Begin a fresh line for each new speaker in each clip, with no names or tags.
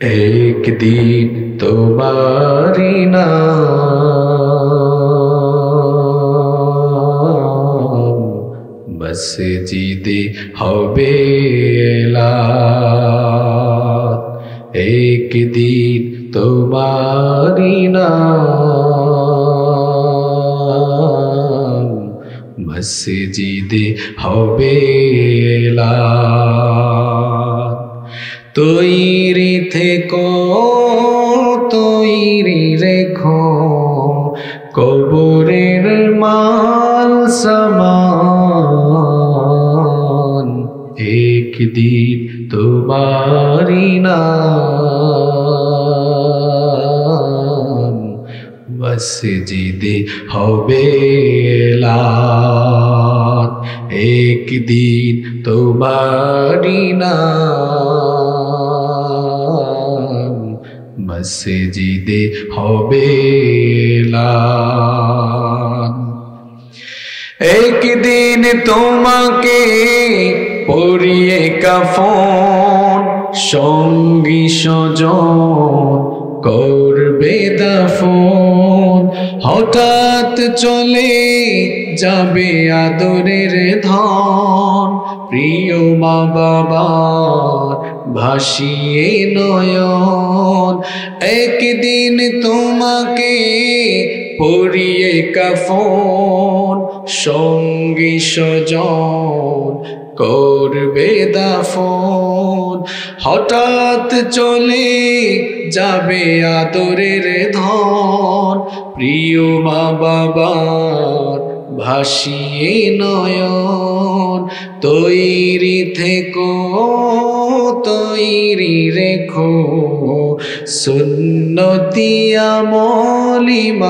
একদিন তোমারি না মসজিদে হবে। একদিন তোমারি না মসজিদে হবে এলান। তৈরি থেকো, তৈরি রেখো কবরের মাল সমান, একদিন তোমারি নাম মসজিদে হবে। একদিন তোমারি নাম মসজিদে হবে এলান। একদিন তোমাকে পরিয়ে কাফন, সঙ্গী সজন করবে দাফন হঠাৎ চলে যাবে আদরের ধন, প্রিয় মা বাবার ভাসিয়ে নয়ন, একদিন তোমাকে পরিয়ে কাফন, সঙ্গী সজন করবে দাফন। হঠাৎ চলে যাবে আদরের ধন, প্রিয় মা বাবার ভাসিয়ে নয়ন তৈরি থেকো, তৈরি রেখো। সুন্নতিয়া মলিমান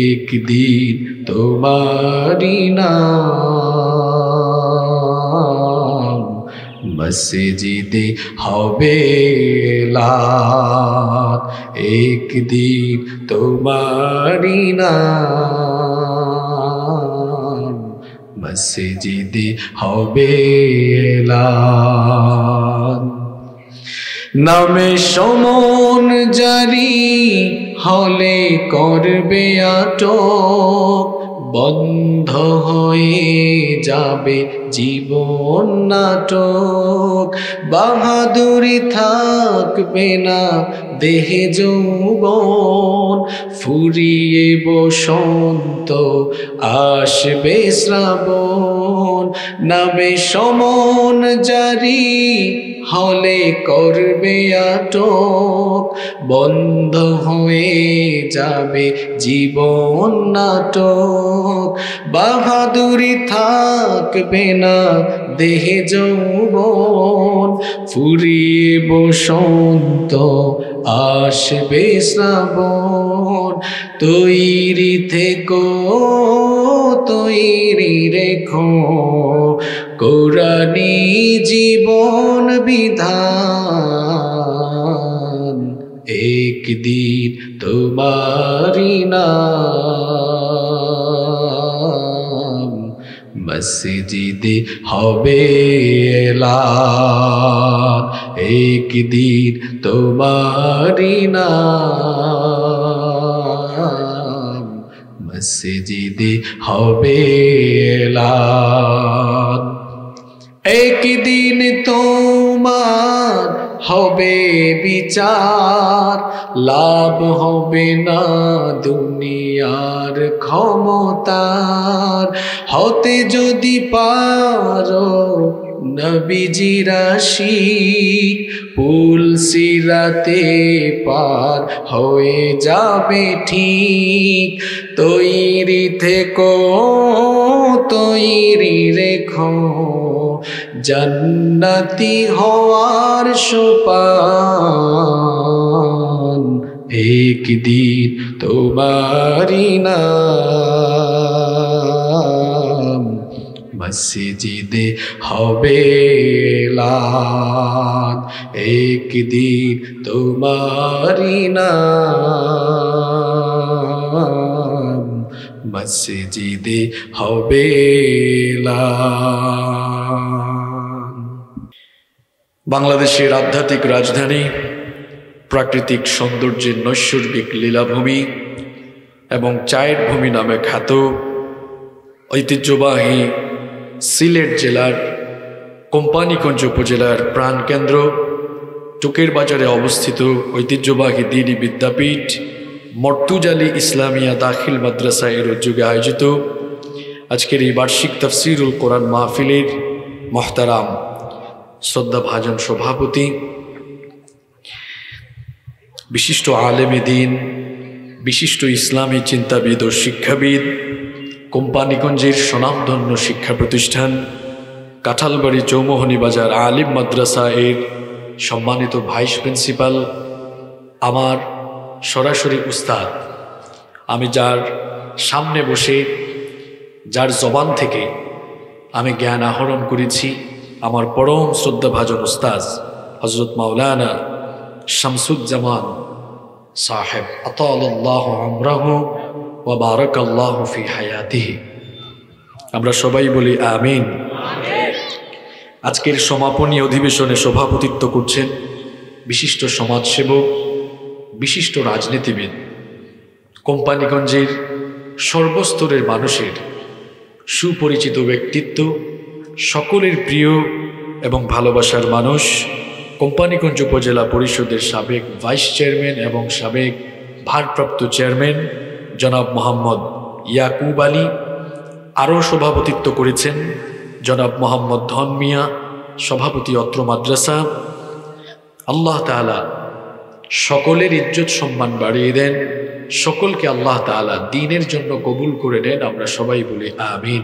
একদিন তোমারি নাম। মসজিদে হবে লাত একদিন তোমারি নাম। মসজিদে হবে নামে সমন জারি হলে করবে আটক। বন্ধ হয়ে যাবে জীবন নাটক। বাহাদুরি থাকবে না দেহে যৌবন। ফুরিয়ে বসন্ত আসবে শ্রাবণ। নামে সমন জারি হলে করবে আটক, বন্ধ হয়ে যাবে জীবন নাটক। বাহাদুরি থাকবে না দেহে যৌবন, ফুরিয়ে বসন্ত আসবে শ্রাবণ। তৈরি থেকো, তৈরি রেখো কোরআনি জীবন বিধান, একদিন তোমারি নাম। মসজিদে হবে এলান, একদিন তোমারি নাম। মসজিদে হবে এলান। একদিন তোমার হবে বিচার, লাভ হবে না দুনিয়ার ক্ষমতার। হতে যদি পারো নবীজি রাশি পুল সিরাতে পার হয়ে যাবে ঠিক। তৈরি থেকো, তৈরি রেখো। জন্নতি হওয়ার সোপান একদিন তোমারি নাম। মসজিদে হবে একদিন তোমারি নাম। মসজিদে হবে লান বাংলাদেশের আধ্যাত্মিক রাজধানী, প্রাকৃতিক সৌন্দর্যের নৈসর্গিক লীলাভূমি এবং চায়ের ভূমি নামে খ্যাত ঐতিহ্যবাহী সিলেট জেলার কোম্পানিগঞ্জ উপজেলার প্রাণকেন্দ্র, টুকের বাজারে অবস্থিত ঐতিহ্যবাহী দিনী বিদ্যাপীঠ মর্তুজালি ইসলামিয়া দাখিল মাদ্রাসা এর উদ্যোগে আয়োজিত আজকের এই বার্ষিক তফসিরুল কোরআন মাহফিলের মহতারাম। শ্রদ্ধাভাজন সভাপতি, বিশিষ্ট আলেম দিন, বিশিষ্ট ইসলামী চিন্তাবিদ ও শিক্ষাবিদ, কোম্পানিগঞ্জের স্বনামধন্য শিক্ষা প্রতিষ্ঠান, কাঁঠালবাড়ি চৌমোহনী বাজার আলিম মাদ্রাসা এর সম্মানিত ভাইস প্রিন্সিপাল, আমার সরাসরি উস্তাদ, আমি যার সামনে বসে, যার জবান থেকে আমি জ্ঞান আহরণ করেছি। আমার পরম শ্রদ্ধাভাজন উস্তাজ হজরত মাওলানা শামসুজ্জামান সাহেব আতাল্লাহ আমরাহ ও বারক আল্লাহ ফি হায়াতিহি। আমরা সবাই বলি আমিন। আজকের সমাপনী অধিবেশনে সভাপতিত্ব করছেন বিশিষ্ট সমাজসেবক, বিশিষ্ট রাজনীতিবিদ, কোম্পানিগঞ্জের সর্বস্তরের মানুষের সুপরিচিত ব্যক্তিত্ব সকলের প্রিয় এবং ভালোবাসার মানুষ, কোম্পানিগঞ্জ উপজেলা পরিষদের সাবেক ভাইস চেয়ারম্যান এবং সাবেক ভারপ্রাপ্ত চেয়ারম্যান জনাব মোহাম্মদ ইয়াকুব আলী, আরও সভাপতিত্ব করেছেন জনাব মোহাম্মদ ধন মিয়া, সভাপতি অত্র মাদ্রাসা। আল্লাহ তালা সকলের ইজ্জত সম্মান বাড়িয়ে দেন, সকলকে আল্লাহ তালা দিনের জন্য কবুল করে নেন, আমরা সবাই বলি আমিন।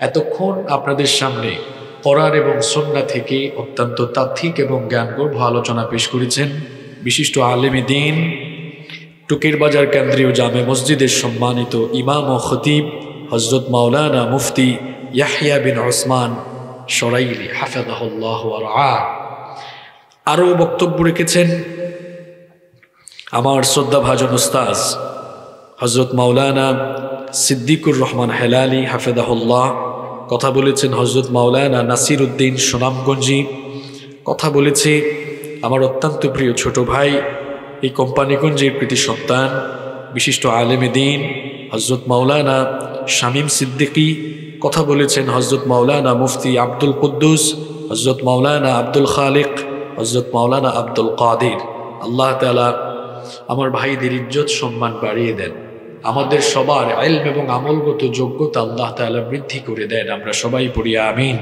এতক্ষণ আপনাদের সামনে করার এবং সন্না থেকে অত্যন্ত তাত্ত্বিক এবং জ্ঞানগর্ভ আলোচনা পেশ করেছেন বিশিষ্ট আলেমী দিন, টুকের বাজার কেন্দ্রীয় জামে মসজিদের সম্মানিত ইমাম ও খতিব হজরত মাওলানা মুফতি ইয়াহিয়া বিন ওসমান সরাইলি হাফেদাহুল্লাহ আরও বক্তব্য রেখেছেন আমার শ্রদ্ধাভাজন উস্তাজ হজরত মাওলানা সিদ্দিকুর রহমান হেলালি হাফেদাহুল্লাহ কথা বলেছেন হজরত মাওলানা নাসির উদ্দিন সোনামগঞ্জি। কথা বলেছে আমার অত্যন্ত প্রিয় ছোট ভাই, এই কোম্পানিগঞ্জের প্রীতি সন্তান, বিশিষ্ট আলেমে দিন হজরত মাওলানা শামীম সিদ্দিকি। কথা বলেছেন হজরত মাওলানা মুফতি আব্দুল কুদ্দুস হজরত মাওলানা আব্দুল খালেক হজরত মাওলানা আব্দুল কাদির। আল্লাহ তালা আমার ভাইদের ইজ্জত সম্মান বাড়িয়ে দেন। আমাদের সবার আইলম এবং আমলগত যোগ্যতা আল্লাহ তালা বৃদ্ধি করে দেন। আমরা সবাই পড়ি, আমিন।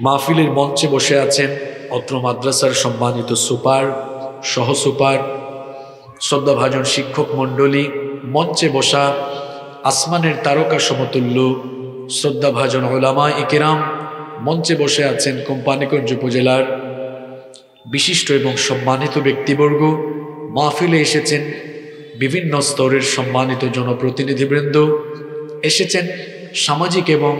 মাহফিলের মঞ্চে বসে আছেন অত্র মাদ্রাসার সম্মানিত সুপার, সহ সুপার, শ্রদ্ধাভাজন শিক্ষক মণ্ডলী। মঞ্চে বসা আসমানের তারকা সমতুল্য, শ্রদ্ধাভাজন ওলামা ইকেরাম। মঞ্চে বসে আছেন কোম্পানিগঞ্জ উপজেলার বিশিষ্ট এবং সম্মানিত ব্যক্তিবর্গ। মাহফিলে এসেছেন বিভিন্ন স্তরের সম্মানিত জনপ্রতিনিধিবৃন্দ এসেছেন সামাজিক এবং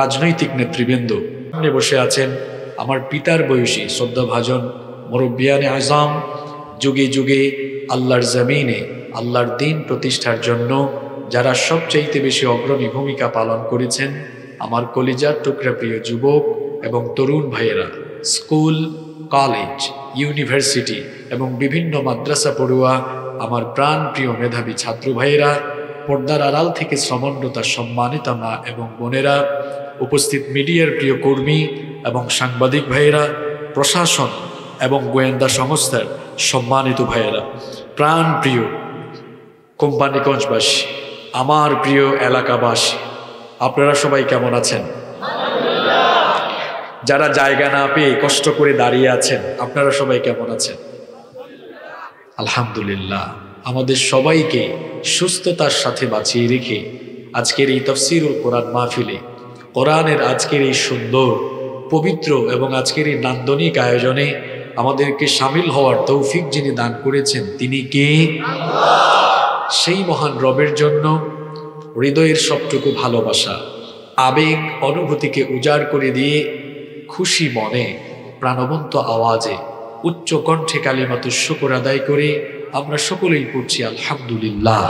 রাজনৈতিক নেতৃবৃন্দ। সামনে বসে আছেন আমার পিতার বয়সী শ্রদ্ধাভাজন মুরব্বিয়ানে আজম, যুগে যুগে আল্লাহর জমিনে আল্লাহর দিন প্রতিষ্ঠার জন্য যারা সবচাইতে বেশি অগ্রণী ভূমিকা পালন করেছেন আমার কলিজার টুকরা প্রিয় যুবক এবং তরুণ ভাইয়েরা, স্কুল, কলেজ, ইউনিভার্সিটি এবং বিভিন্ন মাদ্রাসা পড়ুয়া আমার প্রাণ প্রিয় মেধাবী ছাত্র ভাইয়েরা, পর্দার আড়াল থেকে শ্রমণতা সম্মানিতা মা এবং বোনেরা, উপস্থিত মিডিয়ার প্রিয় কর্মী এবং সাংবাদিক ভাইয়েরা, প্রশাসন এবং গোয়েন্দা সংস্থার সম্মানিত ভাইয়েরা, প্রাণ প্রিয় কোম্পানিগঞ্জবাসী, আমার প্রিয় এলাকাবাসী, আপনারা সবাই কেমন আছেন? যারা জায়গা না পেয়ে কষ্ট করে দাঁড়িয়ে আছেন, আপনারা সবাই কেমন আছেন? আলহামদুলিল্লাহ। আমাদের সবাইকে সুস্থতার সাথে বাঁচিয়ে রেখে আজকের এই তফসিরুল কোরআন মাহফিলে, কোরআনের আজকের এই সুন্দর, পবিত্র এবং আজকের এই নান্দনিক আয়োজনে আমাদেরকে সামিল হওয়ার তৌফিক যিনি দান করেছেন, তিনি কে? সেই মহান রবের জন্য হৃদয়ের সবটুকু ভালোবাসা, আবেগ, অনুভূতিকে উজাড় করে দিয়ে খুশি মনে, প্রাণবন্ত আওয়াজে উচ্চ কণ্ঠে কালিমাত শুকুর আদায় করে আমরা সকলেই পড়ছি আলহামদুলিল্লাহ।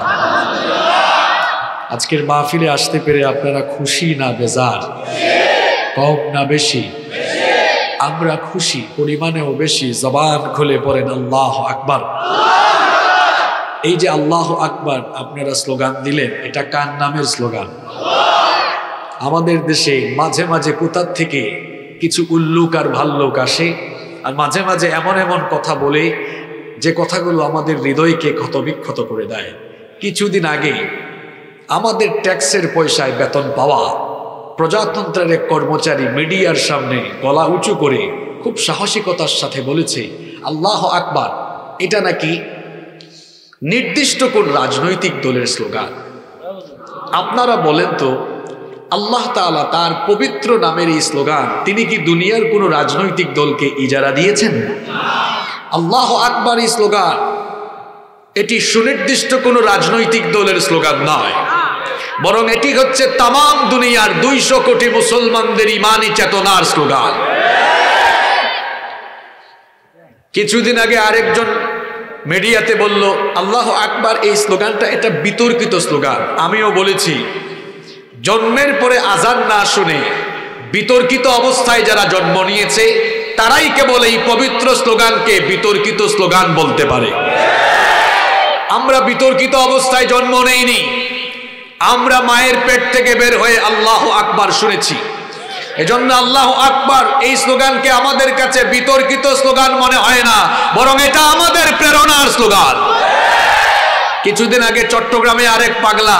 আজকের মাহফিলে আসতে পেরে আপনারা খুশি না বেজার? কম না বেশি? আমরা খুশি, পরিমাণেও বেশি, জবান খুলে পড়েন আল্লাহ আকবার। এই যে আল্লাহ আকবার আপনারা স্লোগান দিলেন, এটা কার নামের স্লোগান? আমাদের দেশে মাঝে মাঝে কোথার থেকে কিছু উল্লুক আর ভাল্লুক আসে আর মাঝে মাঝে এমন এমন কথা বলে, যে কথাগুলো আমাদের হৃদয়কে ক্ষতবিক্ষত করে দেয়। কিছুদিন আগে আমাদের ট্যাক্সের পয়সায় বেতন পাওয়া প্রজাতন্ত্রের এক কর্মচারী মিডিয়ার সামনে গলা উঁচু করে খুব সাহসিকতার সাথে বলেছে, আল্লাহ আকবার। এটা নাকি নির্দিষ্ট কোন রাজনৈতিক দলের স্লোগান। আপনারা বলেন তো আল্লাহ তাআলা তার পবিত্র নামের এই স্লোগান, তিনি কি দুনিয়ার কোনো রাজনৈতিক দলকে ইজারা দিয়েছেন? আল্লাহ আকবার এই স্লোগান। এটি সুনির্দিষ্ট কোনো রাজনৈতিক দলের স্লোগান নয়। বরং এটি হচ্ছে তাম দুনিয়ার দুইশো কোটি মুসলমানদের ইমানি চেতনার স্লোগান। কিছুদিন আগে আরেকজন মিডিয়াতে বলল, আল্লাহ আকবার এই স্লোগানটা, এটা বিতর্কিত স্লোগান। আমিও বলেছি জন্মের পরে আজান না শুনে বিতর্কিত অবস্থায় যারা জন্ম নিয়েছে, তারাই কেবল এই পবিত্র স্লোগানকে বিতর্কিত স্লোগান বলতে পারে। আমরা বিতর্কিত অবস্থায় জন্ম নেইনি। আমরা মায়ের পেট থেকে বের হয়ে আল্লাহ আকবার শুনেছি। এজন্য আল্লাহ আকবার এই স্লোগানকে আমাদের কাছে বিতর্কিত স্লোগান মনে হয় না, বরং এটা আমাদের প্রেরণার স্লোগান। কিছুদিন আগে চট্টগ্রামে আরেক পাগলা,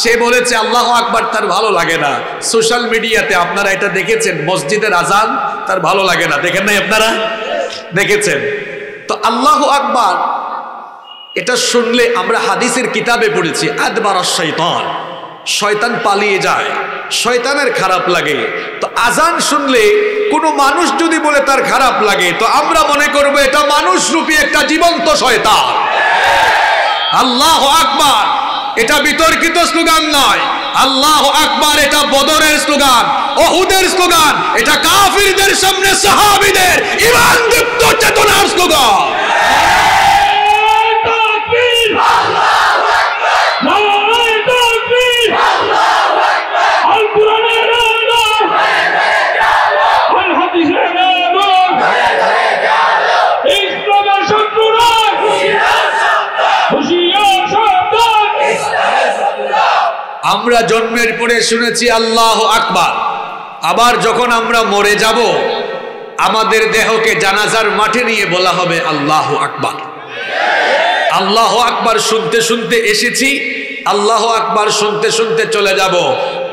সে বলেছে, আল্লাহ আকবার, তার ভালো লাগে না। সোশ্যাল মিডিয়াতে আপনারা এটা দেখেছেন, মসজিদের আজান, তার ভালো লাগে না। দেখেন নাই আপনারা? দেখেছেন? তো আল্লাহ আকবার, এটা শুনলে আমরা হাদিসের কিতাবে পড়েছি, আদবার শৈতান শয়তান পালিয়ে যায়, শয়তানের খারাপ লাগে। তো আজান শুনলে কোনো মানুষ যদি বলে তার খারাপ লাগে, তো আমরা মনে করব এটা মানুষ রূপী একটা জীবন্ত শয়তান। আল্লাহ আকবার। এটা বিতর্কিত স্লোগান নয়। আল্লাহ আকবার এটা বদরের স্লোগান অহুদের স্লোগান, এটা কাফিরদের সামনে সাহাবিদের ইমান দীপ্ত চেতনার স্লোগান। আমরা জন্মের পরে শুনেছি আল্লাহ আকবার। আবার যখন আমরা মরে যাব, আমাদের দেহকে জানাজার মাঠে নিয়ে বলা হবে আল্লাহ আকবার। আল্লাহ আকবার শুনতে শুনতে এসেছি, আল্লাহ আকবার শুনতে শুনতে চলে যাব।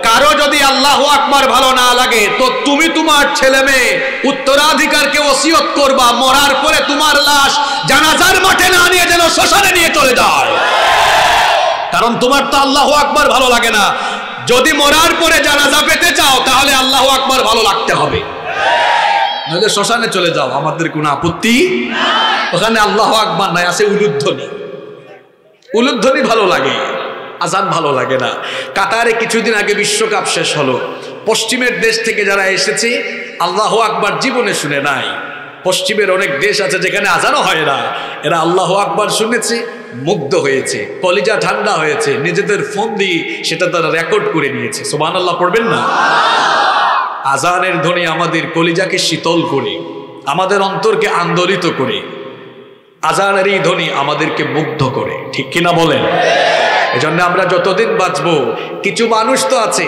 কারও যদি আল্লাহ আকবার ভালো না লাগে, তো তুমি তোমার ছেলে মেয়ে উত্তরাধিকারকে ওসিয়ত করবা, মরার পরে তোমার লাশ জানাজার মাঠে না নিয়ে যেন শ্মশানে নিয়ে চলে যায়। কারণ তোমার তো আল্লাহ আকবার ভালো লাগে না। যদি মরার পরে জানাজা পেতে চাও, তাহলে আল্লাহ আকবার ভালো লাগতে হবে। নইলে শ্মশানে চলে যাও, আমাদের কোনো আপত্তি ওখানে আল্লাহ আকবার নাই, আছে উলুধ্বনি। উলুধ্বনি ভালো লাগে, আজান ভালো লাগে না। কাতারে কিছুদিন আগে বিশ্বকাপ শেষ হলো। পশ্চিমের দেশ থেকে যারা এসেছে, আল্লাহ আকবার জীবনে শুনে নাই। পশ্চিমের অনেক দেশ আছে যেখানে আজানও হয় না। এরা আল্লাহ আকবার শুনেছে। মুগ্ধ হয়েছে, কলিজা ঠান্ডা হয়েছে, নিজেদের ফোন দিয়ে সেটা তারা রেকর্ড করে নিয়েছে। সোমান আল্লাহ পড়বেন না? আজানের ধ্বনি আমাদের কলিজাকে শীতল করে, আমাদের অন্তরকে আন্দোলিত করে, আজানের এই ধ্বনি আমাদেরকে মুগ্ধ করে। ঠিক কিনা বলেন? এজন্য আমরা যতদিন বাঁচব, কিছু মানুষ তো আছে,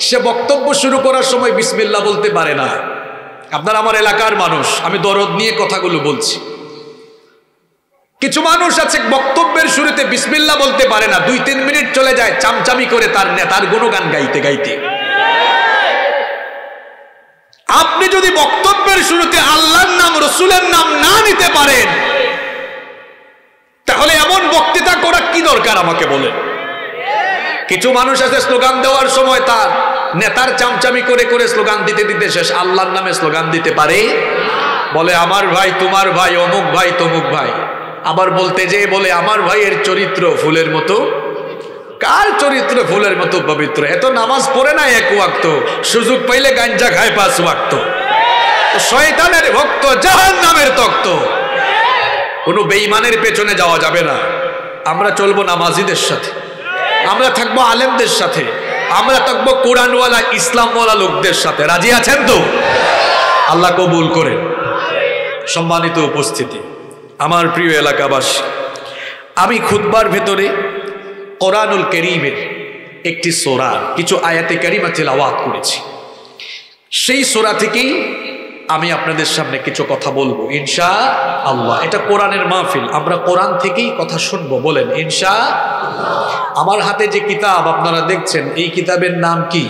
সে বক্তব্য শুরু করার সময় বিসমিল্লা বলতে পারে না। আপনার আমার এলাকার মানুষ, আমি দরদ নিয়ে কথাগুলো বলছি। কিছু মানুষ আছে বক্তব্যের শুরুতে বিসমিল্লা বলতে পারে না, দুই তিন মিনিট চলে যায় চামচামি করে তার নেতার গুণগান গাইতে গাইতে। আপনি যদি বক্তব্যের শুরুতে আল্লাহর নাম, রসুলের নাম না নিতে পারেন, তাহলে এমন বক্তৃতা করা কি দরকার আমাকে বলেন? কিছু মানুষ আছে স্লোগান দেওয়ার সময় তার নেতার চামচামি করে করে স্লোগান দিতে দিতে শেষ, আল্লাহর নামে স্লোগান দিতে পারে? বলে, আমার ভাই, তোমার ভাই, অমুক ভাই, তমুক ভাই। আবার বলতে যে বলে, আমার ভাইয়ের চরিত্র ফুলের মতো। কার চরিত্র ফুলের মতো পবিত্র? এত নামাজ পড়ে না এক ওয়াক্ত, সুযোগ পাইলে গাঞ্জা খায় পাঁচ ওয়াক্ত। শয়তানের ভক্ত জাহান নামের তক্ত। কোনো বেইমানের পেছনে যাওয়া যাবে না। আমরা চলবো নামাজিদের সাথে। আমরা থাকব আলেমদের সাথে। আমরা থাকব কোরআনওয়ালা, ইসলামওয়ালা লোকদের সাথে। রাজি আছেন তো? আল্লাহ কবুল করেন। সম্মানিত উপস্থিতি। আমার প্রিয় এলাকাবাসী, আমি খুতবার ভেতরে কোরআনুল করিমের একটি সোরা, কিছু আয়াতে কারিমা তেলাওয়াত করেছি। সেই সোরা থেকেই আমি আপনাদের সামনে কিছু কথা বলব ইনশা আল্লাহ এটা কোরআনের মাহফিল, আমরা কোরআন থেকেই কথা শুনব, বলেন, ইনশা আমার হাতে যে কিতাব, আপনারা দেখছেন, এই কিতাবের নাম কি?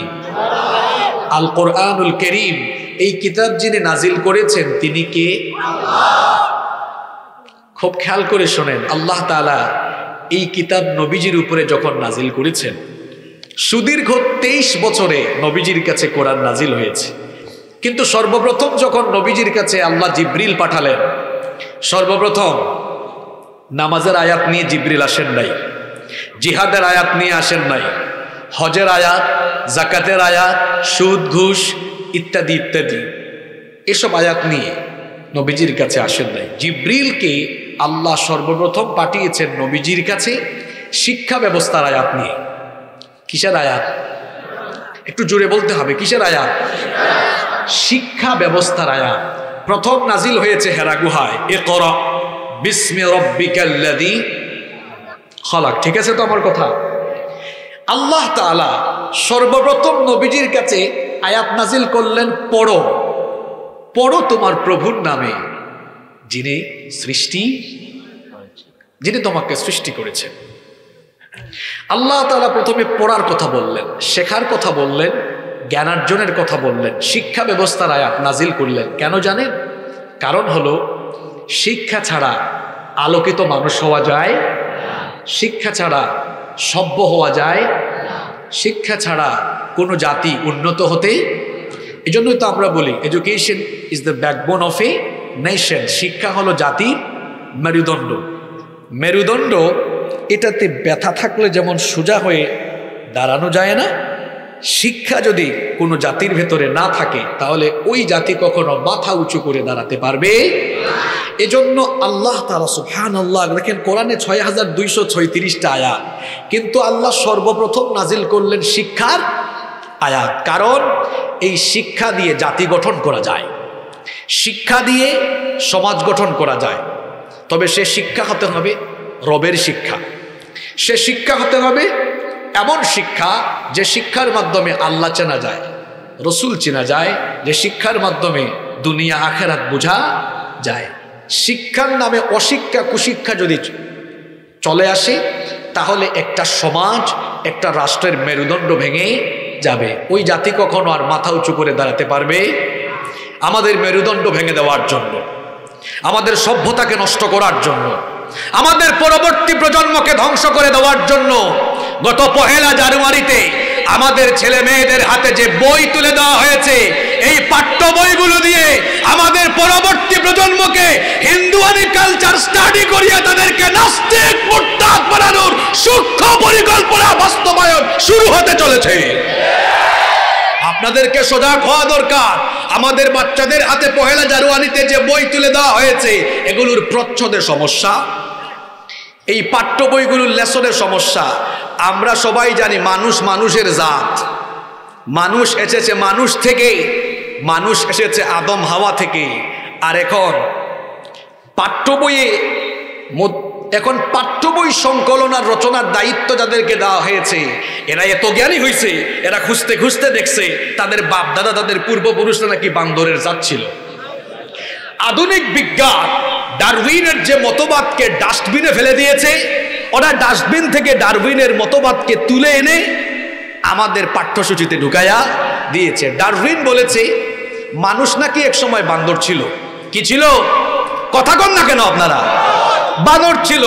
আল কোরআনুল করিম। এই কিতাব যিনি নাজিল করেছেন, তিনি কে? খুব খেয়াল করে শোনেন, আল্লাহ তালা এই কিতাব নবীজির উপরে যখন নাজিল করেছেন, সুদীর্ঘ তেইশ বছরে নবীজির কাছে কোরআন নাজিল হয়েছে। কিন্তু সর্বপ্রথম যখন নবীজির কাছে আল্লাহ জিব্রিল পাঠালেন, সর্বপ্রথম নামাজের আয়াত নিয়ে জিব্রিল আসেন নাই, জিহাদের আয়াত নিয়ে আসেন নাই, হজের আয়াত জাকাতের আয়াত, সুদ, ঘুষ ইত্যাদি ইত্যাদি, এসব আয়াত নিয়ে নবীজির কাছে আসেন নাই। জিব্রিলকে আল্লাহ সর্বপ্রথম পাঠিয়েছেন নবীজির কাছে শিক্ষা ব্যবস্থার আয়াত নিয়ে। কিসের আয়াত? একটু জোরে বলতে হবে, কিসের আয়াত? শিক্ষা ব্যবস্থার আয়াত। প্রথম নাজিল হয়েছে হেরা গুহায় এ কর বিস্মে রব্বিকাল্লাদি ঠিক আছে তো আমার কথা? আল্লাহ তাআলা সর্বপ্রথম নবীজির কাছে আয়াত নাজিল করলেন, পড়ো। পড়ো তোমার প্রভুর নামে। যিনি সৃষ্টি, যিনি তোমাকে সৃষ্টি করেছেন। আল্লাহ তালা প্রথমে পড়ার কথা বললেন, শেখার কথা বললেন, জ্ঞানার্জনের কথা বললেন, শিক্ষা ব্যবস্থার আয়াত নাজিল করলেন। কেন জানেন? কারণ হলো, শিক্ষা ছাড়া আলোকিত মানুষ হওয়া যায় শিক্ষা ছাড়া সভ্য হওয়া যায় শিক্ষা ছাড়া কোনো জাতি উন্নত হতে, এজন্যই তো আমরা বলি education is the backbone of a nation শিক্ষা হলো জাতির মেরুদণ্ড। মেরুদণ্ড, এটাতে ব্যথা থাকলে যেমন সোজা হয়ে দাঁড়ানো যায় না, শিক্ষা যদি কোনো জাতির ভেতরে না থাকে, তাহলে ওই জাতি কখনো মাথা উঁচু করে দাঁড়াতে পারবে এজন্য আল্লাহ তারা সুফহান আল্লাহ দেখেন কোরআনে ছয় হাজার দুইশো ছয়ত্রিশটা আয়াত। কিন্তু আল্লাহ সর্বপ্রথম নাজিল করলেন শিক্ষার আয়াত। কারণ এই শিক্ষা দিয়ে জাতি গঠন করা যায়। শিক্ষা দিয়ে সমাজ গঠন করা যায়। তবে সে শিক্ষা হতে হবে রবের শিক্ষা। সে শিক্ষা হতে হবে এমন শিক্ষা যে শিক্ষার মাধ্যমে আল্লাহ চেনা যায়, রসুল চেনা যায়, যে শিক্ষার মাধ্যমে দুনিয়া, আখেরাত বোঝা যায়। শিক্ষার নামে অশিক্ষা, কুশিক্ষা যদি চলে আসে, তাহলে একটা সমাজ, একটা রাষ্ট্রের মেরুদণ্ড ভেঙে যাবে। ওই জাতি কখনো আর মাথা উঁচু করে দাঁড়াতে পারবে আমাদের মেরুদণ্ড ভেঙে দেওয়ার জন্য, আমাদের সভ্যতাকে নষ্ট করার জন্য, আমাদের পরবর্তী প্রজন্মকে ধ্বংস করে দেওয়ার জন্য গত পহেলা জানুয়ারিতে আমাদের ছেলে মেয়েদের হাতে যে বই তুলে দেওয়া হয়েছে, এই পাঠ্য বইগুলো দিয়ে আমাদের পরবর্তী প্রজন্মকে হিন্দুয়ানি কালচার স্টাডি করিয়ে তাদেরকে নাস্তিক মোট্টাক বানানোর সূক্ষ্ম পরিকল্পনা বাস্তবায়ন শুরু হতে চলেছে। আপনাদেরকে সজাগ হওয়া দরকার। আমাদের বাচ্চাদের হাতে পহেলা জানুয়ারিতে যে বই তুলে দেওয়া হয়েছে, এগুলোর প্রচ্ছদের সমস্যা, এই পাঠ্য বইগুলোর লেসনের সমস্যা। আমরা সবাই জানি মানুষ মানুষের জাত। মানুষ এসেছে মানুষ থেকে, মানুষ এসেছে আদম হাওয়া থেকে। আর এখন পাঠ্য বইয়ে এখন পাঠ্য বই সংকলন আর রচনার দায়িত্ব যাদেরকে দেওয়া হয়েছে, এরা এত জ্ঞানী হয়েছে এরা খুঁজতে খুঁজতে দেখছে, তাদের বাপ দাদা তাদের পূর্বপুরুষরা নাকি বান্দরের জাত ছিল। আধুনিক বিজ্ঞান ডারউইনের যে মতবাদকে ডাস্টবিনে ফেলে দিয়েছে, ওরা ডাস্টবিন থেকে ডারউইনের মতবাদকে তুলে এনে আমাদের পাঠ্যসূচিতে ঢুকাইয়া দিয়েছে। ডারউইন বলেছে, মানুষ নাকি এক সময় বান্দর ছিল। কি ছিল? কথা কন না কেন আপনারা? বানর ছিল।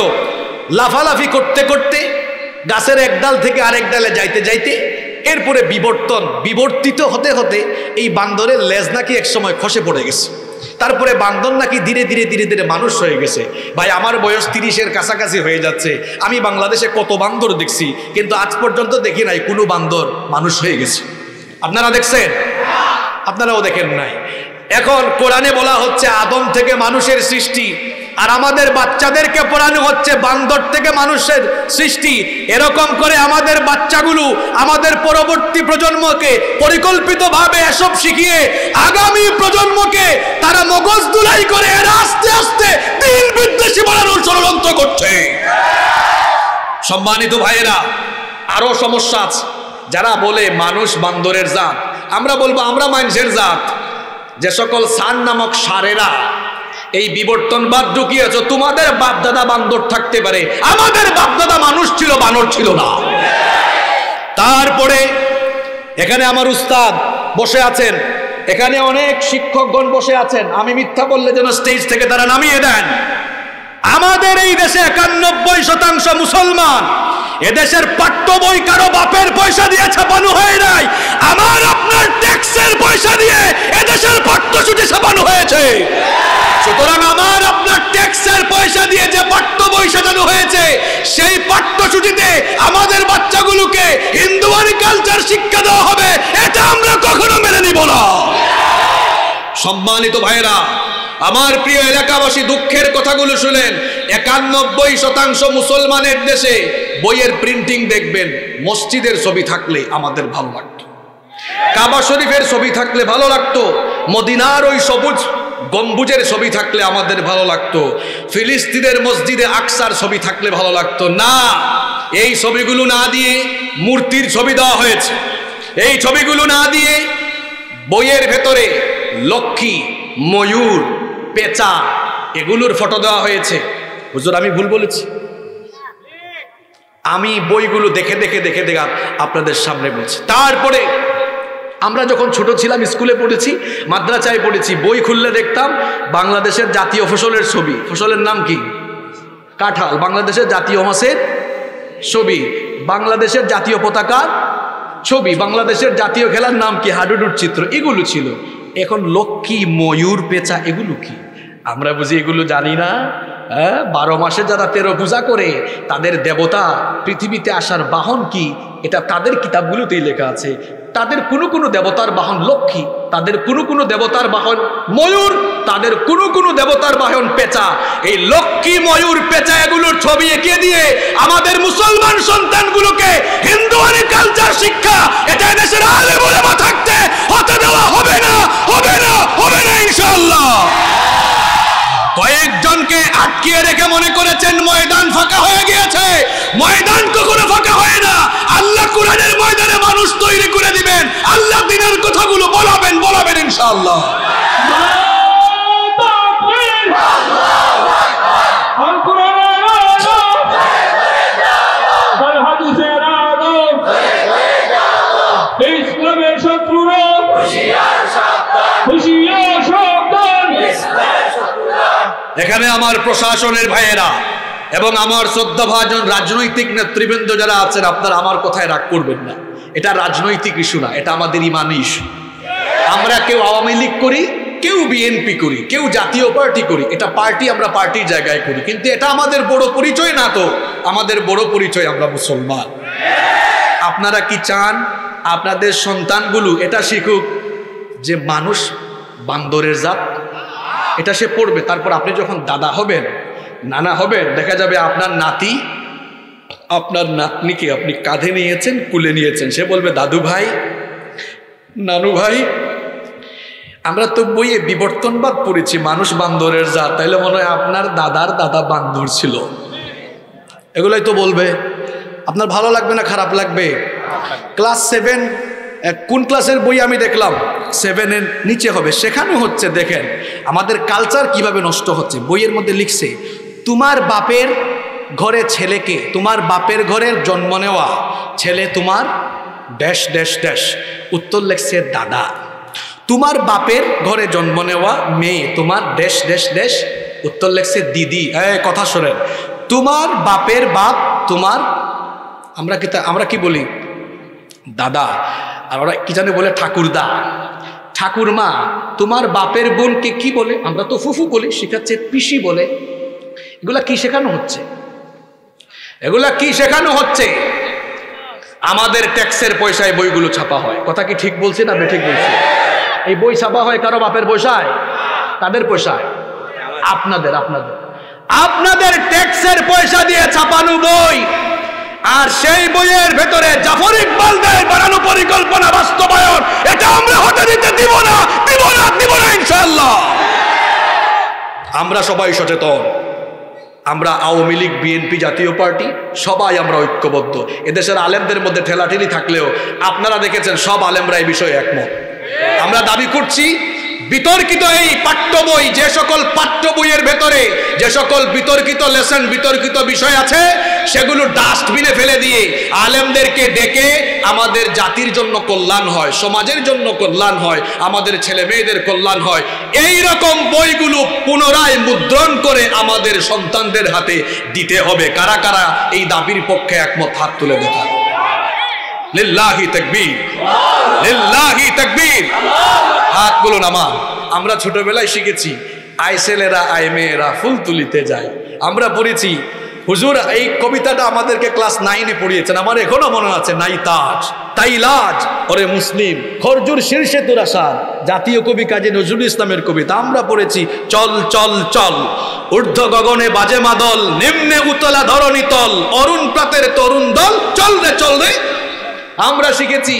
লাফালাফি করতে করতে গাছের এক ডাল থেকে আরেক ডালে যাইতে যাইতে এরপরে বিবর্তন, বিবর্তিত হতে হতে এই বান্দরের লেজ নাকি এক সময় খসে পড়ে গেছে। তারপরে বান্দর নাকি ধীরে ধীরে ধীরে ধীরে মানুষ হয়ে গেছে। ভাই, আমার বয়স তিরিশের কাছাকাছি হয়ে যাচ্ছে। আমি বাংলাদেশে কত বান্দর দেখছি, কিন্তু আজ পর্যন্ত দেখি নাই কোনো বান্দর মানুষ হয়ে গেছে। আপনারা দেখছেন? আপনারাও দেখেন নাই। এখন কোরআনে বলা হচ্ছে, আদম থেকে মানুষের সৃষ্টি। আর আমাদের বাচ্চাদেরকে পড়ানো হচ্ছে বান্দর থেকে মানুষের সৃষ্টি। এরকম করে আমাদের বাচ্চাগুলো আমাদের পরবর্তী প্রজন্মকে পরিকল্পিতভাবে এসব শিখিয়ে আগামী প্রজন্মকে তারা মগজ দুলাই করে এরা আস্তে আস্তে দিন বিদ্বেষী বানানোর ষড়যন্ত্র করছে। সম্মানিত ভাইয়েরা, আরও সমস্যা আছে। যারা বলে মানুষ বান্দরের জাত, আমরা বলব আমরা মানুষের জাত। যে সকল সান নামক সারেরা এই বিবর্তন বাদ ঢুকিয়েছ, তোমাদের বাপদাদা বান্দর থাকতে পারে। আমাদের বাপদাদা মানুষ ছিল, বানর ছিল না। তারপরে এখানে আমার উস্তাদ বসে আছেন। এখানে অনেক শিক্ষকগণ বসে আছেন। আমি মিথ্যা বললে যেন স্টেজ থেকে তারা নামিয়ে দেন। আমাদের এই দেশে একানব্বই শতাংশ মুসলমান। এদেশের পাঠ্য বই কারও বাপের পয়সা দিয়ে ছাপানো হয় নাই। আমার আপনার ট্যাক্সের পয়সা দিয়ে এদেশের পাঠ্যসূচি ছাপানো হয়েছে। সুতরাং আমার আপনার ট্যাক্সের পয়সা দিয়ে যে পাঠ্য বই সাজানো হয়েছে, সেই পাঠ্যসূচিতে আমাদের বাচ্চাগুলোকে হিন্দুয়ানি কালচার শিক্ষা দেওয়া হবে, এটা আমরা কখনো মেনে নিব না। সম্মানিত ভাইরা আমার প্রিয় এলাকাবাসী, দুঃখের কথাগুলো শুনেন। একানব্বই শতাংশ মুসলমানের দেশে বইয়ের প্রিন্টিং দেখবেন, মসজিদের ছবি থাকলে আমাদের ভালো লাগতো। কাবা শরীফের ছবি থাকলে ভালো লাগতো, মদিনার ওই সবুজ গম্বুজের ছবি থাকলে আমাদের ভালো লাগতো, ফিলিস্তিনের মসজিদে আকসার ছবি থাকলে ভালো লাগতো। না, এই ছবিগুলো না দিয়ে মূর্তির ছবি দেওয়া হয়েছে। এই ছবিগুলো না দিয়ে বইয়ের ভেতরে লক্ষ্মী, ময়ূর, পেঁচা, এগুলোর ফটো দেওয়া হয়েছে। হুজুর, আমি ভুল বলেছি? আমি বইগুলো দেখে দেখে দেখে দেখে আপনাদের সামনে বলছি। তারপরে আমরা যখন ছোট ছিলাম, স্কুলে পড়েছি, মাদ্রাসায় পড়েছি, বই খুললে দেখতাম বাংলাদেশের জাতীয় ফসলের ছবি। ফসলের নাম কি? কাঁঠাল। বাংলাদেশের জাতীয় মাছের ছবি। বাংলাদেশের জাতীয় পতাকার ছবি। বাংলাদেশের জাতীয় খেলার নাম কি? হাডুডুর চিত্র। এগুলো ছিল। এখন লক্ষ্মী, ময়ূর, পেঁচা, এগুলো কি? আমরা বুঝি এগুলো জানি না হ্যাঁ? বারো মাসে যারা তেরো পূজা করে, তাদের দেবতা পৃথিবীতে আসার বাহন কি? এটা তাদের কিতাবগুলোতেই লেখা আছে। তাদের কোনো কোনো দেবতার বাহন লক্ষ্মী, তাদের কোনো কোনো দেবতার বাহন ময়ূর, তাদের কোনো কোনো দেবতার বাহন পেঁচা। এই লক্ষ্মী ময়ূর পেঁচা এগুলোর ছবি এঁকে দিয়ে আমাদের মুসলমান সন্তানগুলোকে হিন্দু কালচার শিক্ষা এটা দেশের আলে বলে থাকতে হতে দেওয়া হবে না হবে না হবে না ইনশাল্লাহ কয়েকজনকে আটকিয়ে রেখে মনে করেছেন ময়দান ফাঁকা হয়ে গিয়েছে। ময়দান কখনো ফাঁকা হয় না। আল্লাহ কোরআনের ময়দানে মানুষ তৈরি করে দিবেন। আল্লাহ দিনের কথাগুলো বলাবেন বলাবেন ইনশাআল্লাহ। এখানে আমার প্রশাসনের ভাইয়েরা এবং আমার শ্রদ্ধাভাজন রাজনৈতিক নেতৃবৃন্দ যারা আছেন, আপনারা আমার কথায় রাগ করবেন না। এটা রাজনৈতিক ইস্যু না, এটা আমাদের ইমানি ইস্যু। আমরা কেউ আওয়ামী লীগ করি, কেউ বিএনপি করি, কেউ জাতীয় পার্টি করি, এটা পার্টি আমরা পার্টির জায়গায় করি, কিন্তু এটা আমাদের বড় পরিচয় না তো, আমাদের বড় পরিচয় আমরা মুসলমান। আপনারা কি চান আপনাদের সন্তানগুলো এটা শিখুক যে মানুষ বান্দরের জাত এটা সে পড়বে। তারপর আপনি যখন দাদা হবেন নানা হবেন দেখা যাবে আপনার নাতি আপনার নাতনিকে আপনি কাঁধে নিয়েছেন কুলে নিয়েছেন। সে বলবে দাদু ভাই নানু ভাই আমরা তো বইয়ে বিবর্তনবাদ পড়েছি মানুষ বান্দরের জাত। তাইলে মনে হয় আপনার দাদার দাদা বান্দর ছিল। এগুলোই তো বলবে। আপনার ভালো লাগবে না খারাপ লাগবে? ক্লাস সেভেন কোন ক্লাসের বই আমি দেখলাম? সেভেনের নিচে হবে। শেখানো হচ্ছে, দেখেন, আমাদের কালচার কীভাবে নষ্ট হচ্ছে। বইয়ের মধ্যে লিখছে, তোমার বাপের ঘরে ছেলেকে, তোমার বাপের ঘরের জন্ম নেওয়া, ছেলে তোমার ড্যাশ ড্যাশ ড্যাশ। উত্তর লেখছে, দাদা, তোমার বাপের ঘরে জন্ম নেওয়া মেয়ে, তোমার ড্যাশ ড্যাশ ড্যাশ। উত্তর লেখছে, দিদি। হ্যাঁ কথা শোনেন, তোমার বাপের বাপ, তোমার, আমরা কি আমরা কি বলি? দাদা, আর ওরা কি জানে বলে ঠাকুরদা? ঠাকুরমা, তোমার বাপের বোনকে কি বলে? আমরা তো ফুফু বলি, শেখাচ্ছে পিসি বলে। এগুলা কি শেখানো হচ্ছে? এগুলা কি শেখানো হচ্ছে? আমাদের ট্যাক্সের পয়সায় বইগুলো ছাপা হয়। কথা কি ঠিক বলছি না বেঠিক বলছি? এই বই ছাপা হয় কারও বাপের পয়সায়? তাদের পয়সায়? আপনাদের আপনাদের। আপনাদের ট্যাক্সের পয়সা দিয়ে ছাপানো বই। আর সেই বইয়ের ভেতরে জাফর ইকবালদের বানানো পরিকল্পনা বাস্তবায়ন। এটা আমরা হতে দিতে দিব না দিব না দিব না ইনশাআল্লাহ। আমরা সবাই সচেতন। আমরা আওয়ামী লীগ, বিএনপি জাতীয় পার্টি, সবাই আমরা ঐক্যবদ্ধ। এদেশের আলেমদের মধ্যে ঠেলাঠেলি থাকলেও আপনারা দেখেছেন সব আলেমরা এই বিষয়ে একমত। আমরা দাবি করছি বিতর্কিত এই পাঠ্য বই, যে সকল পাঠ্য বইয়ের ভেতরে যে সকল বিতর্কিত লেসন বিতর্কিত বিষয় আছে, সেগুলো ডাস্টবিনে ফেলে দিয়ে আলেমদেরকে ডেকে আমাদের জাতির জন্য কল্যাণ হয়, সমাজের জন্য কল্যাণ হয়, আমাদের ছেলে মেয়েদের কল্যাণ হয়। এই রকম বইগুলো পুনরায় মুদ্রণ করে আমাদের সন্তানদের হাতে দিতে হবে। কারা কারা এই দাবির পক্ষে একমত, হাত তুলে দেখা লিল্লাহি তাকবীর। লিল্লাহি তাকবীর। হাত বলুন আমার আমরা ছোটবেলায় শিখেছি আই ছেলেরা আই মেয়েরা, ফুল তুলিতে যায়। আমরা পড়েছি, হুজুর, এই কবিতাটা আমাদেরকে ক্লাস নাইনে পড়িয়েছেন। আমার এখনও মনে আছে, নাই তাজ, তাই লাজ। ওরে মুসলিম, খরজুর শীর্ষে তুরাসাদ জাতীয় কবি কাজী নজরুল ইসলামের কবিতা। আমরা পড়েছি, চল চল চল। ঊর্ধ্ব গগনে বাজে মাদল, নিম্নে উতলা ধরণী তল। অরুণ প্রাতের তরুণ দল, চল রে চল রে। আমরা শিখেছি,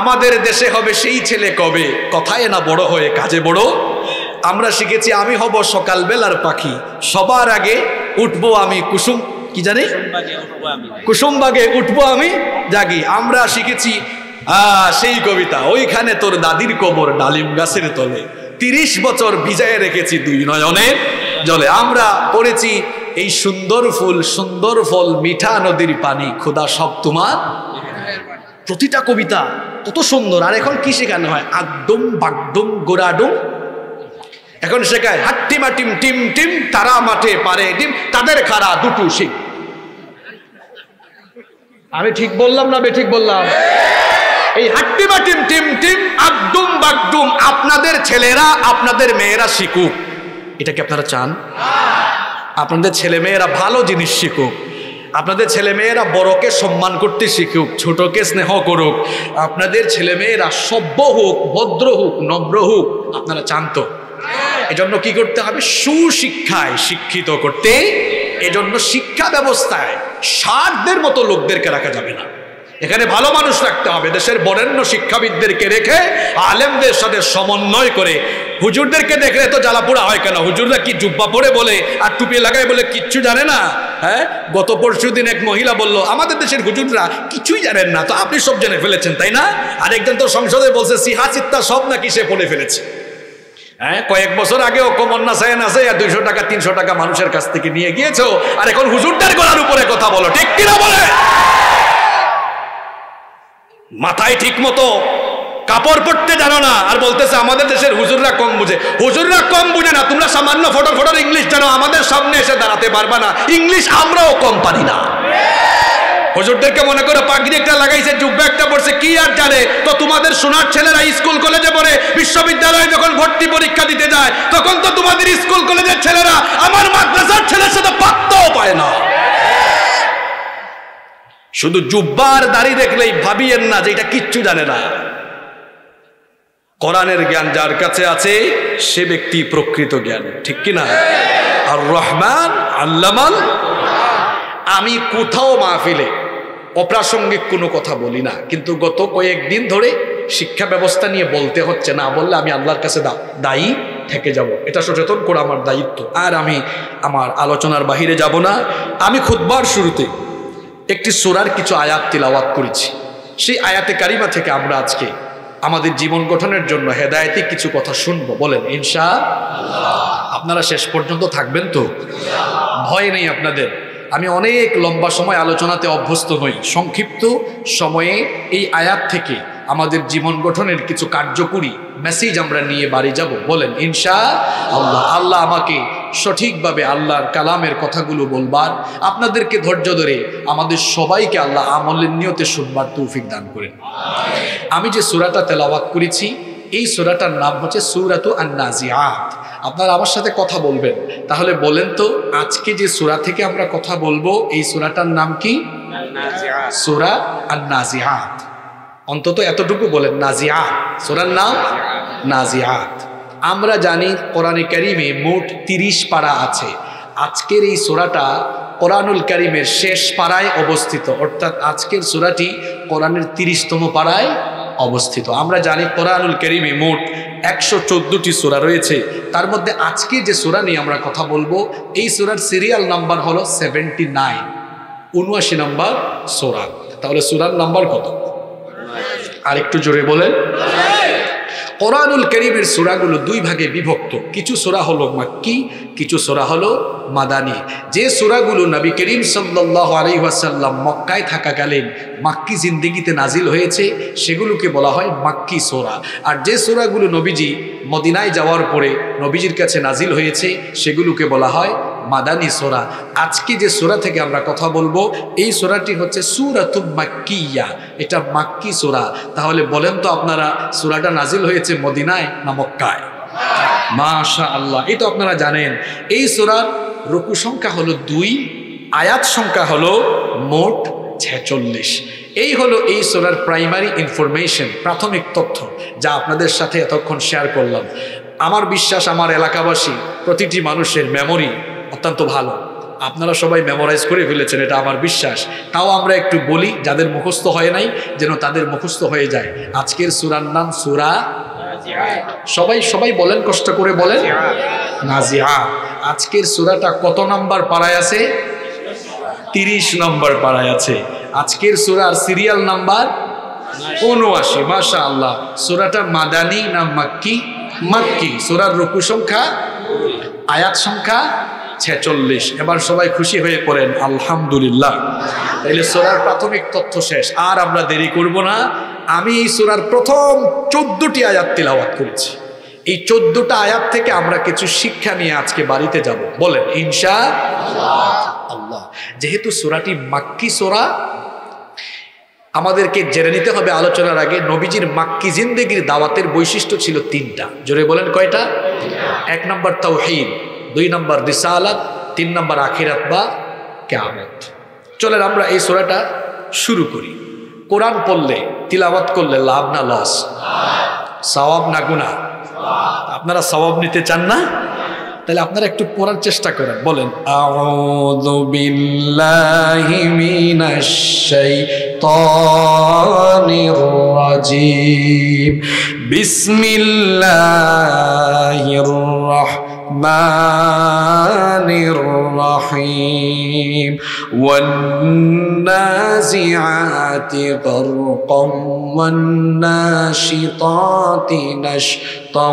আমাদের দেশে হবে সেই ছেলে কবে? কথায় না বড় হয়ে কাজে বড়? আমরা শিখেছি, আমি হব সকালবেলার পাখি। সবার আগে উঠবো আমি কুসুম, কি জানি? কুসুমবাগে উঠবো আমি জাগি। আমরা শিখেছি সেই কবিতা, ওইখানে তোর দাদির কবর ডালিম গাছের তলে। তিরিশ বছর ভিজায় রেখেছি দুই নয়নের জলে। আমরা পড়েছি, এই সুন্দর ফুল, সুন্দর ফল, মিঠা নদীর পানি, খোদা সব তোমার? প্রতিটা কবিতা কত সুন্দর, আর এখন কি শেখানো হয়? আগডুম বাগডুম গোড়াডুম এখন শেখায়, হাট্টিমা, টিম টিম টিম, তারা মাঠে পারে টিম তাদের খাড়া দুটো শিখ আমি ঠিক বললাম না বেঠিক বললাম? এই হাট্টিমা, টিম টিম টিম আগডুম বাগডুম আপনাদের ছেলেরা, আপনাদের মেয়েরা শিখুক। এটা কি আপনারা চান? আপনাদের ছেলে মেয়েরা ভালো জিনিস শিখুক। আপনাদের ছেলে মেয়েরা বড়কে সম্মান করতে শিখুক, ছোটকে স্নেহ করুক। আপনাদের ছেলে মেয়েরা সভ্য হোক, ভদ্র হোক, নম্র হোক, আপনারা চান তো এজন্য কি করতে হবে? সুশিক্ষায় শিক্ষিত করতে। এজন্য শিক্ষা ব্যবস্থায় ষাটদের মতো লোকদেরকে রাখা যাবে না। এখানে ভালো মানুষ রাখতে হবে। দেশের বরেণ্য শিক্ষাবিদদেরকে রেখে, আলেমদের সাথে সমন্বয় করে। হুজুরদেরকে দেখলে তো জ্বালাপোড়া হয় কেন? হুজুররা কি জুব্বা পরে বলে আর টুপি লাগায় বলে কিচ্ছু জানে না? হ্যাঁ? গত পরশু দিন এক মহিলা বলল, আমাদের দেশের হুজুররা কিছুই জানেন না, তো আপনি সব জেনে ফেলেছেন, তাই না? আরেকজন তো সংসদে বলছে, সিহা চিত্তা সব নাকি সে পড়ে ফেলেছে। হ্যাঁ? কয়েক বছর আগে আগেও কমন্না সায়ন আছে আর দুইশো টাকা, তিনশো টাকা মানুষের কাছ থেকে নিয়ে গিয়েছো আর এখন হুজুরটার গলার উপরে কথা বলো, ঠিক কিনা বলে? মাথায় ঠিক মতো কাপড় পরতে জানো না। আর বলতেছে, আমাদের দেশের হুজুররা কম বুঝে। হুজুররা কম বুঝে না, তোমরা সামান্য ফটো ফটোর ইংলিশ জানো, আমাদের সামনে এসে দাঁড়াতে পারবা না। ইংলিশ আমরাও কম পারি না। হুজুরদেরকে মনে করে, পাগড়ি একটা লাগাইছে, জুব্বা একটা পড়ছে কি আর জানে? তো তোমাদের সোনার ছেলেরা স্কুল কলেজে পড়ে, বিশ্ববিদ্যালয়ে যখন ভর্তি পরীক্ষা দিতে যায়, তখন তো তোমাদের স্কুল কলেজের ছেলেরা, আমার মাদ্রাসার ছেলের সাথে পাত্তাও পায় না। শুধু জুব্বার দাড়ি দেখলেই ভাবিয়েন না যে এটা কিচ্ছু জানে না। কোরআনের জ্ঞান যার কাছে আছে, সে ব্যক্তি প্রকৃত জ্ঞান, ঠিক কি না? আর রহমান আল্লামান। আমি কোথাও মাহফিলে অপ্রাসঙ্গিক কোনো কথা বলি না, কিন্তু গত কয়েকদিন ধরে শিক্ষা ব্যবস্থা নিয়ে বলতে হচ্ছে, না বললে আমি আল্লাহর কাছে দায়ী থেকে যাব। এটা সচেতন করা আমার দায়িত্ব। আর আমি আমার আলোচনার বাহিরে যাব না। আমি খুদবার শুরুতে একটি সোরার কিছু আয়াত তিলাওয়াত করেছি। সেই আয়াতে কারিমা থেকে আমরা আজকে আমাদের জীবন গঠনের জন্য হেদায়েতে কিছু কথা শুনব। বলেন ইনশা আপনারা শেষ পর্যন্ত থাকবেন তো? ভয় নেই আপনাদের। আমি অনেক লম্বা সময় আলোচনাতে অভ্যস্ত নই সংক্ষিপ্ত সময়ে এই আয়াত থেকে আমাদের জীবন গঠনের কিছু কার্যকরী মেসেজ আমরা নিয়ে বাড়ি যাব। বলেন ইনশা আল্লাহ আল্লাহ আমাকে সঠিকভাবে আল্লাহর কালামের কথাগুলো বলবার আপনাদেরকে ধৈর্য ধরে আমাদের সবাইকে আল্লাহ আমলের নিয়তে শুনবার তৌফিক দান করেন। আমি যে সুরাটা তেলাওয়াত করেছি এই সুরাটার নাম হচ্ছে সুরাতু আন নাজিয়াত আপনারা আমার সাথে কথা বলবেন। তাহলে বলেন তো আজকে যে সুরা থেকে আমরা কথা বলব এই সুরাটার নাম কি? সুরা আন নাজিয়াত অন্তত এতটুকু বলেন নাজিয়াত। সুরার নাম? নাজিয়াত। আমরা জানি কোরআনে কারিমে মোট তিরিশ পাড়া আছে। আজকের এই সোরাটা কোরআনুল কারিমের শেষ পাড়ায় অবস্থিত। অর্থাৎ আজকের সোরাটি কোরআনের তিরিশতম পাড়ায় অবস্থিত। আমরা জানি কোরআনুল করিমে মোট একশো চোদ্দোটি সোরা রয়েছে। তার মধ্যে আজকে যে সোরা নিয়ে আমরা কথা বলব, এই সোরার সিরিয়াল নাম্বার হলো সেভেন্টি নাইন। উনআশি নাম্বার সোরা। তাহলে সোরার নাম্বার কত? আরেকটু জোরে বলেন। কোরআনুল করিমের সোরাগুলো দুই ভাগে বিভক্ত। কিছু সোরা হলো মাক্কি, কিছু সোরা হলো মাদানি। যে সোরাগুলো নবী করিম সাল্লাহ আলহিহাসাল্লাম মক্কায় থাকাকালীন মাক্কি জিন্দিগিতে নাজিল হয়েছে, সেগুলোকে বলা হয় মাক্কি সোরা। আর যে সোরাগুলো নবীজি মদিনায় যাওয়ার পরে নবীজির কাছে নাজিল হয়েছে, সেগুলোকে বলা হয় মাদানি সোরা। আজকে যে সোরা থেকে আমরা কথা বলব, এই সোরাটি হচ্ছে সুরাতুম মাক্কিয়া। এটা মাক্কি সোরা। তাহলে বলেন তো আপনারা, সোরাটা নাজিল হয়েছে মদিনায় না মক্কায়? মাশা আল্লাহ তো আপনারা জানেন। এই সোরার রুকু সংখ্যা হলো দুই, আয়াত সংখ্যা হলো মোট ছেচল্লিশ। এই হলো এই সোরার প্রাইমারি ইনফরমেশন প্রাথমিক তথ্য, যা আপনাদের সাথে এতক্ষণ শেয়ার করলাম। আমার বিশ্বাস, আমার এলাকাবাসী, প্রতিটি মানুষের মেমোরি অত্যন্ত ভালো। আপনারা সবাই মেমোরাইজ করে ফেলেছেন এটা আমার বিশ্বাস। তাও আমরা একটু বলি যাদের মুখস্থ হয় নাই যেন তাদের মুখস্থ হয়ে যায়। আজকের সুরার নাম সুরা সবাই সবাই বলেন কষ্ট করে বলেন। নাজিহা আজকের সুরাটা কত নাম্বার পাড়ায় আছে? তিরিশ নম্বর পাড়ায় আছে। আজকের সুরার সিরিয়াল নাম্বার উনআশি মাশা আল্লাহ সুরাটা মাদানি না মাক্কি? মাক্কি। সুরার রুকু সংখ্যা আয়াত সংখ্যা ছেচল্লিশ। এবার সবাই খুশি হয়ে পড়েন, আলহামদুলিল্লাহ। তাইলে সোরার প্রাথমিক তথ্য শেষ। আর আমরা দেরি করব না। আমি এই সোরার প্রথম চোদ্দটি আয়াত তিলাওয়াত করেছি। এই চোদ্দটা আয়াত থেকে আমরা কিছু শিক্ষা নিয়ে আজকে বাড়িতে যাব। বলেন, ইনশা আল্লাহ। যেহেতু সোরাটি মাক্কি সোরা, আমাদেরকে জেনে নিতে হবে আলোচনার আগে নবীজির মাক্কি জিন্দেগির দাওয়াতের বৈশিষ্ট্য ছিল তিনটা। জোরে বলেন কয়টা? এক নম্বর তাওহীদ। দুই নম্বর রিসালাত, তিন নম্বর আখিরাত বা কেয়ামত। চলেন আমরা এই সোরাটা শুরু করি। কোরআন পড়লে, তিলাওয়াত করলে লাভ না লস? সওয়াব না গুণা আপনারা সওয়াব নিতে চান না? তাহলে আপনারা একটু পড়ার চেষ্টা করেন, বলেন, আউযু রহিম والنازعات غرقا والناشطات نشطا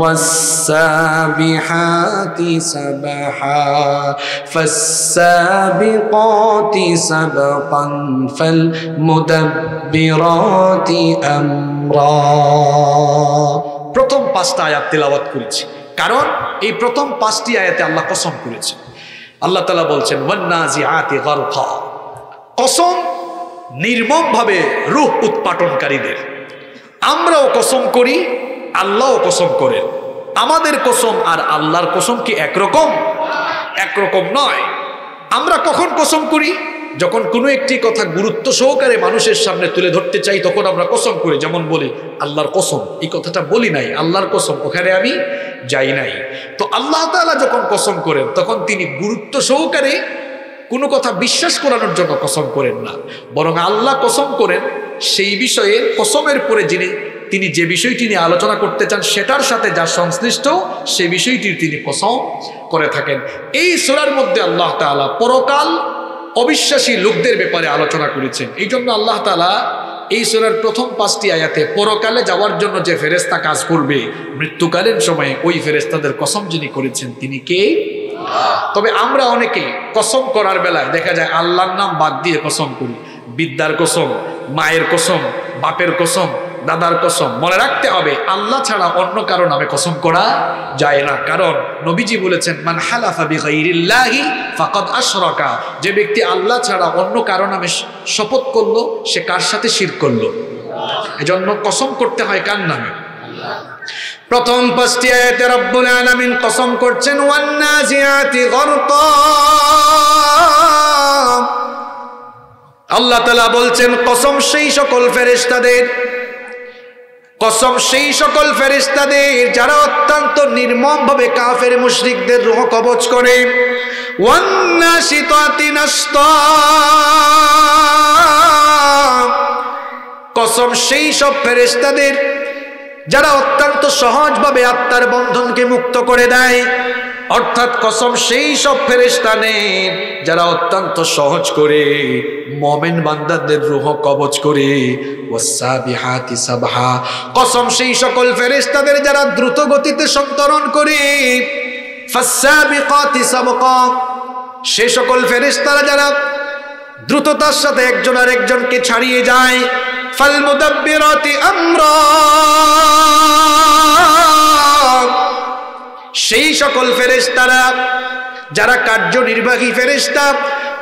والسابحات سبحا فالسابقات سبقا فالمدبرات أمرا প্রথম পাঁচটা আয়াত তেলাওয়াত করেছি কারণ এই প্রথম পাঁচটি আয়াতে আল্লাহ কসম করেছে আল্লাহ তালা বলছেন কসম নির্মমভাবে রূহ উৎপাটনকারীদের। আমরাও কসম করি, আল্লাহও কসম করেন আমাদের কসম আর আল্লাহর কসম কি একরকম? একরকম নয়। আমরা কখন কসম করি? যখন কোনো একটি কথা গুরুত্ব সহকারে মানুষের সামনে তুলে ধরতে চাই, তখন আমরা কসম করি। যেমন বলি, আল্লাহর কসম এই কথাটা বলি নাই, আল্লাহর কসম ওখানে আমি যাই নাই। তো আল্লাহ তাআলা যখন কসম করেন, তখন তিনি গুরুত্ব সহকারে কোনো কথা বিশ্বাস করানোর জন্য কসম করেন না। বরং আল্লাহ কসম করেন, সেই বিষয়ে কসমের পরে যিনি, তিনি যে বিষয়টি নিয়ে আলোচনা করতে চান, সেটার সাথে যা সংশ্লিষ্ট, সে বিষয়টির তিনি কসম করে থাকেন। এই সোরার মধ্যে আল্লাহ তাআলা পরকাল অবিশ্বাসী লোকদের ব্যাপারে আলোচনা করেছেন। এই জন্য আল্লাহ তালা এই সুরার প্রথম পাঁচটি আয়াতে পরকালে যাওয়ার জন্য যে ফেরেস্তা কাজ করবে, মৃত্যুকালীন সময়ে ওই ফেরেস্তাদের কসম যিনি করেছেন, তিনি কে? তবে আমরা অনেকে কসম করার বেলায় দেখা যায় আল্লাহর নাম বাদ দিয়ে কসম করি। বিদ্যার কসম, মায়ের কসম, বাপের কসম দাদার কসম, মনে রাখতে হবে, আল্লাহ ছাড়া অন্য কারও নামে কসম করা যায় না। কারণ নবীজি বলেছেন, মান হালাফা বিগাইরিল্লাহি ফাকাদ আশরাকা। যে ব্যক্তি আল্লাহ ছাড়া অন্য কারও নামে শপথ করল, সে কার সাথে শির করল? এজন্য কসম করতে হয় কার নামে? প্রথম পাঁচটি আয়াতে রব্বুল আলামিন কসম করছেন, ওয়ান্নাজিয়াতি গরকা আল্লাহ তাআলা বলছেন, কসম সেই সকল ফেরেশতাদের কসম সেই সকল ফেরিস্তাদের যারা অত্যন্ত নির্মম ভাবে কাফের মুশরিকদের রুহ কবচ করে। কসম সেই সব ফেরিস্তাদের যারা অত্যন্ত সহজভাবে আত্মার বন্ধনকে মুক্ত করে দেয়। অর্থাৎ কসম সেই সব ফেরেস্তানের যারা অত্যন্ত সহজ করে মমেন বান্দাদের রুহ কবচ করে। কসম সেই সকল ফেরেস্তাদের যারা দ্রুত গতিতে সন্তরণ করে। সে সকল ফেরেস্তারা যারা দ্রুততার সাথে একজন আর একজনকে ছাড়িয়ে যায়। ফাল মুদাব্বিরাতি আমরা। সেই সকল ফেরেশতারা, যারা কার্যনির্বাহী ফেরেশতা,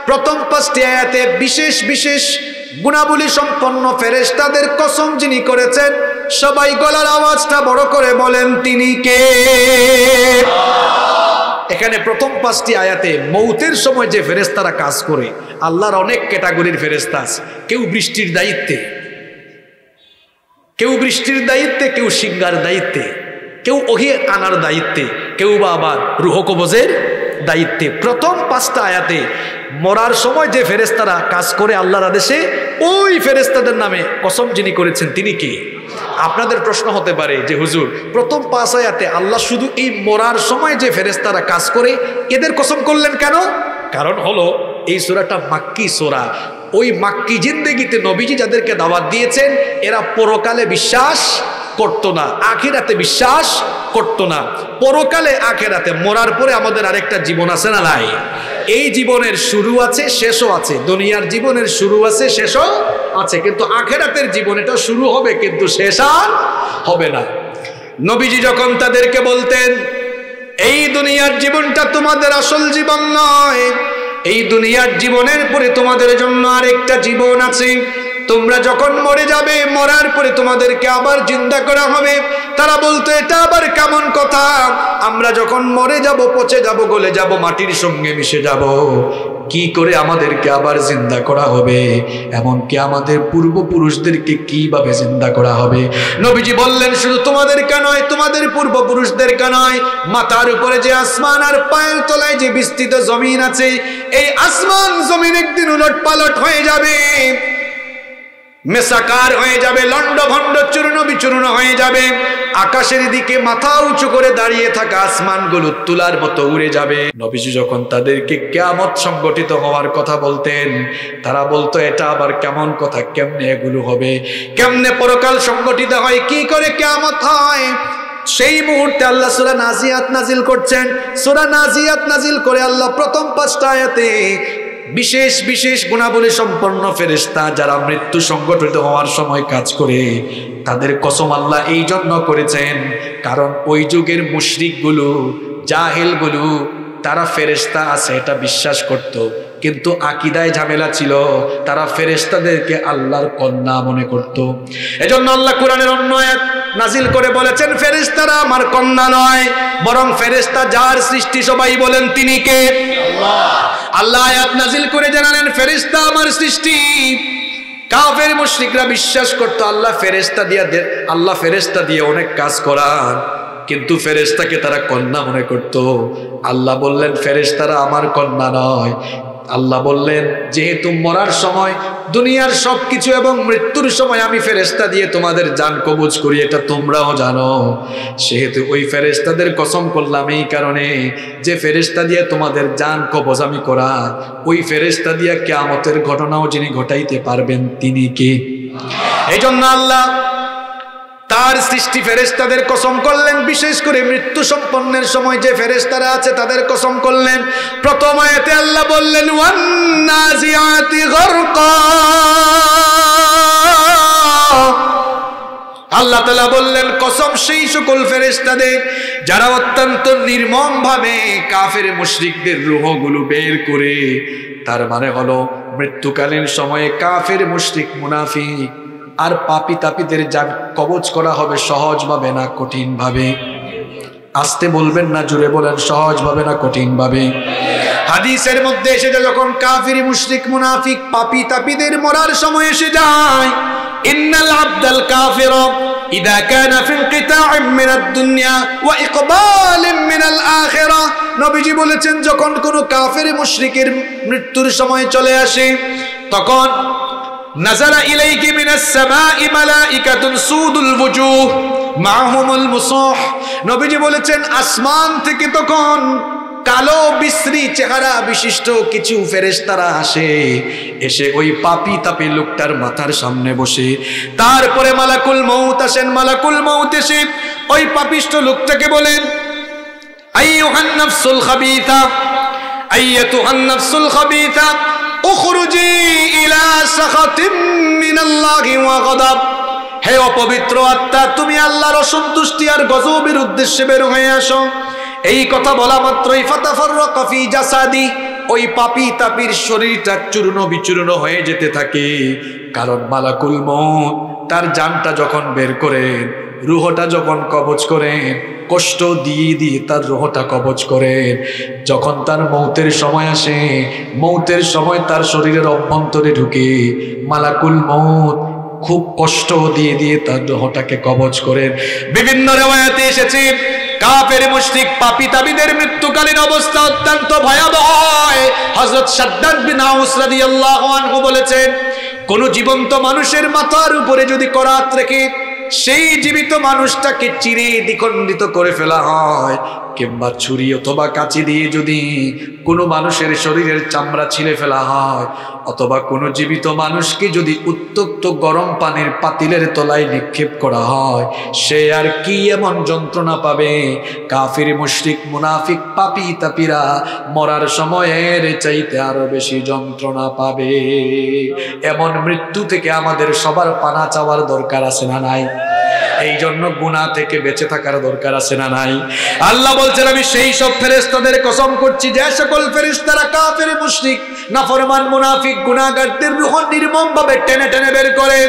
প্রথম পাঁচটি আয়াতে বিশেষ বিশেষ গুণাবলী সম্পন্ন ফেরেশতাদের কসম যিনি করেছেন, সবাই গলার আওয়াজটা বড় করে বলেন, তিনি কে? এখানে প্রথম পাঁচটি আয়াতে মৌতের সময় যে ফেরেস্তারা কাজ করে, আল্লাহর অনেক ক্যাটাগরির ফেরেস্তা আছে। কেউ বৃষ্টির দায়িত্বে, কেউ বৃষ্টির দায়িত্বে, কেউ সিঙ্গার দায়িত্বে কেউ ওহি আনার দায়িত্বে, কেউ বা আবার রুহ কবজের দায়িত্বে। প্রথম পাঁচটা আয়াতে, মরার সময় যে ফেরেস্তারা কাজ করে আল্লাহর আদেশে, ওই ফেরেস্তাদের নামে কসম যিনি করেছেন, তিনি কে? আপনাদের প্রশ্ন হতে পারে যে, হুজুর, প্রথম পাঁচ আয়াতে আল্লাহ শুধু এই মরার সময় যে ফেরেস্তারা কাজ করে, এদের কসম করলেন কেন? কারণ হলো, এই সোরাটা মাক্কি সোরা। ওই মাক্কি জিন্দেগিতে নবীজি যাদেরকে দাওয়াত দিয়েছেন, এরা পরকালে বিশ্বাস করত না, আখেরাতে বিশ্বাস করত না। পরকালে আখেরাতে মরার পরে আমাদের আরেকটা জীবন আছে না নাই? এই জীবনের শুরু আছে, শেষও আছে। দুনিয়ার জীবনের শুরু আছে, শেষও আছে। কিন্তু আখেরাতের জীবন এটা শুরু হবে, কিন্তু শেষ আর হবে না। নবীজি যখন তাদেরকে বলতেন, এই দুনিয়ার জীবনটা তোমাদের আসল জীবন নয় এই দুনিয়ার জীবনের পরে তোমাদের জন্য আরেকটা জীবন আছে। তোমরা যখন মরে যাবে, মরার পরে তোমাদেরকে আবার জিন্দা করা হবে। তারা বলতো, এটা আবার কেমন কথা? আমরা যখন মরে যাব, পচে যাব, গলে যাব, মাটির সঙ্গে মিশে যাব, কি করে আমাদেরকে আবার জিন্দা করা হবে? এমনকি আমাদের পূর্বপুরুষদেরকে কীভাবে জিন্দা করা হবে? নবীজি বললেন, শুধু তোমাদেরকে নয়, তোমাদের পূর্বপুরুষদেরকে নয়, মাথার উপরে যে আসমান আর পায়ের তলায় যে বিস্তৃত জমিন আছে, এই আসমান জমিন একদিন উলট পালট হয়ে যাবে। মেসাকার হয়ে যাবে লন্ড ভণ্ড চূর্ণ বিচূর্ণ হয়ে যাবে। আকাশের দিকে মাথা উঁচু করে দাঁড়িয়ে থাকা আসমানগুলো তুলার মতো উড়ে যাবে। নবীজি যখন তাদেরকে কেয়ামত সংগঠিত হওয়ার কথা বলতেন, তারা বলতো, এটা আবার কেমন কথা? কেমনে এগুলো হবে? কেমনে পরকাল সংগঠিত হয়? কি করে কেয়ামত হয়? সেই মুহূর্তে আল্লাহ সুরা নাজিয়াত নাজিল করছেন। সুরা নাজিয়াত নাজিল করে আল্লাহ প্রথম পাঁচটা আয়াতে বিশেষ বিশেষ গুণাবলী সম্পন্ন ফেরেস্তা যারা মৃত্যু সংগঠিত হওয়ার সময় কাজ করে, তাদের কসম আল্লাহ এই জন্য করেছেন কারণ ওই যুগের মুশরিকগুলো, জাহেলগুলো, তারা ফেরেস্তা আছে, এটা বিশ্বাস করত। কিন্তু আকিদায় ঝামেলা ছিল, তারা ফেরেস্তাদেরকে আল্লাহর কন্যা মনে করত। এজন্য আল্লাহ কোরআনের অন্য এক নাজিল করে বলেছেন ফেরেস্তারা আমার কন্যা নয়, বরং ফেরেস্তা যার সৃষ্টি সবাই বলেন তিনি কে? আল্লাহ। আয়াত নাজিল করে জানালেন ফেরেস্তা আমার সৃষ্টি। কাফের মুশরিকরা বিশ্বাস করতো, আল্লাহ ফেরেস্তা দিয়া আল্লাহ ফেরেস্তা দিয়ে অনেক কাজ করান, কিন্তু ফেরেস্তাকে তারা কন্যা মনে করত। আল্লাহ বললেন ফেরেস্তারা আমার কন্যা নয় আল্লাহ বললেন, যেহেতু মরার সময়, দুনিয়ার সব কিছু এবং মৃত্যুর সময় আমি ফেরেস্তা দিয়ে তোমাদের যান কবজ করি, এটা তোমরাও জানো। সেহেতু ওই ফেরেস্তাদের কসম করলাম এই কারণে যে ফেরেস্তা দিয়ে তোমাদের যান কবজ আমি করা ওই ফেরেস্তা দিয়ে কেয়ামতের ঘটনাও যিনি ঘটাইতে পারবেন তিনি কে? এই জন্য আল্লাহ তার সৃষ্টি ফেরেস্তাদের কসম করলেন, বিশেষ করে মৃত্যু সম্পন্নের সময় যে ফেরেস্তারা আছে তাদের কসম করলেন। প্রথম আয়াতে আল্লাহ বললেন আল্লাহ তালা বললেন, কসম সেই সকল ফেরেস্তাদের যারা অত্যন্ত নির্মম ভাবে কাফের মুশরিকদের রুহগুলো বের করে। তার মানে হলো, মৃত্যুকালীন সময়ে কাফের মুশরিক মুনাফিক আর পাপি তাপিদের যা কবচ করা হবে সহজভাবে না কঠিনভাবে আসতে বলবেন না জুড়ে বলেন সহজভাবে না কঠিনভাবে হাদিসের মধ্যে এসে যায় যখন কাফির মুশরিক মুনাফিক পাপি তাপিদের মরার সময় এসে যায় ইন্নাল আব্দাল কাফির إذا كان في انقطاع من الدنيا وإقبال من الآخرة নবীজি বলেছেন যখন কোনো কাফের মুশরিকের মৃত্যুর সময় চলে আসে তখন নাজালা ইলাইকি মিনাস সামাই মালাইকাতুন সুদুল বুজুহ মাহুমুল মুসাহ। নবীজি বলেছেন, আসমান থেকে তখন কালো বিশ্রী চেহারা বিশিষ্ট কিছু ফেরেশতারা আসে, এসে ওই পাপি তাপি লোকটার মাথার সামনে বসে। তারপরে মালাকুল মৌত আসেন, মালাকুল মৌত এসে ওই পাপিষ্ট লোকটাকে বলেন, আইয়ুহান নাফসুল খাবিথা আইয়াতুহান নাফসুল খাবিথা উখরুজি ইলা সাখাতিম মিনাল্লাহি ওয়া গাদাব। হে অপবিত্র আত্মা, তুমি আল্লাহর অসন্তুষ্টি আর গজবের উদ্দেশ্যে বের হয়ে আসো। এই কথা বলা মাত্রই ফাতাফাররাকা ফি জাসাদি। ওই পাপি তাপির শরীরটা চূর্ণ বিচূর্ণ হয়ে যেতে থাকে। কারণ মালাকুল মউত, তার জানটা যখন বের করেন রুহটা যখন কবজ করেন কষ্ট দিয়ে দিয়ে তার রুহটা কবজ করেন যখন তার মৌতের সময় আসে, মৌতের সময় তার শরীরের অভ্যন্তরে ঢুকে মালাকুল মৌত খুব কষ্ট দিয়ে দিয়ে তার দেহটাকে কবজ করেন বিভিন্ন রেওয়ায়াতে এসেছে, কাফের মুশরিক পাপী তাবিদের মৃত্যুকালীন অবস্থা অত্যন্ত ভয়াবহ হয়। হযরত সাদ্দাদ বিন আউস রাদিয়াল্লাহু আনহু বলেছেন, কোন জীবন্ত মানুষের মাথার উপরে যদি করাত রেখে সেই জীবিত মানুষটাকে চিরে দ্বিখণ্ডিত করে ফেলা হয়। কিংবা ছুরি অথবা কাঁচি দিয়ে যদি কোনো মানুষের শরীরের চামড়া ছিঁড়ে ফেলা হয়, অথবা কোনো জীবিত মানুষকে যদি উত্তপ্ত গরম পানির পাতিলের তলায় নিক্ষেপ করা হয়, সে আর কি এমন যন্ত্রণা পাবে? কাফির, মুশরিক, মুনাফিক, পাপি, তাপিরা মরার সময়ের চাইতে আরও বেশি যন্ত্রণা পাবে। এমন মৃত্যু থেকে আমাদের সবার পানা চাওয়ার দরকার আছে না নাই? এই জন্য গুণা থেকে বেঁচে থাকার দরকার আছে না নাই? আল্লাহ বলছেন, আমি সেই সব ফেরেস্তাদের কসম করছি যে সকল ফেরেস্তারা কাফের, মুশরিক, নাফরমান, মুনাফিক গুনাহগারদের রূহ নির্মম ভাবে টেনে টেনে বের করে।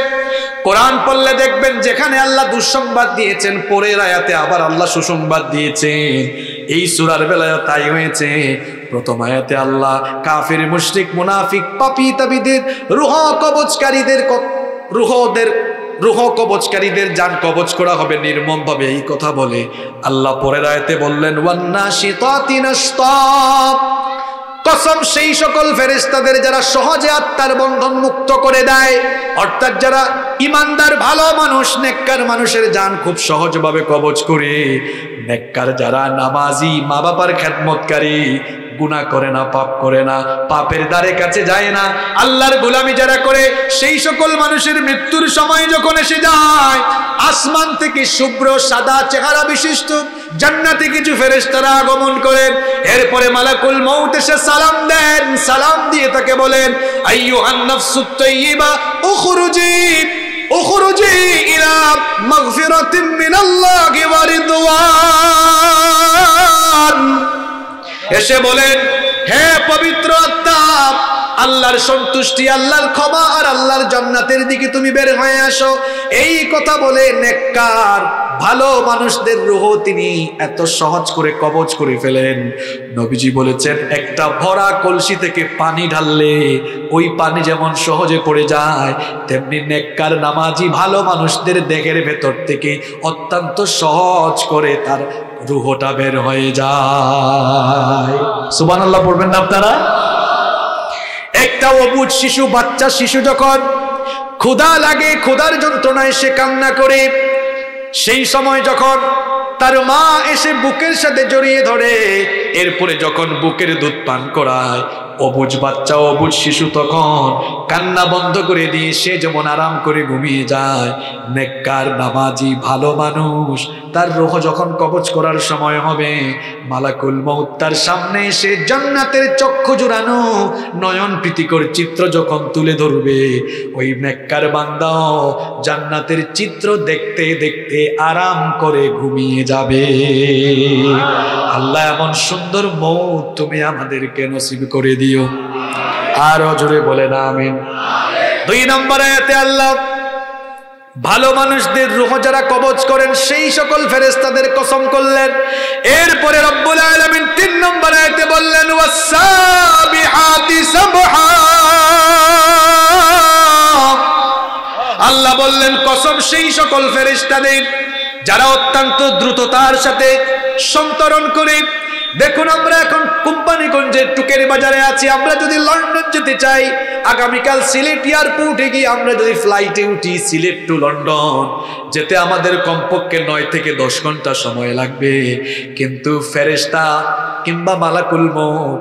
কোরআন পড়লে দেখবেন যেখানে আল্লাহ দুঃসংবাদ দিয়েছেন, পরের আয়াতে আবার আল্লাহ সুসংবাদ দিয়েছেন। এই সুরার বেলায় তাই হয়েছে। প্রথম আয়াতে আল্লাহ কাফির, মুশরিক, মুনাফিক পাপি তাবিদের রুহ কবচকারীদের রুহদের রুহ কবচকারীদের যান কবচ করা হবে নির্মম ভাবে এই কথা বলে আল্লাহ পরের আয়তে বললেন কসম, সেই সকল ফেরেশতাদের যারা সহজে আত্মার বন্ধন মুক্ত করে দেয়, অর্থাৎ যারা ইমানদার, ভালো মানুষ, নেককার মানুষের যান খুব সহজভাবে কবচ করে। নেককার যারা নামাজি মা বাবার খ্যাতমতকারী গুনাহ করে না, পাপ করে না, পাপের দ্বারে কাছে যায় না। আল্লাহর গোলামি যারা করে, সেই সকল মানুষের মৃত্যুর সময় যখন এসে যায়, আসমান থেকে শুভ্র, সাদা চেহারা বিশিষ্ট, জান্নাতে কিছু ফেরেশতারা আগমন করেন। এরপরে মালাকুল মউত এসে সালাম দেন, সালাম দিয়ে তাকে বলেন, আইয়ুহান নাফসুত তাইয়্যিবা উখরুজি উখরুজি ইলা মাগফিরাতিন মিনাল্লাহি ওয়া রিদওয়ান। এসে বলেন, হে পবিত্র আত্মা আল্লাহর সন্তুষ্টি, আল্লাহর ক্ষমা আর আল্লাহর জান্নাতের দিকে তুমি বের হয়ে আসো। এই কথা বলে নেককার, ভালো মানুষদের রুহ তিনি এত সহজ করে কবজ করে ফেলেন। নবীজি বলেছেন, একটা ভরা কলসি থেকে পানি ঢাললে ওই পানি যেমন সহজে পড়ে যায়, তেমনি নেককার, নামাজি, ভালো মানুষদের দেহের ভেতর থেকে অত্যন্ত সহজ করে তার রুহটা বের হয়ে যায়। সুবান আল্লাহ পড়বেন না আপনারা? একটা অবুজ শিশু, বাচ্চা শিশু যখন ক্ষুধা লাগে, ক্ষুধার যন্ত্রণায় সে কান্না করে, সেই সময় যখন তার মা এসে বুকের সাথে জড়িয়ে ধরে, এরপরে যখন বুকের দুধ পান করায় অবুজ বাচ্চা, অবুজ শিশু তখন কান্না বন্ধ করে দিয়ে সে যেমন আরাম করে ঘুমিয়ে যায়। নেককার, নামাজি, ভালো মানুষ। তার রোহ যখন কবচ করার সময় হবে, মালাকুল মৌত তার সামনে এসে জান্নাতের চক্ষু জুড়ানো নয়ন প্রীতিকর চিত্র যখন তুলে ধরবে। ওই নেককার বান্দাও জান্নাতের চিত্র দেখতে দেখতে আরাম করে ঘুমিয়ে যাবে। আল্লাহ এমন সুন্দর মৌত তুমি আমাদেরকে নসিব করে দিও। আর জোরে বলে না, আমিন। দুই নম্বর আয়াতে আল্লাহ ভালো মানুষদের রুহ যারা কবজ করেন, সেই সকল ফেরেস্তাদের কসম করলেন। এরপরে রব্বুল আলামিন তিন নম্বর আয়াতে বললেন আল্লাহ বললেন, কসম সেই সকল ফেরেস্তাদের যারা অত্যন্ত দ্রুততার সাথে সন্তরণ করে দেখুন, আমরা এখন কোম্পানিগঞ্জের টুকের বাজারে আছি। আমরা যদি লন্ডন যেতে চাই, আগামীকাল সিলেট এয়ারপোর্টে গিয়ে আমরা যদি ফ্লাইটে উঠি সিলেট টু লন্ডন, যেতে আমাদের কমপক্ষে নয় থেকে দশ ঘণ্টা সময় লাগবে। কিন্তু ফেরেস্তা কিংবা মালাকুল মৌত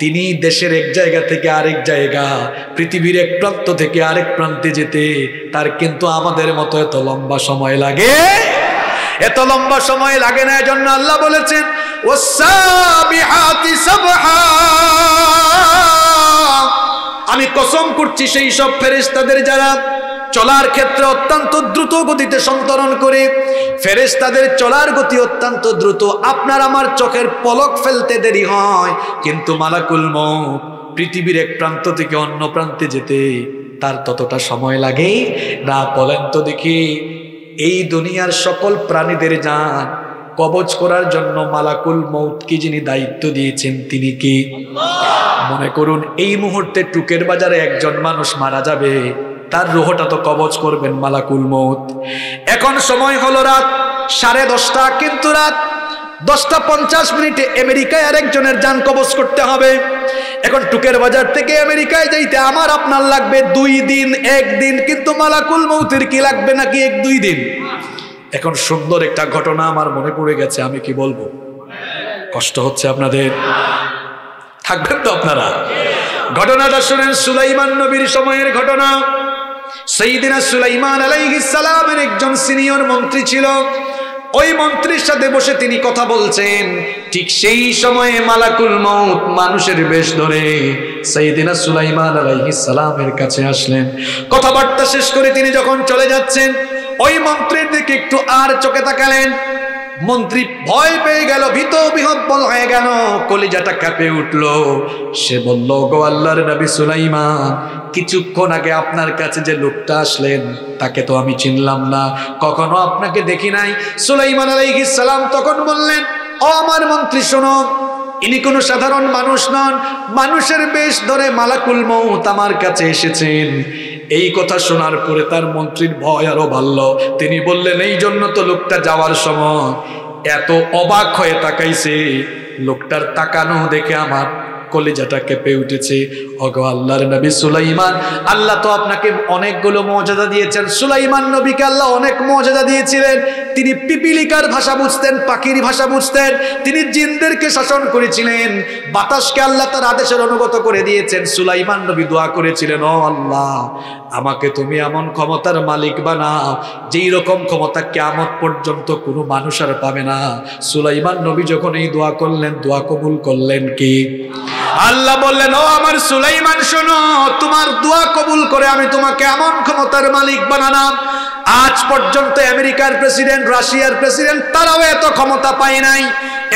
তিনি দেশের এক জায়গা থেকে আরেক জায়গা, পৃথিবীর এক প্রান্ত থেকে আরেক প্রান্তে যেতে, তার কিন্তু আমাদের মতো এত লম্বা সময় লাগে? এত লম্বা সময় লাগে না, এজন্য আল্লাহ বলেছেন। আমি কসম করছি, সেই সব ফেরেশতাদের যারা চলার ক্ষেত্রে অত্যন্ত দ্রুত গতিতে সন্তরণ করে, ফেরেশতাদের চলার গতি অত্যন্ত দ্রুত, আপনার আমার চোখের পলক ফেলতে দেরি হয়, কিন্তু মালাকুল পৃথিবীর এক প্রান্ত থেকে অন্য প্রান্তে যেতে তার ততটা সময় লাগে না, বলেন তো দেখি এই দুনিয়ার সকল প্রাণীদের যান কবচ করার জন্য মালাকুল মৌতকে যিনি দায়িত্ব দিয়েছেন তিনি কি? মনে করুন, এই মুহূর্তে টুকের বাজারে একজন মানুষ মারা যাবে, তার রোহটা তো কবচ করবেন মালাকুল মৌত এখন সময় হলো রাত সাড়ে দশটা, কিন্তু রাত দশটা পঞ্চাশ মিনিটে আমেরিকায় আরেকজনের যান কবচ করতে হবে। এখন টুকের বাজার থেকে আমেরিকায় যাইতে আমার আপনার লাগবে দুই দিন একদিন কিন্তু মালাকুল মৌতির কি লাগবে নাকি এক দুই দিন? এখন সুন্দর একটা ঘটনা আমার মনে পড়ে গেছে, আমি কি বলব? কষ্ট হচ্ছে আপনাদের? থাকবেন তো আপনারা? ঘটনাটা শুনেন সুলাইমান নবীর সময়ের ঘটনা। সেই সেইদিনা সুলাইমান আলাইহিস সালামের একজন সিনিয়র মন্ত্রী ছিল। ওই মন্ত্রীর সাথে বসে তিনি কথা বলছেন, ঠিক সেই সময়ে মালাকুল মৌত মানুষের বেশ ধরে সেইদিনা সুলাইমান আলাইহিস সালামের কাছে আসলেন। কথাবার্তা শেষ করে তিনি যখন চলে যাচ্ছেন, ওই মন্ত্রীর দিকে একটু আর চোখে তাকালেন। মন্ত্রী ভয় পেয়ে গেল, ভীত বিহব্বল হয়ে গেল, কলিজাটা কাঁপে উঠল। সে বলল, গো আল্লাহর নবী সুলাইমান, কিছুক্ষণ আগে আপনার কাছে যে লোকটা আসলেন, তাকে তো আমি চিনলাম না, কখনো আপনাকে দেখি নাই। সুলাইমান আলাইহিস সালাম তখন বললেন, ও আমার মন্ত্রী, শোনো, ইনি কোনো সাধারণ মানুষ নন, মানুষের বেশ ধরে মালাকুল মৌত আমার কাছে এসেছেন। এই কথা শোনার পরে তার মন্ত্রীর ভয় আরও ভাল্ল তিনি বললেন, এই জন্য তো লোকটা যাওয়ার সময় এত অবাক হয়ে তাকাইছে। লোকটার তাকানো দেখে আমার কলেজাটা কেঁপে উঠেছে। অগো আল্লাহর নবী সুলাইমান, আল্লাহ তো আপনাকে অনেকগুলো মর্যাদা দিয়েছেন। সুলাইমান নবীকে আল্লাহ অনেক মর্যাদা দিয়েছিলেন। তিনি পিপিলিকার ভাষা বুঝতেন, পাখির ভাষা বুঝতেন। তিনি জিনদেরকে শাসন করেছিলেন। বাতাসকে আল্লাহ তার আদেশের অনুগত করে দিয়েছেন। সুলাইমান নবী দোয়া করেছিলেন, ও আল্লাহ, আমাকে তুমি এমন ক্ষমতার মালিক বানাও, যেই রকম ক্ষমতা কেমত পর্যন্ত কোনো মানুষ আর পাবে না। সুলাইমান নবী যখন এই দোয়া করলেন, দোয়া কবুল করলেন কি? আল্লাহ বললেন, ও আমার সুলাইমান, শোনো, তোমার দোয়া কবুল করে আমি তোমাকে এমন ক্ষমতার মালিক বানালাম। আজ পর্যন্ত আমেরিকার প্রেসিডেন্ট, রাশিয়ার প্রেসিডেন্ট, তারাও এত ক্ষমতা পায় নাই।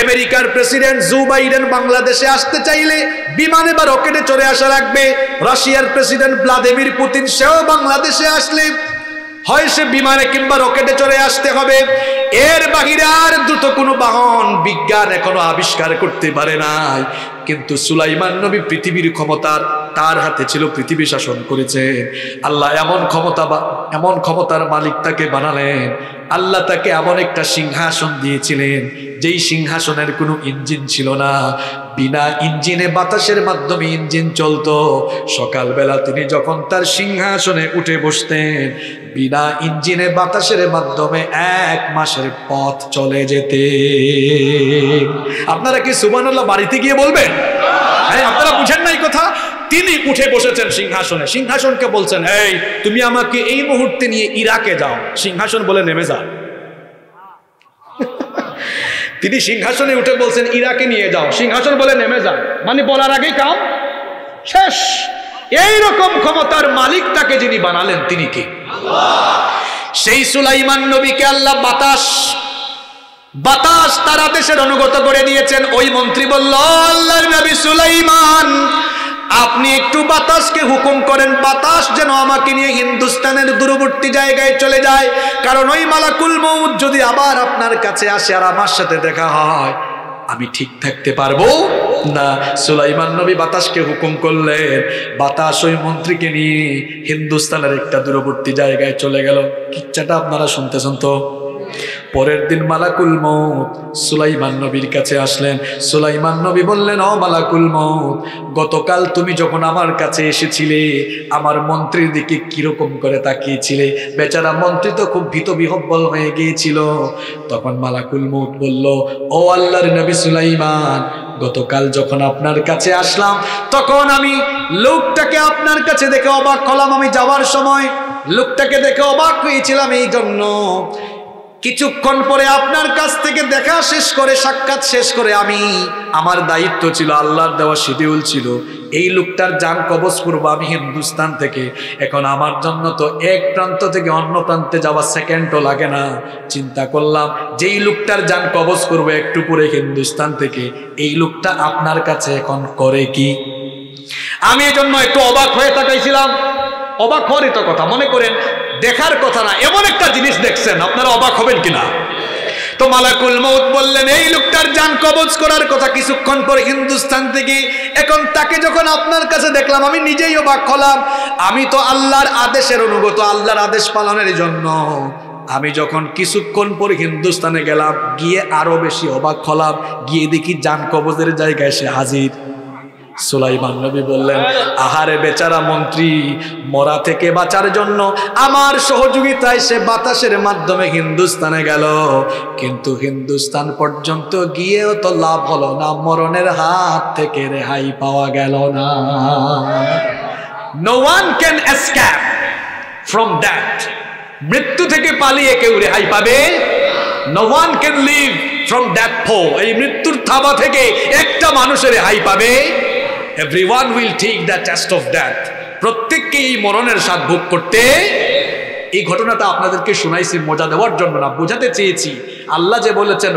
আমেরিকার প্রেসিডেন্ট জো বাইডেন বাংলাদেশে আসতে চাইলে বিমানে বা রকেটে চড়ে আসা লাগবে। রাশিয়ার প্রেসিডেন্ট ভ্লাদিমির পুতিন, সেও বাংলাদেশে আসলে হয় সে বিমানে কিংবা রকেটে চলে আসতে হবে। এর বাহিরে আর দ্রুত কোনো বাহন বিজ্ঞান এখনও আবিষ্কার করতে পারে নাই। কিন্তু সুলাইমান নবী পৃথিবীর ক্ষমতার তার হাতে ছিল, পৃথিবী শাসন করেছে। আল্লাহ এমন ক্ষমতা বা, এমন ক্ষমতার মালিক তাকে বানালেন। আল্লাহ তাকে এমন একটা সিংহাসন দিয়েছিলেন, যেই সিংহাসনের কোনো ইঞ্জিন ছিল না। বিনা ইঞ্জিনে বাতাসের মাধ্যমে ইঞ্জিন চলতো। সকালবেলা তিনি যখন তার সিংহাসনে উঠে বসতেন, বিনা ইঞ্জিনে বাতাসের মাধ্যমে এক মাসের পথ চলে যেতে আপনারা কি সুবহানাল্লাহ বাড়িতে গিয়ে বলবেন? আপনারা বুঝেন নাই কথা? তিনি উঠে বসেছেন সিংহাসনে। সিংহাসনকে বলছেন, এই, তুমি আমাকে এই মুহূর্তে নিয়ে ইরাকে যাও। সিংহাসন বলে নেমে যাও তিনি সিংহাসনে উঠে বলছেন, ইরাকে নিয়ে যাও। সিংহাসন বলে, নেমে যাও মানে বলার আগেই কাম শেষ। এই রকম ক্ষমতার মালিক তাকে যিনি বানালেন, তিনি কি? সেই সুলাইমান নবীকে আল্লাহ বাতাস বাতাস তারা দেশের অনুগত করে দিয়েছেন। ওই মন্ত্রী বলল, আল্লাহর নবী সুলাইমান আপনি একটু বাতাসকে হুকুম করেন, বাতাস যেন আমাকে নিয়ে হিন্দুস্তানের দূরবর্তী জায়গায় চলে যায়। কারণ ওই মালাকুল মৌত যদি আবার আপনার কাছে আসে আর আমার সাথে দেখা হয়, আমি ঠিক থাকতে পারব না। সুলাইমান নবী বাতাসকে হুকুম করলেন, বাতাস ওই মন্ত্রীকে নিয়ে হিন্দুস্তানের একটা দূরবর্তী জায়গায় চলে গেল। কিচ্ছাটা আপনারা শুনতেছেন তো পরের দিন মালাকুল মৌত সুলাইমান নবীর কাছে আসলেন। সুলাইমান নবী বললেন, ও মালাকুল মৌত গতকাল তুমি যখন আমার কাছে এসেছিলে, আমার মন্ত্রীর দিকে কীরকম করে তাকিয়েছিলে? বেচারা মন্ত্রী তো খুব ভীত বিহব্বল হয়ে গিয়েছিল। তখন মালাকুল মৌত বলল, ও আল্লাহর নবী সুলাইমান, গতকাল যখন আপনার কাছে আসলাম, তখন আমি লোকটাকে আপনার কাছে দেখে অবাক হলাম। আমি যাওয়ার সময় লোকটাকে দেখে অবাক হয়েছিলাম এই জন্য। কিছুক্ষণ পরে আপনার কাছ থেকে দেখা শেষ করে, সাক্ষাৎ শেষ করে আমি, আমার দায়িত্ব ছিল, আল্লাহর দেওয়া শিডিউল ছিল, এই লোকটার যান কবজ করব আমি হিন্দুস্তান থেকে। এখন আমার জন্য তো এক প্রান্ত থেকে অন্য প্রান্তে যাওয়া সেকেন্ডও লাগে না। চিন্তা করলাম, যেই লোকটার যান কবজ করব একটু পরে হিন্দুস্তান থেকে, এই লোকটা আপনার কাছে এখন করে কি? আমি এই জন্য একটু অবাক হয়ে তাকাইছিলাম। অবাক হওয়ারই তো কথা, মনে করেন দেখার কথা না, এমন একটা জিনিস দেখছেন, আপনারা অবাক হবেন কিনা? তো মালাকুল মৌত বললেন, এই লোকটার যান কবজ করার কথা কিছুক্ষণ পরে হিন্দুস্তান থেকে, এখন তাকে যখন আপনার কাছে দেখলাম, আমি নিজেই অবাক হলাম। আমি তো আল্লাহর আদেশের অনুগত, আল্লাহর আদেশ পালনের জন্য। আমি যখন কিছুক্ষণ পরে হিন্দুস্তানে গেলাম, গিয়ে আরও বেশি অবাক হলাম, গিয়ে দেখি যান কবজের জায়গায় সে হাজির। সুলাইমান নবী বললেন, আহারে বেচারা মন্ত্রী, মরা থেকে বাঁচার জন্য আমার সহযোগিতায় সে বাতাসের মাধ্যমে হিন্দুস্তানে গেল। কিন্তু হিন্দুস্তান পর্যন্ত গিয়েও তো লাভ হলো না, মরণের হাত থেকে রেহাই পাওয়া গেল না। No one can escape from that মৃত্যু থেকে পালিয়ে কেউ রেহাই পাবে? No one can leave from that for এই মৃত্যুর থাবা থেকে একটা মানুষের রেহাই পাবে? Everyone will take the taste of death প্রত্যেককে এই মরণের স্বাদ ভোগ করতে এই ঘটনাটা আপনাদেরকে শুনাইছি, মজা দেওয়ার জন্য না, বোঝাতে চেয়েছি। আল্লাহ যে বলেছেন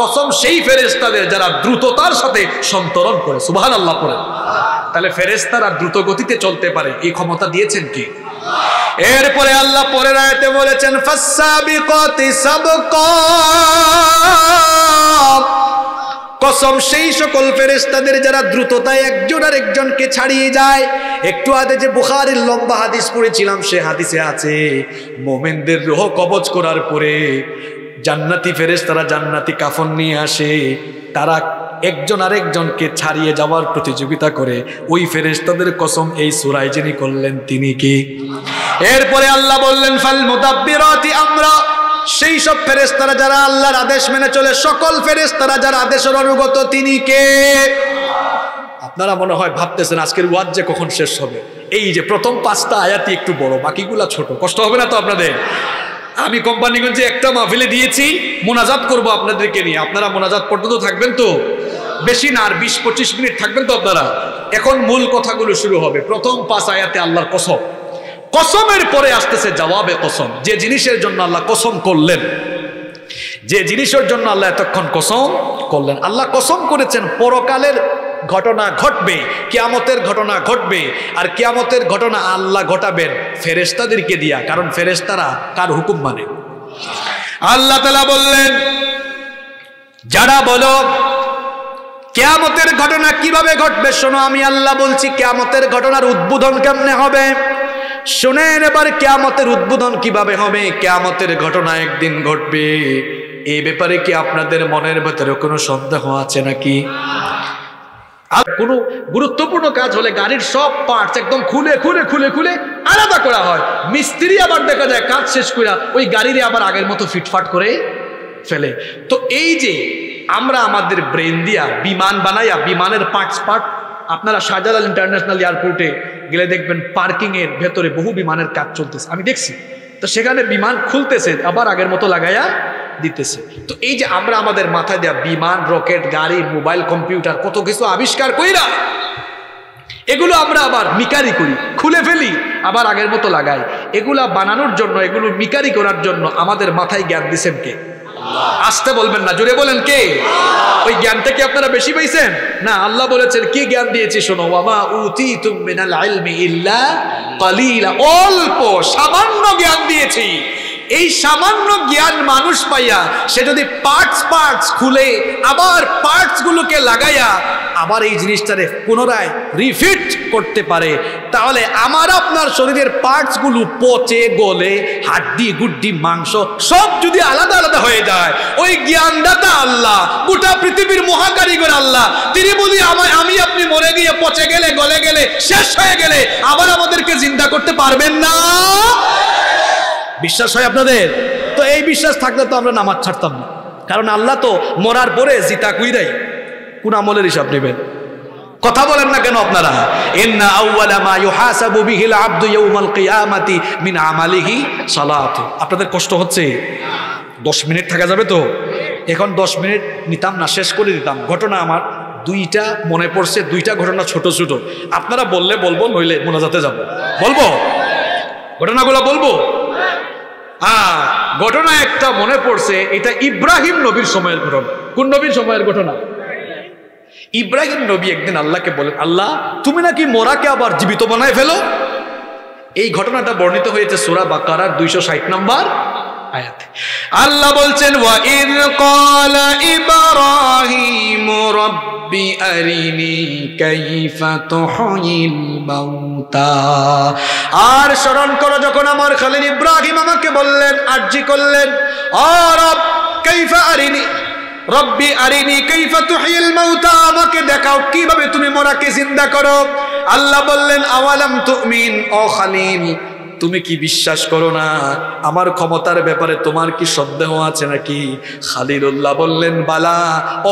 কসম সেই ফেরেশতাদের যারা দ্রুততার সাথে সন্তরণ করে। সুবহানাল্লাহ পড়ে তাহলে ফেরেশতারা দ্রুত গতিতে চলতে পারে, এই ক্ষমতা দিয়েছেন কি? এরপরে আল্লাহ পরের আয়াতে বলেছেন, ফাসাবিকাতি সাবকা কসম, সেই সকল ফেরেস্তাদের যারা দ্রুততায় একজন আর একজনকে ছাড়িয়ে যায়। একটু আগে যে বুখারের লম্বা হাদিস পড়েছিলাম, সে হাদিসে আছে, মোমেনদের রোহ কবচ করার পরে জান্নাতি ফেরেস্তারা জান্নাতি কাফন নিয়ে আসে। তারা একজন আরেকজনকে ছাড়িয়ে যাওয়ার প্রতিযোগিতা করে। ওই ফেরেস্তাদের কসম, এই সুরাই যিনি করলেন তিনি কি? এরপরে আল্লাহ বললেন ফাল মুদাব্বিরাতি আমরা সেই সব ফেরেস্তারা যারা আল্লাহর আদেশ মেনে চলে, সকল ফেরেস্তারা যারা আদেশের অনুগত, তিনি কে? আপনারা মনে হয় ভাবতেছেন আজকের ওয়াজ যে কখন শেষ হবে। এই যে প্রথম পাঁচটা আয়াতি একটু বড়, বাকিগুলা ছোট। কষ্ট হবে না তো আপনাদের? আমি কোম্পানিগঞ্জে একটা মাহফিলে দিয়েছি, মোনাজাত করব আপনাদেরকে নিয়ে। আপনারা মোনাজাত পর্যন্ত থাকবেন তো? বেশি না, আর বিশ পঁচিশ মিনিট থাকবেন তো আপনারা? এখন মূল কথাগুলো শুরু হবে। প্রথম পাঁচ আয়াতে আল্লাহর কসম। কসমের পরে আসতেছে জবাবে কসম। যে জিনিসের জন্য আল্লাহ কসম করলেন। যে জিনিসের জন্য আল্লাহ এতক্ষণ কসম করলেন। আল্লাহ কসম করেছেন, পরকালের ঘটনা ঘটবে, কিয়ামতের ঘটনা ঘটবে, আর কিয়ামতের ঘটনা আল্লাহ ঘটাবেন ফেরেস্তাদেরকে দিয়া, কারণ ফেরেস্তারা কার হুকুম মানে? আল্লাহ তালা বললেন, যারা বলো, কেয়ামতের ঘটনা কীভাবে ঘটবে? শোনো, আমি আল্লাহ বলছি, কেয়ামতের ঘটনার উদ্বোধন কেমনে হবে? শোনেন এবার কেয়ামতের উদ্বোধন কীভাবে হবে? কেয়ামতের ঘটনা একদিন ঘটবে। এই ব্যাপারে কি আপনাদের মনের ভেতরে কোনো সন্দেহ আছে নাকি? আর কোনো গুরুত্বপূর্ণ কাজ হলে গাড়ির সব পার্টস একদম খুলে খুলে খুলে খুলে আলাদা করা হয়। মিস্ত্রি আবার দেখা যায় কাজ শেষ করে ওই গাড়িরে আবার আগের মতো ফিটফাট করে ফেলে। তো এই যে আমরা আমাদের ব্রেন দিয়া বিমান বানাইয়া বিমানের পার্টস পার্ট আপনারা শাহজালাল ইন্টারন্যাশনাল এয়ারপোর্টে গেলে দেখবেন পার্কিং এর ভেতরে বহু বিমানের কাজ চলতেছে। আমি দেখছি। তো সেখানে বিমান খুলতেছে, আবার আগের মতো লাগাইয়া দিতেছে। তো এই যে আমরা আমাদের মাথায় দেওয়া বিমান, রকেট, গাড়ি, মোবাইল, কম্পিউটার, কত কিছু আবিষ্কার করি না এগুলো আমরা আবার মিকারি করি, খুলে ফেলি, আবার আগের মতো লাগাই। এগুলা বানানোর জন্য, এগুলো মিকারি করার জন্য আমাদের মাথায় জ্ঞান দিছেন কে? আসতে বলবেন না জুড়ে বলেন কে? ওই জ্ঞানটা কি আপনারা বেশি পাইছেন? না আল্লাহ বলেছেন কি জ্ঞান দিয়েছি শোনো বাবা উতি মিনাল ইলমি ইল্লা কালিলা। অল্প সামান্য জ্ঞান দিয়েছি। এই সামান্য জ্ঞান মানুষ পাইয়া, সে যদি পার্টস পার্টস খুলে, আবার পার্টস গুলোকে লাগাইয়া, আবার এই জিনিসটারে পুনরায় রিফিট করতে পারে, তাহলে আমার আপনার শরীরের পার্টসগুলো পচে, গলে, হাড্ডি, গুড্ডি, মাংস সব যদি আলাদা আলাদা হয়ে যায়, ওই জ্ঞানদাতা আল্লাহ, গোটা পৃথিবীর মহাকারিগর আল্লাহ, তিনি বলি আমায়, আমি আপনি মরে গিয়ে পচে গেলে, গলে গেলে, শেষ হয়ে গেলে, আবার আমাদেরকে চিন্তা করতে পারবেন না? বিশ্বাস হয় আপনাদের? তো এই বিশ্বাস থাকলে তো আমরা নামাজ ছাড়তাম না। কারণ আল্লাহ তো মরার পরে জিতা কুই দেয়? কোন আমলের হিসাব নেবেন? কথা বলেন না কেন আপনারা? ইয়াউমাল মিন সালাতু। আপনাদের কষ্ট হচ্ছে? দশ মিনিট থাকা যাবে তো? এখন দশ মিনিট নিতাম না, শেষ করে দিতাম। ঘটনা আমার দুইটা মনে পড়ছে, দুইটা ঘটনা ছোট ছোট। আপনারা বললে বলব, নইলে মোনাজাতে যাব। বলব? ঘটনাগুলো বলব? হ্যাঁ ঘটনা একটা মনে পড়ছে, এটা ইব্রাহিম নবীর সময়ের ঘটনা। কোন নবীর সময়ের ঘটনা? ইব্রাহিম নবী একদিন আল্লাহকে বলেন, আল্লাহ, তুমি নাকি মোরাকে আবার জীবিত বানায় ফেলো? এই ঘটনাটা বর্ণিত হয়েছে সুরা বাকারার দুইশো ষাট নম্বর আল্লাহ বলছেন, ওয়া ইদ ক্বালা ইব্রাহিম রব্বি আরিনি কাইফা তুহয়িল মাউতা। আর স্মরণ করো, যখন আমার খালিল ইব্রাহিম আমাকে বললেন, আরজি করলেন ও রব, কাইফা আরিনি, রব্বি আরিনি কাইফা তুহিল মাউতা, আমাকে দেখাও কীভাবে তুমি মরাকে জিন্দা করো? আল্লাহ বললেন, আওয়ালাম তুমিন, ও খালিল তুমি কি বিশ্বাস করো না? আমার ক্ষমতার ব্যাপারে তোমার কি সন্দেহ আছে নাকি? খালিলুল্লাহ বললেন, বালা,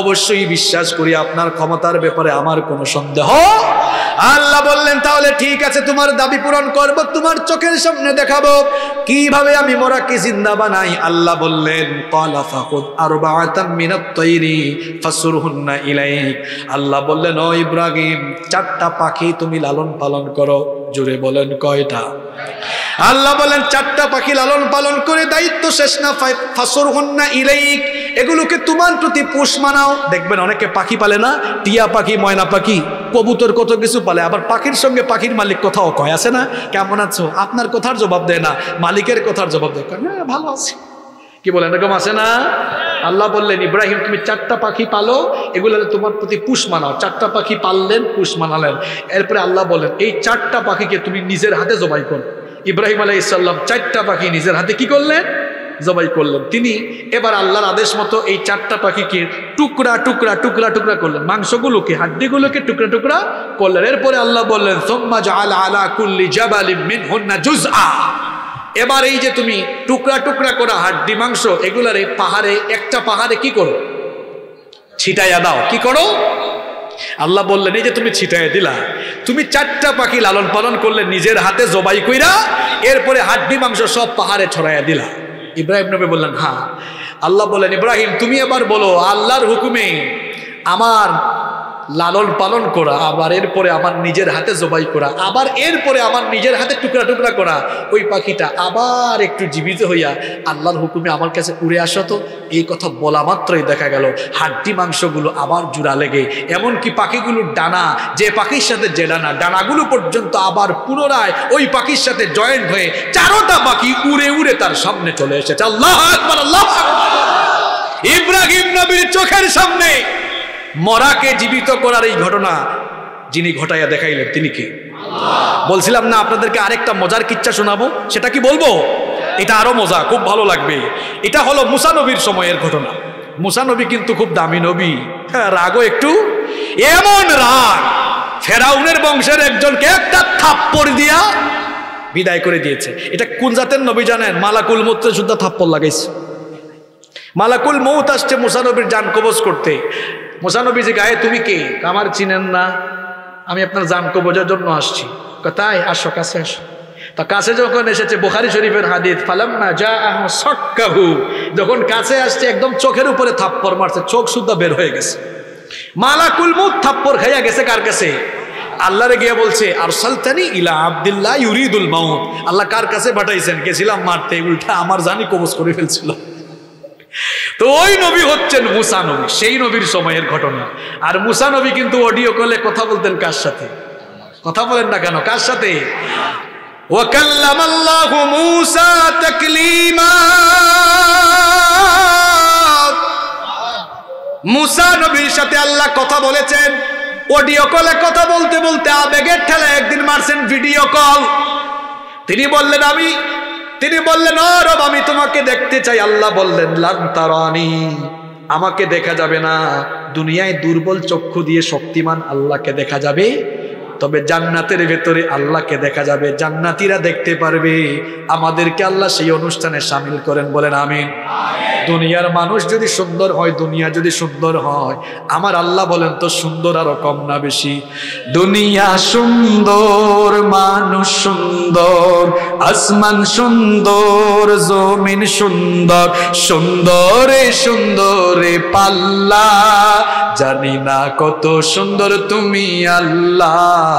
অবশ্যই বিশ্বাস করি আপনার ক্ষমতার ব্যাপারে আমার কোনো সন্দেহ। আল্লাহ বললেন, তাহলে ঠিক আছে, তোমার দাবি পূরণ করব, তোমার চোখের সামনে দেখাবো। কীভাবে আমি মোরাকে জিন্দা বানাই? আল্লাহ বললেন তাইরি ফাসুরহুন্না ইলাইক। আল্লাহ বললেন, ও ইব্রাহিম, চারটা পাখি তুমি লালন পালন করো। জুড়ে বলেন কয়টা? আল্লাহ বলেন, চারটা পাখি লালন পালন করে দায়িত্ব শেষ না ফাসর হন্না ইলাইক। এগুলোকে তোমার প্রতি পোষ মানাও। দেখবেন অনেকে পাখি পালে না, টিয়া পাখি, ময়না পাখি, কবুতর কত কিছু পালে। আবার পাখির সঙ্গে পাখির মালিক কথাও কয়, আছে না? কেমন আছো? আপনার কথার জবাব দেয় না, মালিকের কথার জবাব দেয়। হ্যাঁ ভালো আছে। কি বলেন, এরকম আছে না? আল্লাহ বললেন, ইব্রাহিম, তুমি চারটা পাখি পালো, এগুলো তোমার প্রতি পুষ মানাও। চারটা পাখি পাললেন, পুষ মানালেন। এরপরে আল্লাহ বলেন এই চারটা পাখিকে তুমি নিজের হাতে জবাই করো। ইব্রাহিম আলাইসাল্লাম চারটা পাখি নিজের হাতে কি করলেন? জবাই করলেন। তিনি এবার আল্লাহর আদেশ মতো এই চারটা পাখিকে টুকরা টুকরা টুকরা টুকরা করলেন। মাংসগুলোকে, হাড্ডিগুলোকে টুকরা টুকরা করলেন। এরপরে আল্লাহ বললেন, সোম্মা জাআলা আলা কুল্লি জাবালি জাবালিম মিনহুন্না জুজআ এবার এই যে তুমি টুকরা টুকরা করা হাড্ডি মাংস, এগুলারে পাহাড়ে, একটা পাহাড়ে কি করো? ছিটাইয়া দাও। কি করো? আল্লাহ বললেন, এই যে তুমি ছিটাইয়া দিলা, তুমি চারটা পাখি লালন পালন করলে নিজের হাতে জবাই কইরা এরপরে হাড্ডি মাংস সব পাহাড়ে ছড়াইয়া দিলা। ইব্রাহিম নবী বললেন হ্যাঁ। আল্লাহ বললেন, ইব্রাহিম, তুমি এবার বলো, আল্লাহর হুকুমে আমার লালন পালন করা, আবার এরপরে আমার নিজের হাতে জবাই করা, আবার এরপরে আমার নিজের হাতে টুকরা টুকরা করা, ওই পাখিটা আবার একটু জীবিত হইয়া আল্লাহর হুকুমে আমার কাছে উড়ে আসা তো এই কথা বলা মাত্রই দেখা গেল, হাড্ডি মাংসগুলো আবার জোড়া লেগে, এমনকি পাখিগুলোর ডানা, যে পাখির সাথে যে ডানা, ডানাগুলো পর্যন্ত আবার পুনরায় ওই পাখির সাথে জয়েন্ট হয়ে চারোটা পাখি উড়ে উড়ে তার সামনে চলে এসেছে। আল্লাহ আল্লাহ ইব্রাহিম নবীর চোখের সামনে মরাকে জীবিত করার এই ঘটনা যিনি ঘটাইয়া দেখাইলেন তিনি কে? বলছিলাম না আপনাদেরকে আরেকটা মজার কিচ্ছা শোনাবো। সেটা কি বলব? এটা আরও মজা খুব ভালো লাগবে। এটা হলো মুসা নবীর সময়ের ঘটনা। মুসা নবী কিন্তু খুব দামি নবী। হ্যাঁ, রাগও একটু। এমন রাগ ফেরাউনের বংশের একজনকে একটা থাপ্পড় দিয়া বিদায় করে দিয়েছে। এটা কোন জাতের নবী জানেন? মালাকুল মূত্রে শুদ্ধ থাপ্পড় লাগাইছে। মালাকুল মৌত আসছে মুসানবীর যান কবজ করতে। মুসানবী যে গায়ে তুমি কে? আমার চিনেন না। আমি আপনার যান কবজের জন্য আসছি। তাই? আসো, কাছে আসো। তা কাছে যখন এসেছে বোখারি শরীফের হাদিদ ফালাম্মা যা আহ যখন কাছে আসছে, একদম চোখের উপরে থাপ্পড় মারছে, চোখ শুদ্ধ বের হয়ে গেছে। মালাকুল মুত থাপ্পড় খাইয়া গেছে কার কাছে? আল্লাহরে গিয়ে বলছে আর সালতানি ইলা আবদুল্লাহ ইউরিদুল মাউত। আল্লাহ কার কাছে পাঠাইছেন? গেছিলাম মারতে, উল্টা আমার জানি কবজ করে ফেলছিল। তো ওই নবী হচ্ছেন মুসা নবী সেই নবীর সময়ের ঘটনা আর মুসা নবী কিন্তু অডিও কলে কথা বলতেন কার সাথে কথা বলেন না কেন কার সাথে وكلم الله موسى تكليما মুসা নবীর সাথে আল্লাহ কথা বলেছেন অডিও কলে কথা বলতে বলতে আবেগের ঠেলা একদিন মারছেন ভিডিও কল তিনি বললেন আমি তিনি বললেন, "ও রব, আমি তোমাকে দেখতে চাই। আল্লাহ বললেন লান্তারানি আমাকে দেখা যাবে না। দুনিয়ায় দুর্বল চক্ষু দিয়ে শক্তিমান আল্লাহকে দেখা যাবে তবে জান্নাতের ভেতরে আল্লাহকে দেখা যাবে, জান্নাতিরা দেখতে পারবে। আমাদেরকে আল্লাহ সেই অনুষ্ঠানে সামিল করেন বলেন আমিন। দুনিয়ার মানুষ যদি সুন্দর হয়, দুনিয়া যদি সুন্দর হয়, আমার আল্লাহ বলেন তো সুন্দর আরও কম না বেশি। দুনিয়া সুন্দর, মানুষ সুন্দর, আসমান সুন্দর, জমিন সুন্দর, সুন্দরে সুন্দরে পাল্লা। জানি না কত সুন্দর তুমি আল্লাহ।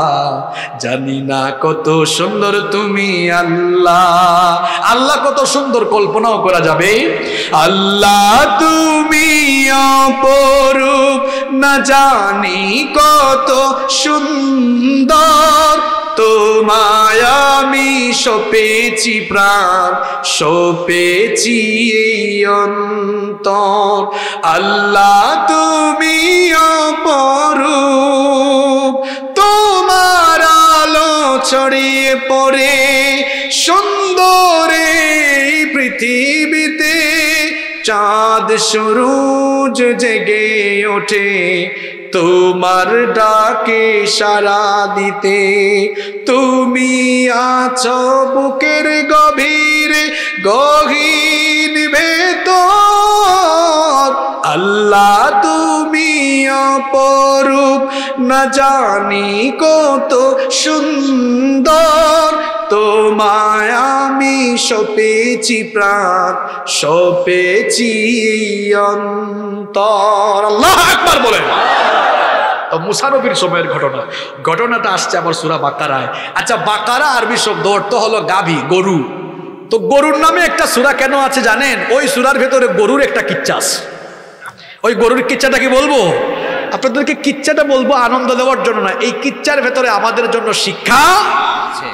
জানি না কত সুন্দর তুমি আল্লাহ। আল্লাহ কত সুন্দর কল্পনাও করা যাবে। আল্লাহ তুমি অপরূপ, না জানি কত সুন্দর। তোমায় আমি সপেছি প্রাণ, সপেছি অন্তর। আল্লাহ তুমি অপরূপ ছড়িয়ে পড়ে সুন্দরে পৃথিবীতে, চাঁদ সরুজ জেগে ওঠে, তোমার ডাকে সারা দিতে। তুমি আছো বুকের গভীর, গহীন ভেতর। আল্লাহ, তুমি অপরূপ না জানি কত সুন্দর। তোমায় আমি সপেছি প্রাণ, সপেছি অন্তর। আল্লাহ একবার বলেন। মুসানবির সময়ের ঘটনা। ঘটনাটা আসছে আমার সুরা বাকারায়। আচ্ছা বাকারা আরবি শব্দ অর্থ হলো গাভী, গরু। তো গরুর নামে একটা সুরা কেন আছে জানেন? ওই সুরার ভেতরে গরুর একটা কিচ্ছা আছে। ওই গরুর কিচ্ছাটা কি বলব? আপনাদেরকে কিচ্ছাটা বলব আনন্দ দেওয়ার জন্য না। এই কিচ্ছার ভেতরে আমাদের জন্য শিক্ষা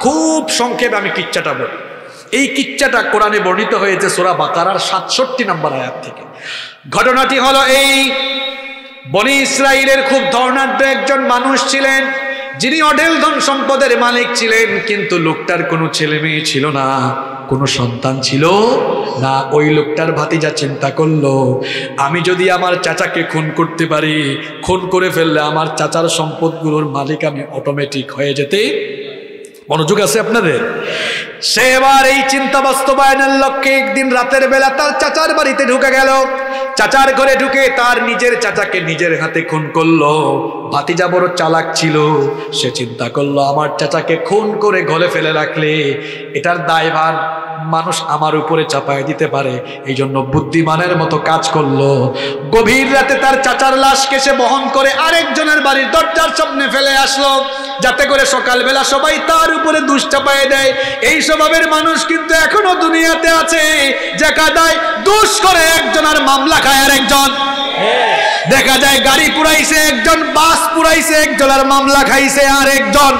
খুব সংক্ষেপে আমি কিচ্ছাটা বলি। এই কিচ্ছাটা কোরআনে বর্ণিত হয়েছে সোরা বাকারার সাতষট্টি নম্বর আয়াত থেকে। ঘটনাটি হলো এই বনি ইসরায়েলের খুব ধর্ণাঢ্য একজন মানুষ ছিলেন। যিনি অডেল ধন সম্পদের মালিক ছিলেন, কিন্তু লোকটার কোনো ছেলে মেয়ে ছিল না, কোনো সন্তান ছিল না। ওই লোকটার ভাতিজা চিন্তা করল, আমি যদি আমার চাচাকে খুন করতে পারি, খুন করে ফেললে আমার চাচার সম্পদগুলোর মালিক আমি অটোমেটিক হয়ে যেতে মনোযোগ আছে আপনাদের? সে এবার এই চিন্তা বাস্তবায়নের লক্ষ্যে একদিন রাতের বেলা তার চাচার বাড়িতে ঢুকে গেল। চাচার ঘরে ঢুকে তার নিজের চাচাকে নিজের হাতে খুন করল। ভাতিজা বড় চালাক ছিল। সে চিন্তা করল, আমার চাচাকে খুন করে গলে ফেলে রাখলে এটার দায়ভার মানুষ আমার উপরে চাপায় দিতে পারে। এই জন্য বুদ্ধিমানের মতো কাজ করল। গভীর রাতে তার চাচার লাশকে সে বহন করে আরেকজনের বাড়ির দরজার সামনে ফেলে আসলো। যাতে করে সকালবেলা সবাই তার উপরে দুষ চাপায় দেয়। এই স্বভাবের মানুষ কিন্তু এখনও দুনিয়াতে আছে, যে কাদায় দুষ করে একজন আর মামলা খায় আর একজন। দেখা যায় গাড়ি পুরাইছে একজন, বাস পুরাইছে একজন আর মামলা খাইছে আর একজন।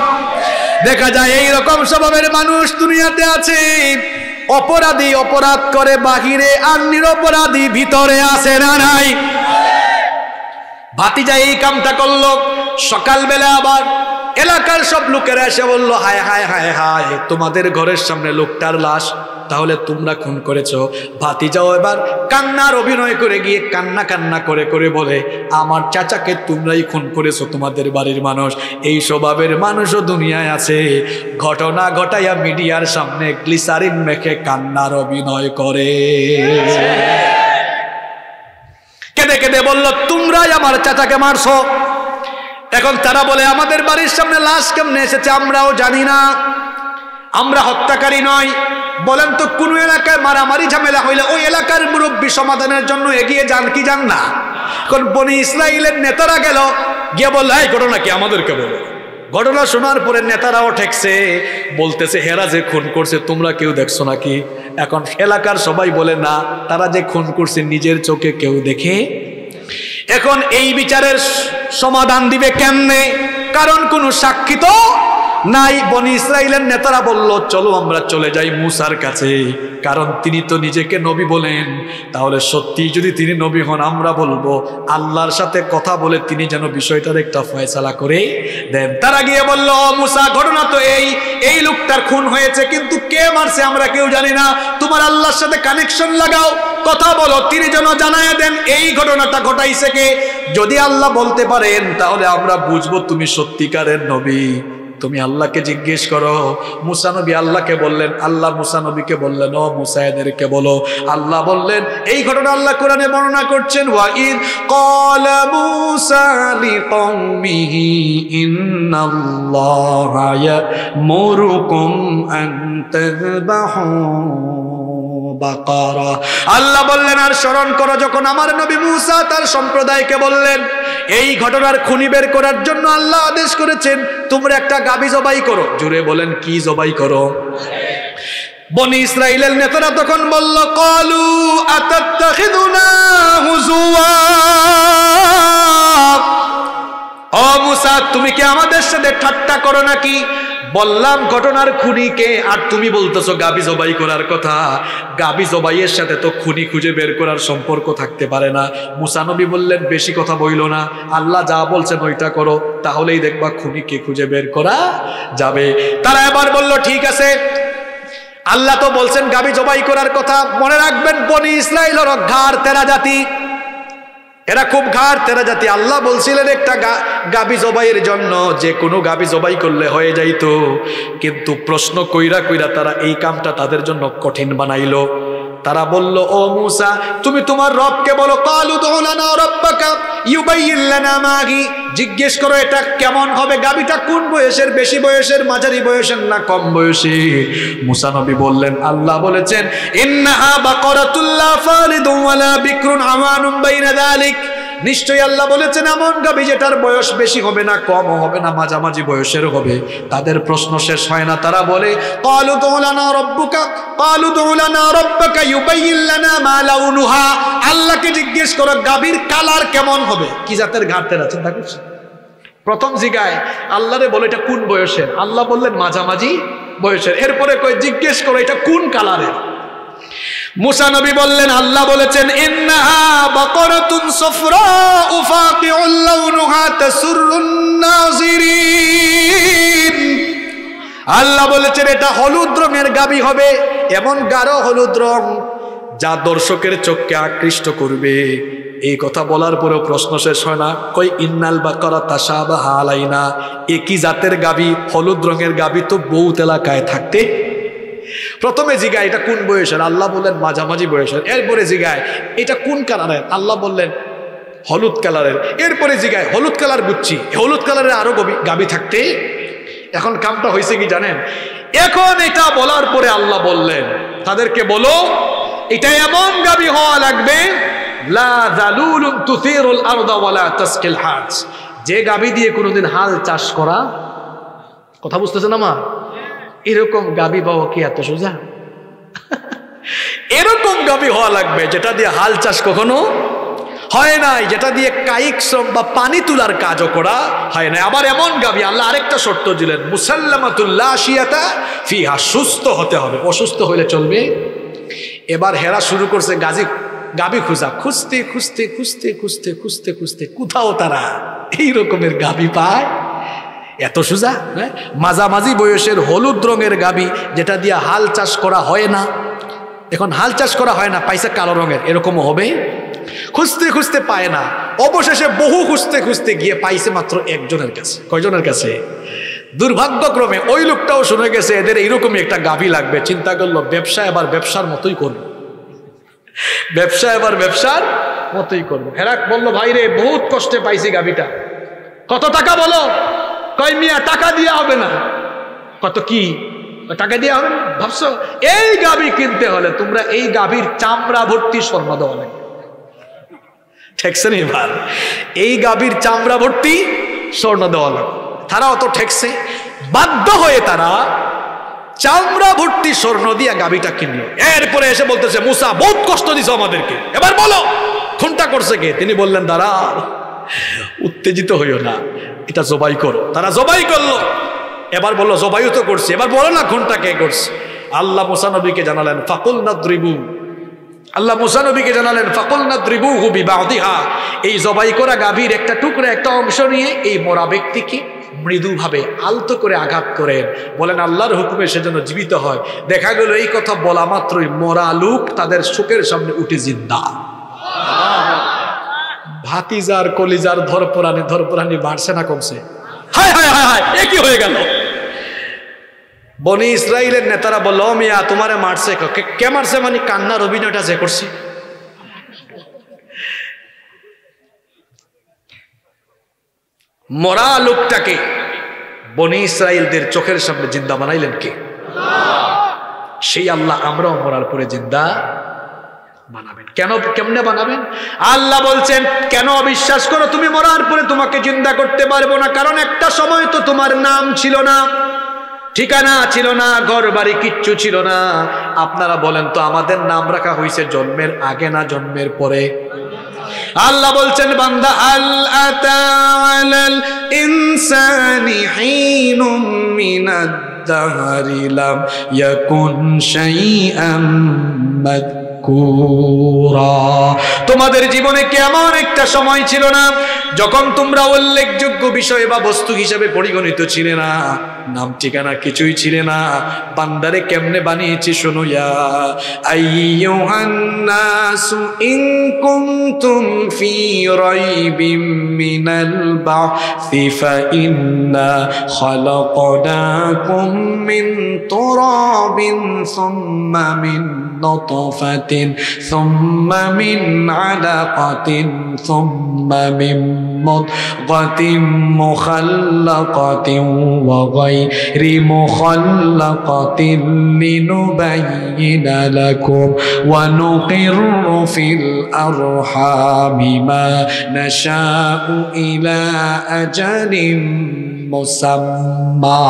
দেখা যায় এই রকম স্বভাবের মানুষ দুনিয়াতে আছে। অপরাধী অপরাধ করে বাহিরে আর নিরপরাধী ভিতরে আছে না নাই? ভাতিজা এই কামটা করল, সকালবেলা আবার এলাকার সব লোকেরা এসে বলল, হায় হায় হায় হায়, তোমাদের ঘরের সামনে লোকটার লাশ। তাহলে তোমরা খুন করেছ। ভাতিজাও এবার কান্নার অভিনয় করে গিয়ে কান্না কান্না করে করে বলে, আমার চাচাকে তোমরাই খুন করেছ, তোমাদের বাড়ির মানুষ। এই স্বভাবের মানুষও দুনিয়ায় আছে। ঘটনা ঘটাইয়া মিডিয়ার সামনে গ্লিসারিন মেখে কান্নার অভিনয় করে। কেঁদে কেঁদে বলল, তোমরাই আমার চাচাকে মারছো। এখন তারা বলে, আমাদের বাড়ির সামনে লাশ কেমনে এসেছে আমরাও জানি না। আমরা হত্যাকারী নয়। বলেন তো, কোন এলাকায় মারামারি ঝামেলা হইলে ওই এলাকার মুরব্বী সমাধানের জন্য এগিয়ে যান কি যান না? এখন বনি ইসরায়েলের নেতারা গেল, গিয়ে বলল, এই ঘটনা কি আমাদেরকে বলো? ঘটনা শোনার পরে নেতারাও ঠেকছে, বলতেছে, হেরা যে খুন করছে, তোমরা কেউ দেখছ নাকি? এখন এলাকার সবাই বলে, না, তারা যে খুন করছে, নিজের চোখে কেউ দেখে এখন এই বিচারের সমাধান দিবে কেমনে? কারণ কোনো সাক্ষী তো নাই, বনি ইসরায়েলের নেতারা বলল, চলো আমরা চলে যাই মুসার কাছে। কারণ তিনি তো নিজেকে নবী বলেন। তাহলে সত্যি যদি তিনি নবী হন, আমরা বলব, আল্লাহর সাথে কথা বলে তিনি যেন বিষয়টার একটা ফয়সালা করে দেন। তারা গিয়ে বলল, "ও মুসা, ঘটনা তো এই। এই লোকটার খুন হয়েছে, কিন্তু কে মারছে আমরা কেউ জানি না। তোমার আল্লাহর সাথে কানেকশন লাগাও। কথা বলো, তিনি যেন জানায় দেন, এই ঘটনাটা ঘটাইছে কে? যদি আল্লাহ বলতে পারেন, তাহলে আমরা বুঝব তুমি সত্যিকারের নবী। তুমি আল্লাহকে জিজ্ঞেস করো। মুসানবী আল্লাহকে বললেন, আল্লাহ মুসানবীকে বললেন, ও মুসাইদেরকে বলো। আল্লাহ বললেন, এই ঘটনা আল্লাহ কোরআনে বর্ণনা করছেন, ওয়াইদ ক্বালা মূসা লিকওমিহি, ইন্নাল্লাহ ইয়ামুরুকুম বাকারা। আল্লাহ বললেন, আর স্মরণ করো, যখন আমার নবী মুসা তার সম্প্রদায়কে বললেন, এই ঘটনার খুনি বের করার জন্য আল্লাহ আদেশ করেছেন, তোমরা একটা গাবি জবাই করো। জুড়ে বলেন, কি জবাই করো? বনি ইসরায়েলের নেতারা তখন বলল, কলু আতাত্তাখিদুনা হুজুয়া তুমি কি আমাদের সাথে ঠাট্টা করো নাকি? বললাম ঘটনার খুনিকে আর তুমি বলতেছো গাবি জবাই করার কথা। গাবি জবাইয়ের সাথে তো খুনি খুঁজে বের করার সম্পর্ক থাকতে পারে না। মুসানবী বললেন, বেশি কথা বইল না। আল্লাহ যা বলছেন ওইটা করো। তাহলেই দেখবা খুনিকে খুঁজে বের করা যাবে। তারা এবার বলল, ঠিক আছে। আল্লাহ তো বলছেন গাবি জবাই করার কথা। মনে রাখবেন, বনি ইসরায়েল ঘাড় তেরা জাতি। এরা খুব ঘাট তেরা জাতি। আল্লাহ বলছিলেন একটা গাবি জবাইয়ের জন্য, যে কোনো গাবি জবাই করলে হয়ে যাইতো। কিন্তু প্রশ্ন কইরা কইরা তারা এই কামটা তাদের জন্য কঠিন বানাইলো। তারা বলল, ও মুসা, তুমি তোমার রবকে বলো, কালু জিজ্ঞেস করো, এটা কেমন হবে? গাবিটা কোন বয়সের? বেশি বয়সের, মাঝারি বয়সের না কম বয়সে? মুসা নবী বললেন, আল্লাহ বলেছেন, ইন্নাহা বাকরাতুল্লাহ ফালিদুন ওয়ালা বিকরুন আমানুম বাইনা যালিক নিশ্চয়ই আল্লাহ বলেছেন, এমন গাবি যেটার বয়স বেশি হবে না কম হবে না, মাঝামাঝি বয়সের হবে। তাদের প্রশ্ন শেষ হয় না। তারা বলে আল্লাহকে জিজ্ঞেস করো গাবির কালার কেমন হবে? কি জাতের ঘাটতেরা চিন্তা করছে প্রথম জিগায় আল্লাহরে বলে, এটা কোন বয়সের? আল্লাহ বললেন, মাঝামাঝি বয়সের। এরপরে কই জিজ্ঞেস করো, এটা কোন কালারের? মুসা নবী বললেন, আল্লাহ বলেছেন, ইন্নাহা বাকরাতুন সাফরাউ ফাকিউল লাউনুহা তাসুরুন নাজিরিন। আল্লাহ বলেছেন, এটা হলুদ রঙের গাবি হবে, এমন গাঢ় হলুদ রং যা দর্শকের চোখকে আকৃষ্ট করবে। এই কথা বলার পরেও প্রশ্ন শেষ হয় না, কই ইন্নাল বাকরা তাসাবা হালাইনা একই জাতের গাবি? হলুদ রঙের গাবি তো বহুত এলাকায় থাকতে প্রথমে জিগায়, এটা কোন বয়সের আল্লাহ বললেন, মাঝামাঝি বয়সের এরপরে জিগায়, এটা কোন কালারের? আল্লাহ বললেন, হলুদ কালারের। এরপরে জিগায়, হলুদ কালার বুঝছি। হলুদ কালারের আরও গবি থাকতে এখন কামটা হয়েছে কি জানেন? এখন এটা বলার পরে আল্লাহ বললেন, তাদেরকে বলো, এটা এমন গাবি হওয়া লাগবে যে গাবি দিয়ে কোনোদিন হাল চাষ করা কথা বুঝতেছেন আমার? এরকম গাবি পাওয়া কি এত সোজা? এরকম গাবি হওয়া লাগবে, যেটা দিয়ে হাল চাষ কখনো হয় নাই, যেটা দিয়ে কায়িক শ্রম বা পানি তোলার কাজও করা হয় না আবার এমন গাবি, আল্লাহ আরেকটা শর্ত দিলেন মুসাল্লামাতুল্লাহ শিয়াতা ফিহা সুস্থ হতে হবে। অসুস্থ হলে চলবে। এবার হেরা শুরু করছে গাজী, গাবি খুঁজা। খুঁজতে খুঁজতে খুঁজতে খুঁজতে খুঁজতে খুঁজতে কোথাও তারা এই রকমের গাবি পায়? এত সোজা হ্যাঁ? মাঝামাঝি বয়সের হলুদ রঙের গাবি যেটা দিয়ে হাল চাষ করা হয় না। এখন হাল চাষ করা হয় না, পাইছে কালো রঙের, এরকমও হবে। খুঁজতে খুঁজতে পায় না। অবশেষে বহু খুঁজতে খুঁজতে গিয়ে পাইছে মাত্র একজনের কাছে। কয়জনের কাছে? দুর্ভাগ্যক্রমে ওই লোকটাও শুনে গেছে, এদের এইরকমই একটা গাভী লাগবে। চিন্তা করল, ব্যবসা এবার ব্যবসার মতোই করব। ব্যবসা এবার ব্যবসার মতোই করব। হেরাক বলল ভাই রে বহুত কষ্টে পাইছি গাভীটা কত টাকা বলো? কয়, মিয়া, টাকা দিয়ে হবে না। কত কি? টাকা দিয়ে হবে? ভাবছ? এই গাভী কিনতে হলে তোমরা এই গাভীর চামড়া ভর্তি স্বর্ণ দেওয়া লাগবে ঠেকছে না এবার? এই গাভীর চামড়া ভর্তি স্বর্ণ দেওয়া লাগবে তারা অত ঠেকছে। বাধ্য হয়ে তারা চামড়া ভর্তি স্বর্ণ দিয়া গাভীটা কিনলো। এরপরে এসে বলতেছে, মুসা, বহুত কষ্ট দিছো আমাদেরকে। এবার বলো, খুনটা করছে কে? তিনি বললেন দাঁড়া উত্তেজিত হইও না। এটা জবাই করো। তারা জবাই করল। এবার বলল, জবাইও তো করছে। এবার বলো না, খুনটা কে করছে? আল্লাহ মুসানবীকে জানালেন ফাকুল নাদ্রিবু আল্লাহ মুসানবীকে জানালেন ফাকুল নাদ্রিবু হুবি বাউদিহা এই জবাই করা গাভীর একটা টুকরা, একটা অংশ নিয়ে এই মরা ব্যক্তিকে মৃদুভাবে আলতো করে আঘাত করেন। বলেন, আল্লাহর হুকুমে সেজন্য জীবিত হয়। দেখা গেল, এই কথা বলা মাত্রই মরা লুক তাদের চোখের সামনে উঠে জিন্দা। ভাতিজার কলিজার ধরপরানি ধরপরানি বাড়ছে না কমছে। হায় হায় হায় হায় এ কি হয়ে গেল? বনি ইসরায়েলের নেতারা বলল "ও মিয়া তোমারে মারছে কে মারছে মানে কান্নার অভিনয়টা যে করছি? মরা লোকটাকে বনি ইসরায়েলদের চোখের সামনে জিন্দা বানাইলেন কে? সেই আল্লাহ আমরাও মরার পরে জিন্দা বানাবেন। কেন, কেমনে বানাবেন? আল্লাহ বলছেন, কেন অবিশ্বাস করো? তুমি মরার পরে তোমাকে চিন্তা করতে পারব না, কারণ একটা সময় তো তোমার নাম ছিল না, ঠিকানা ছিল না ঘর বাড়ি কিচ্ছু ছিল না। আপনারা বলেন তো, আমাদের নাম রাখা হয়েছে জন্মের আগে না জন্মের পরে? আল্লাহ বলছেন, বান্দা, আল আতাল ইনসানি হিনুম মিনাদ দাহরি লাম ইয়াকুন শাইআম মাযকুরা তোমাদের জীবনে কেমন একটা সময় ছিল না, যখন তোমরা উল্লেখযোগ্য বিষয় বা বস্তু হিসেবে পরিগণিত ছিলে না। নাম ঠিকানা কিছুই ছিলে না। বান্দারে কেমনে বানিয়েছি শোনো ইয়া আইয়ুহান নাসু ইন মিনাল মিন মিন ثم من علقة ثم من مضغة مخلقة وغير مخلقة لنبين لكم ونقر في الأرحام ما نشاء إلى أجل مسمى.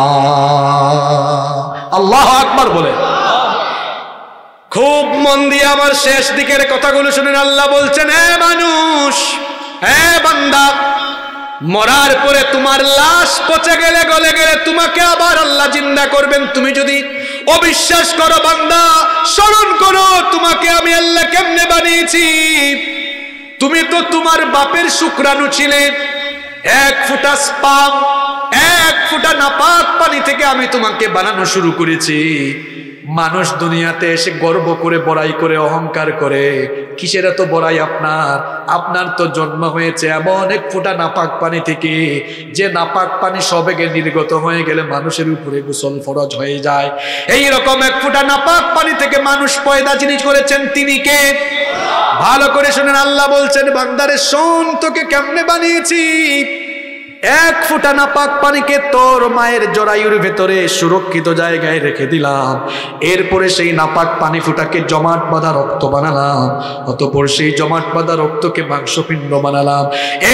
الله أكبر بولي. খুব মন দিয়ে আমার শেষ দিকের কথাগুলো শুনেন। আল্লাহ বলছেন হ্যাঁ মানুষ হ্যাঁ বান্দা, মরার পরে তোমার লাশ পচে গেলে গলে গেলে তোমাকে আবার আল্লাহ জিন্দা করবেন। তুমি যদি অবিশ্বাস করো বান্দা, স্মরণ করো, তোমাকে আমি আল্লাহ কেমনে বানিয়েছি? তুমি তো তোমার বাপের শুক্রাণু ছিলে। এক ফুটা স্পাম, এক ফুটা নাপাক পানি থেকে আমি তোমাকে বানানো শুরু করেছি। মানুষ দুনিয়াতে এসে গর্ব করে, বড়াই করে, অহংকার করে। কিসের এত বড়াই আপনার? আপনার তো জন্ম হয়েছে এমন এক ফুটা নাপাক পানি থেকে, যে নাপাক পানি সবেগে নির্গত হয়ে গেলে মানুষের উপরে গোসল ফরজ হয়ে যায়। এই রকম এক ফুটা নাপাক পানি থেকে মানুষ পয়দা জিনিস করেছেন তিনি কে? ভালো করে শুনেন, আল্লাহ বলছেন, বান্দারে সন্তকে কেমনে বানিয়েছি? এক ফুটা নাপাক পানিকে তোর মায়ের জরায়ুর ভেতরে সুরক্ষিত জায়গায় রেখে দিলাম। এরপরে সেই নাপাক পানি ফুটাকে জমাট বাঁধা রক্ত বানালাম। অতপর সেই জমাট বাঁধা রক্তকে মাংসপিণ্ড বানালাম।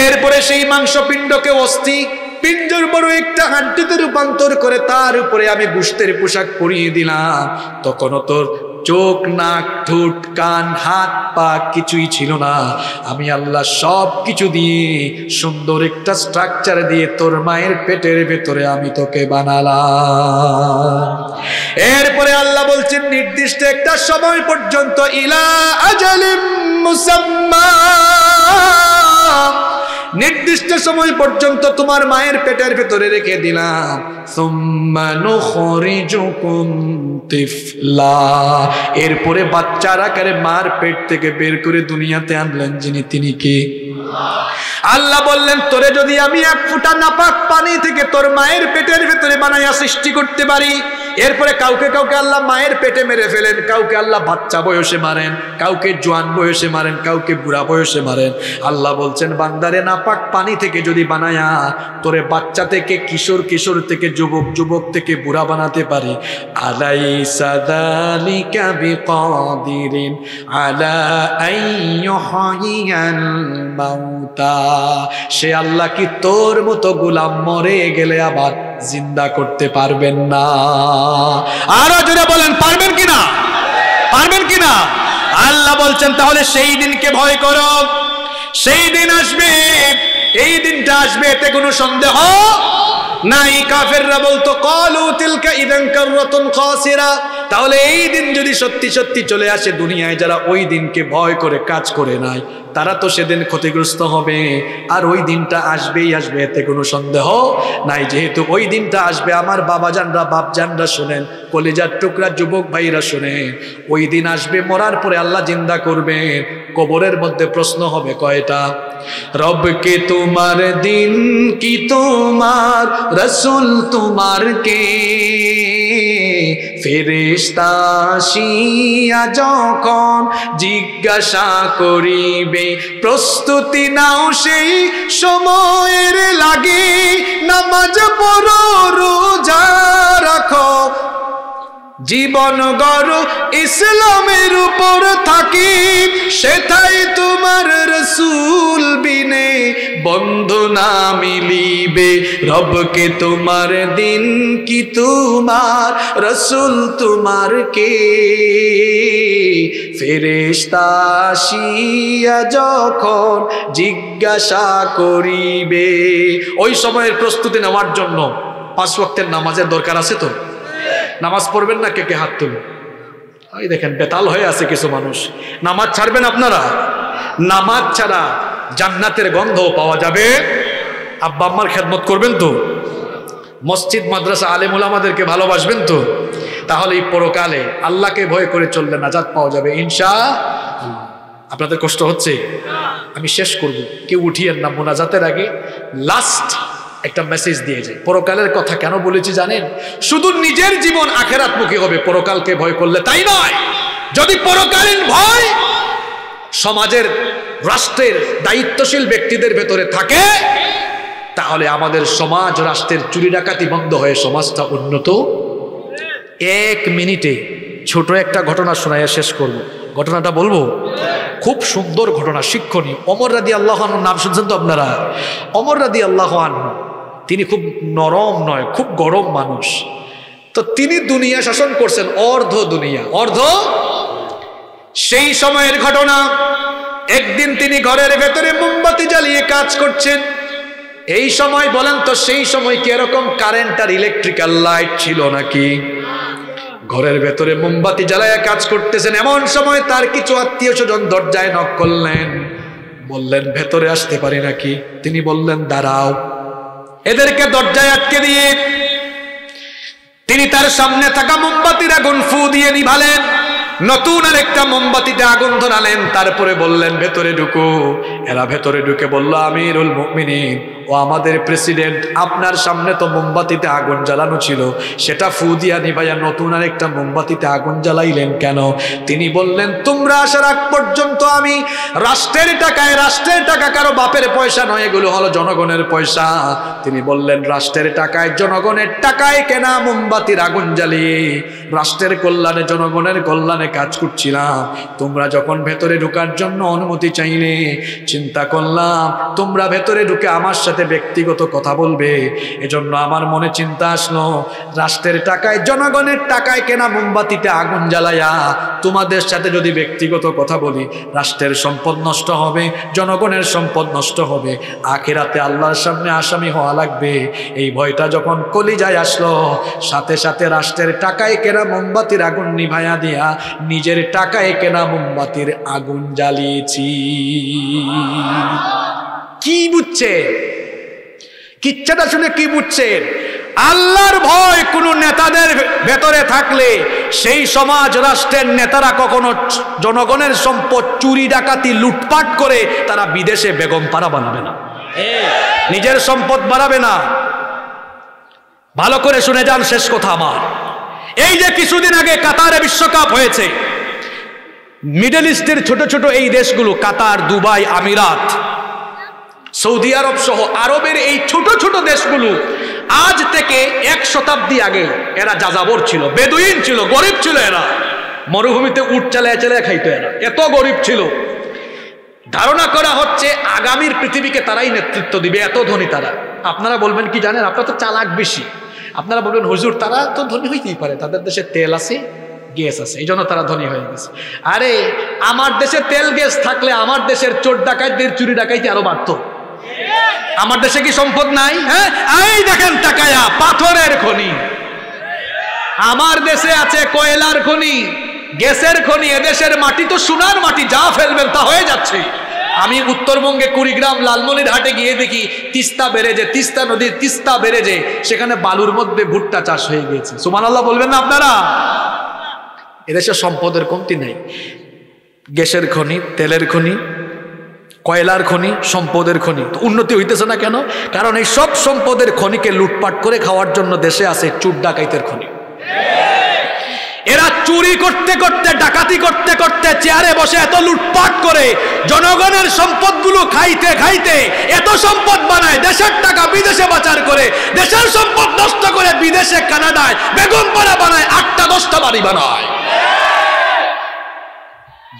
এরপরে সেই মাংসপিণ্ডকে অস্থি পিঞ্জর বড় একটা হাড্ডিতে রূপান্তর করে তার উপরে আমি গুস্তের পোশাক পরিয়ে দিলাম। তখনও তোর চোখ, নাক, ঠোঁট, কান, হাত, পা কিছুই ছিল না। আমি আল্লাহ সব কিছু দিয়ে সুন্দর একটা স্ট্রাকচার দিয়ে তোর মায়ের পেটের ভেতরে আমি তোকে বানালাম। এরপরে আল্লাহ বলছেন, নির্দিষ্ট একটা সময় পর্যন্ত ইলা আজালিম মুসাম্মা। নির্দিষ্ট সময় পর্যন্ত তোমার মায়ের পেটের ভেতরে রেখে দিলাম। এরপরে বাচ্চারা আকারে মার পেট থেকে বের করে দুনিয়াতে আনলেন, যিনি তিনি কে? আল্লাহ বললেন, তোরে যদি আমি এক ফুটা নাপাক পানি থেকে তোর মায়ের পেটের ভেতরে বানাইয়া সৃষ্টি করতে পারি, এরপরে কাউকে কাউকে আল্লাহ মায়ের পেটে মেরে ফেলেন, কাউকে আল্লাহ বাচ্চা বয়সে মারেন, কাউকে জোয়ান বয়সে মারেন, কাউকে বুড়া বয়সে মারেন। আল্লাহ বলছেন, বান্দারে, নাপাক পানি থেকে যদি বানায়া তোরে বাচ্চা থেকে কিশোর কিশোর থেকে যুবক যুবক থেকে বুড়া বানাতে পারি আলাই সাদালিকা বিকাদিরিন আলা আইয়ুহাইয়াল মাউতা সে আল্লাহ কি তোর মতো গোলাম মরে গেলে আবার জিন্দা করতে পারবেন না? আরও জোরে বলেন, পারবেন কিনা পারবেন কিনা আল্লাহ বলছেন, তাহলে সেই দিনকে ভয় করো। সেই দিন আসবে, এই দিনটা আসবে, এতে কোনো সন্দেহ নাই। কাফেররা বলতো, কলু তিলকা ইদান কাররাতুন খাসিরা। তাহলে এই দিন যদি সত্যি সত্যি চলে আসে দুনিয়ায়, যারা ওই দিনকে ভয় করে, কাজ করে নাই তারা তো সেদিন ক্ষতিগ্রস্ত হবে। আর ওই দিনটা আসবেই আসবে, এতে কোনো সন্দেহ নাই। যেহেতু ওই দিনটা আসবে, আমার বাবা জানরা বাপ জানরা শোনেন, কলেজার টুকরা যুবক ভাইরা শোনেন। ওই দিন আসবে, মরার পরে আল্লাহ জিন্দা করবেন। কবরের মধ্যে প্রশ্ন হবে কয়টা? রব রবকে তোমার দিন কি তোমার? রসুল তোমার কে? ফেরেশতা আসিয়া যখন জিজ্ঞাসা করিবে প্রস্তুতি নাও সেই সময়ের লাগে নামাজ পড়ো রোজা রাখো। জীবন গড় ইসলামের উপর থাকি সেটাই তোমার রসুল বিনে বন্ধু না মিলিবে। রবকে তোমার দিন কি তোমার, রসুল তোমার কে? ফেরেশতা আসিয়া যখন জিজ্ঞাসা করিবে, ওই সময়ের প্রস্তুতি নেওয়ার জন্য পাঁচ ওয়াক্তের নামাজের দরকার আছে তো? নামাজ পড়বেন না কে কে হাত তুলুন ওই দেখেন, বেতাল হয়ে আছে কিছু মানুষ। নামাজ ছাড়বেন আপনারা? নামাজ ছাড়া জান্নাতের গন্ধ পাওয়া যাবে। আব্বা আম্মার খেদমত করবেন তো? মসজিদ, মাদ্রাসা আলেমুল আমাদেরকে ভালোবাসবেন তো? তাহলে এই পরকালে আল্লাহকে ভয় করে চললে নাজাত পাওয়া যাবে ইনশা আপনাদের কষ্ট হচ্ছে? আমি শেষ করব। কেউ উঠিয়েন না, মোনাজাতের আগে। লাস্ট একটা মেসেজ দিয়ে যায়, পরকালের কথা কেন বলেছি জানেন? শুধু নিজের জীবন আখেরাতমুখী হবে, পরকালকে ভয় করলে তাই নয়। যদি পরকালীন ভয় সমাজের, রাষ্ট্রের, দায়িত্বশীল ব্যক্তিদের ভেতরে থাকে, তাহলে আমাদের সমাজ, রাষ্ট্রের চুরি ডাকাতি বন্ধ হয়ে সমাজটা উন্নত। এক মিনিটে ছোট একটা ঘটনা শোনাইয়া শেষ করব। ঘটনাটা বলব? খুব সুন্দর ঘটনা, শিক্ষণীয়। অমর রাদি আল্লাহন নাম শুনছেন তো আপনারা? অমর রাদি আল্লাহান তিনি খুব নরম নয়, খুব গরম মানুষ। তো তিনি দুনিয়া শাসন করছেন, অর্ধ দুনিয়া। অর্ধ? সেই সময়ের ঘটনা, একদিন তিনি ঘরের ভেতরে মোমবাতি জ্বালিয়ে কাজ করছেন। এই সময় বলেন তো, সেই সময় কি এরকম কারেন্ট আর ইলেকট্রিক্যাল লাইট ছিল নাকি? ঘরের ভেতরে মোমবাতি জ্বালায় কাজ করতেছেন, এমন সময় তার কিছু আত্মীয় স্বজন দরজায় নক করলেন। বললেন, ভেতরে আসতে পারি নাকি? তিনি বললেন, দাঁড়াও। এদেরকে দরজায় আটকে দিয়ে তিনি তার সামনে থাকা মোমবাতির আগুন ফু দিয়ে নিভালেন। নতুন আর একটা মোমবাতিতে আগুন ধরালেন, তারপরে বললেন, ভেতরে ঢুকো। এরা ভেতরে ঢুকে বলল, আমিরুল মুমিনিন ও আমাদের প্রেসিডেন্ট আপনার সামনে তো মোমবাতিতে আগুন জ্বালানো ছিল। সেটা ফু দিয়া নিভাইয়া নতুন আর একটা মোমবাতিতে আগুন জ্বালাইলেন কেন? তিনি বললেন, তোমরা আসার আগ পর্যন্ত আমি রাষ্ট্রের টাকায়, রাষ্ট্রের টাকা কারও বাপের পয়সা নয়, এগুলো হলো জনগণের পয়সা। তিনি বললেন, রাষ্ট্রের টাকায়, জনগণের টাকায় কেনা মোমবাতির আগুন জ্বালিয়ে রাষ্ট্রের কল্যাণে, জনগণের কল্যাণে কাজ করছিলাম। তোমরা যখন ভেতরে ঢোকার জন্য অনুমতি চাইলে, চিন্তা করলাম, তোমরা ভেতরে ঢুকে আমার সাথে ব্যক্তিগত কথা বলবে, এজন্য আমার মনে চিন্তা আসলো, রাষ্ট্রের টাকায়, জনগণের টাকায় কেনা মোমবাতিতে আগুন জ্বালায়া তোমাদের সাথে যদি ব্যক্তিগত কথা বলি, রাষ্ট্রের সম্পদ নষ্ট হবে, জনগণের সম্পদ নষ্ট হবে, আখেরাতে আল্লাহর সামনে আসামি হওয়া লাগবে। এই ভয়টা যখন কলিজায় আসলো, সাথে সাথে রাষ্ট্রের টাকায় কেনা মোমবাতির আগুন নিভাইয়া দিয়া নিজের টাকায় কেনা মোমবাতির আগুন জ্বালিয়েছি। কি বুঝছে? কিচ্ছাটা শুনে কি বুঝছেন? আল্লাহর ভয় কোনো নেতাদের ভেতরে থাকলে সেই সমাজ রাষ্ট্রের নেতারা কখনো জনগণের সম্পদ চুরি, ডাকাতি, লুটপাট করে তারা বিদেশে বেগম পাড়া বানাবে না। নিজের সম্পদ বাড়াবে না। ভালো করে শুনে যান শেষ কথা আমার। এই যে কিছুদিন আগে কাতারে বিশ্বকাপ হয়েছে, মিডল ইস্টের ছোট ছোট এই দেশগুলো, কাতার, দুবাই, আমিরাত সৌদি আরব সহ আরবের এই ছোট ছোট দেশগুলো আজ থেকে এক শতাব্দী আগে এরা যাযাবর ছিল, বেদুইন ছিল, গরিব ছিল এরা। মরুভূমিতে উঠ চালায় চালায় খাইতো এরা। এত গরিব ছিল। ধারণা করা হচ্ছে আগামীর পৃথিবীকে তারাই নেতৃত্ব দিবে, এত ধনী তারা। আপনারা বলবেন কি জানেন, আপনারা তো চালাক বেশি। আপনারা বলবেন, হুজুর, তারা তো ধনী হইতেই পারে। তাদের দেশে তেল আছে, গ্যাস আছে। এই জন্য তারা ধনী হয়ে গেছে। আরে, আমার দেশে তেল, গ্যাস থাকলে আমার দেশের চোর ডাকাইতদের চুরি ডাকাইতে আরও বাড়তো। আমার দেশে কি সম্পদ নাই হ্যাঁ? এই দেখেন টাকায়া পাথরের খনি। আমার দেশে আছে কয়লার খনি, গ্যাসের খনি, এদেশের মাটি তো সোনার মাটি, যা ফেলবেন তা হয়ে যাচ্ছে। আমি উত্তরবঙ্গে কুড়িগ্রাম লালমনির হাটে গিয়ে দেখি, তিস্তা বেড়েছে, তিস্তা নদীর তিস্তা বেড়েছে, সেখানে বালুর মধ্যে ভুট্টা চাষ হয়ে গিয়েছে। সুমান আল্লাহ বলবেন না আপনারা? এদেশে সম্পদের কমতি নেই। গ্যাসের খনি, তেলের খনি কয়লার খনি, সম্পদের খনি। উন্নতি হইতেছে না কেন? কারণ এই সব সম্পদের খনিকে লুটপাট করে খাওয়ার জন্য দেশে আছে চুর ডাকাইতের খনি। এরা চুরি করতে করতে, ডাকাতি করতে করতে চেয়ারে বসে এত লুটপাট করে, জনগণের সম্পদগুলো খাইতে খাইতে এত সম্পদ বানায়, দেশের টাকা বিদেশে পাচার করে, দেশের সম্পদ নষ্ট করে বিদেশে কানাডায় বেগমপাড়া বানায়, আটটা দশটা বাড়ি বানায়।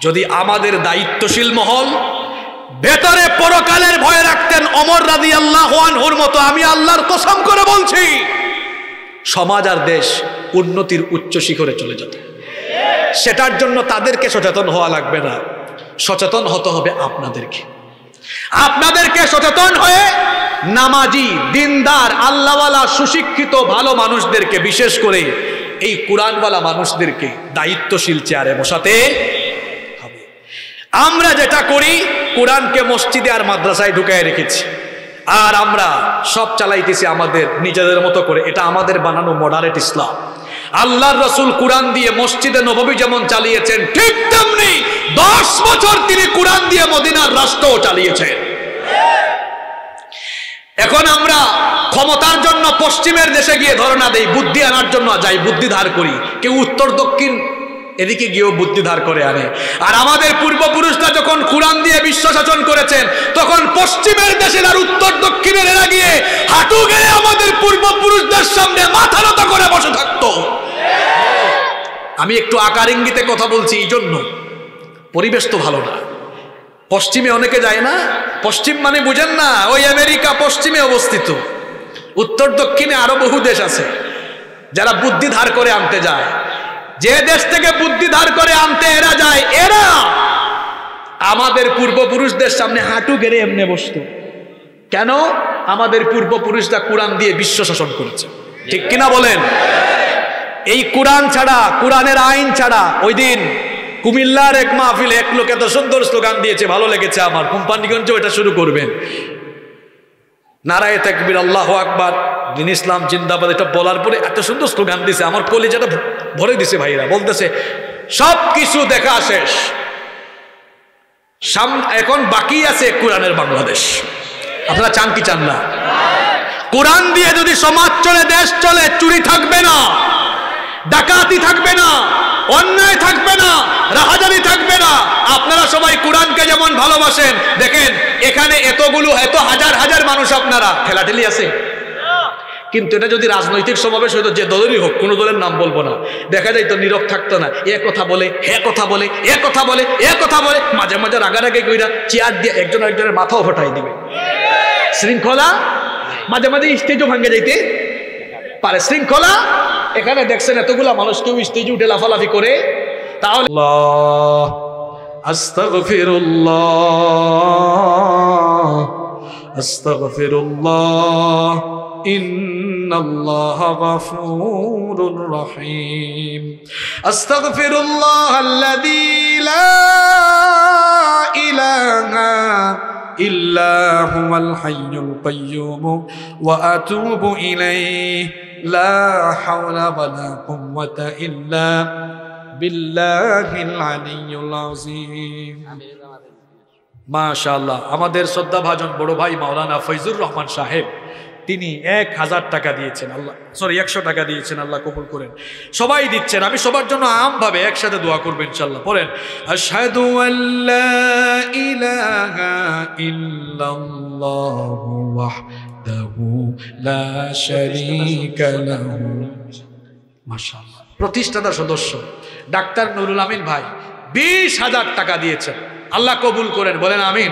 যদি আমাদের দায়িত্বশীল মহল ভেতরে পরকালের ভয় রাখতেন অমর রাদি আল্লাহ হুর মতো। আমি আল্লাহর কসম করে বলছি, সমাজ আর দেশ উন্নতির উচ্চ শিখরে চলে যেত। সেটার জন্য তাদেরকে সচেতন হওয়া লাগবে না। সচেতন হতে হবে আপনাদেরকে। আপনাদেরকে সচেতন হয়ে নামাজি, দিনদার, আল্লাহওয়ালা, সুশিক্ষিত, ভালো মানুষদেরকে, বিশেষ করে এই কোরআনওয়ালা মানুষদেরকে দায়িত্বশীল চেয়ারে বসাতে আমরা যেটা করি, কোরআনকে মসজিদে আর মাদ্রাসায় ঢুকায় রেখেছি। আর আমরা সব চালাইতেছি আমাদের নিজেদের মতো করে। এটা আমাদের বানানো মডারেট ইসলাম। আল্লাহর রসুল কোরআন দিয়ে মসজিদে নববী যেমন চালিয়েছেন, ঠিক তেমনি দশ বছর তিনি কোরআন দিয়ে মদিনার রাষ্ট্রও চালিয়েছেন। এখন আমরা ক্ষমতার জন্য পশ্চিমের দেশে গিয়ে ধরনা দেই, বুদ্ধি আনার জন্য যাই, বুদ্ধি ধার করি। কেউ উত্তর, দক্ষিণ এদিকে গিয়েও বুদ্ধি ধার করে আনে। আর আমাদের পূর্বপুরুষরা যখন কোরআন দিয়ে বিশ্ব শাসন করেছেন, তখন পশ্চিমের দেশের আর উত্তর দক্ষিণের এরা গিয়ে হাঁটু গেড়ে আমাদের পূর্বপুরুষদের সামনে মাথা নত করে বসে থাকতো। আমি একটু আকার ইঙ্গিতে কথা বলছি এই জন্য পরিবেশ তো ভালো না। পশ্চিমে অনেকে যায় না, পশ্চিম মানে বুঝেন না, ওই আমেরিকা পশ্চিমে অবস্থিত। উত্তর দক্ষিণে আরও বহু দেশ আছে, যারা বুদ্ধি ধার করে আনতে যায়। যে দেশ থেকে বুদ্ধি ধার করে আনতে এরা যায়, এরা! আমাদের পূর্বপুরুষদের সামনে হাঁটু গেড়ে এমনি বসতো। কেন? আমাদের পূর্বপুরুষরা কোরআন দিয়ে বিশ্ব শাসন করেছে। ঠিক কিনা বলেন? এই কোরআন ছাড়া, কোরআনের আইন ছাড়া, ওই দিন কুমিল্লার এক মাহফিল, এক লোক এত সুন্দর স্লোগান দিয়েছে, ভালো লেগেছে আমার। কোম্পানিগঞ্জ এটা শুরু করবেন। নারায় তাকবির, আল্লাহ আকবার। দিন ইসলাম জিন্দাবাদ, এটা বলার পরে এত সুন্দর স্লোগান দিছে, আমার কলিজাটা ভরে দিছে ভাইরা, বলতেছে সব কিছু দেখা শেষ। এখন বাকি আছে কোরআনের বাংলাদেশ। আপনারা চান কি চান না? কোরআন দিয়ে যদি সমাজ চলে, দেশ চলে, চুরি থাকবে না, ডাকাতি থাকবে না, অন্যায় থাকবে না, রাহাজানি থাকবে না, আপনারা সবাই কোরআনকে যেমন ভালোবাসেন, দেখেন, এখানে এতগুলো, এত হাজার হাজার মানুষ আপনারা, ঠেলাঠেলি আছে? কিন্তু এটা যদি রাজনৈতিক সমাবেশ হইতো, যে দলেরই হোক, কোনো দলের নাম বলব না। দেখা যায় তো নীরব থাকতো না। এ কথা বলে, হে কথা বলে, এ কথা বলে, এ কথা বলে, মাঝে মাঝে রাগারাগি কইরা চেয়ার দিয়ে একজন একজনের মাথাও ফটাই দিবে। শৃঙ্খলা মাঝে মাঝে স্টেজও ভাঙে যাইতে পারে। শৃঙ্খলা, এখানে দেখছেন এতগুলা মানুষ, কেউ স্টেজে উঠে লাফালাফি করে। তাহলে আস্তাগফিরুল্লাহ আস্তাগফিরুল্লাহ। إن الله غفور رحيم أستغفر الله الذي لا إله إلا هو الحي القيوم وأتوب إليه لا حول ولا قوة إلا بالله العلي العظيم মাশাল্লাহ আমাদের শ্রদ্ধা ভাজন বড় ভাই মাওলানা ফৈজুর রহমান সাহেব তিনি এক হাজার টাকা দিয়েছেন আল্লাহ সরি একশো টাকা দিয়েছেন আল্লাহ কবুল করেন। সবাই দিচ্ছেন, আমি সবার জন্য আমভাবে একসাথে দোয়া করবেন ইনশাল্লাহ পড়েন, আশহাদু আল্লা ইলাহা লা প্রতিষ্ঠাতা সদস্য, ডাক্তার নুরুল আমিন ভাই, বিশ হাজার টাকা দিয়েছেন। আল্লাহ কবুল করেন, বলেন আমিন।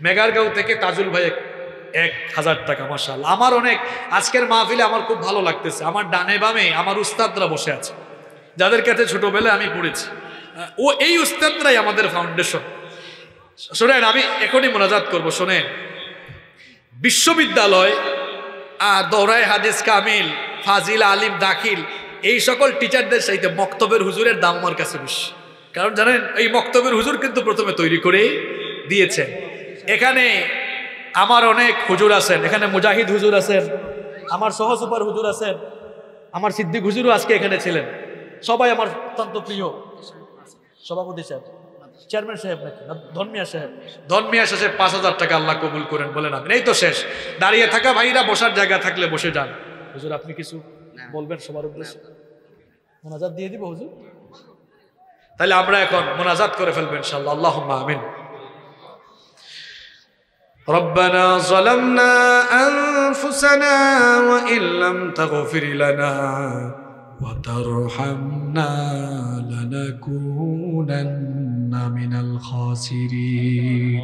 মেগারগাঁও থেকে তাজুল ভাই এক- হাজার টাকা, মাশাআল্লাহ। আমার অনেক আজকের মাহফিলে আমার খুব ভালো লাগতেছে। আমার ডানে বামে আমার উস্তাদরা বসে আছে। যাদের কাছে ছোটবেলায় আমি পড়েছি। ও এই উস্তাদরাই আমাদের ফাউন্ডেশন শোনেন, আমি এখনই মোনাজাত করব, শোনেন। বিশ্ববিদ্যালয় দৌড়ায় হাদিস কামিল, ফাজিল, আলিম, দাখিল এই সকল টিচারদের সাথে মক্তবের হুজুরের দাম আমার কাছে বেশি। কারণ জানেন, এই মক্তবের হুজুর কিন্তু প্রথমে তৈরি করে দিয়েছেন। এখানে আমার অনেক হুজুর আছেন, এখানে মুজাহিদ হুজুর আছেন, আমার সহ সুপার হুজুর আছেন, আমার সিদ্দিক হুজুরও আজকে এখানে ছিলেন। সবাই আমার অত্যন্ত প্রিয়। সভাপতি সাহেব চেয়ারম্যান সাহেব নাকি? ধর্মিয়া সাহেব। ধর্মিয়া শেষে পাঁচ হাজার টাকা আল্লাহ কবুল করেন, বলেন আপনি এই তো শেষ। দাঁড়িয়ে থাকা ভাইরা, বসার জায়গা থাকলে বসে যান। হুজুর, আপনি কিছু বলবেন সবার উদ্দেশ্যে মোনাজাত দিয়ে দিব হুজুর তাহলে আমরা এখন মোনাজাত করে ফেলবো ইনশাল্লাহ আল্লাহ আমিন ربنا ظلمنا أنفسنا وإن لم تغفر لنا وترحمنا لنكونن من الخاسرين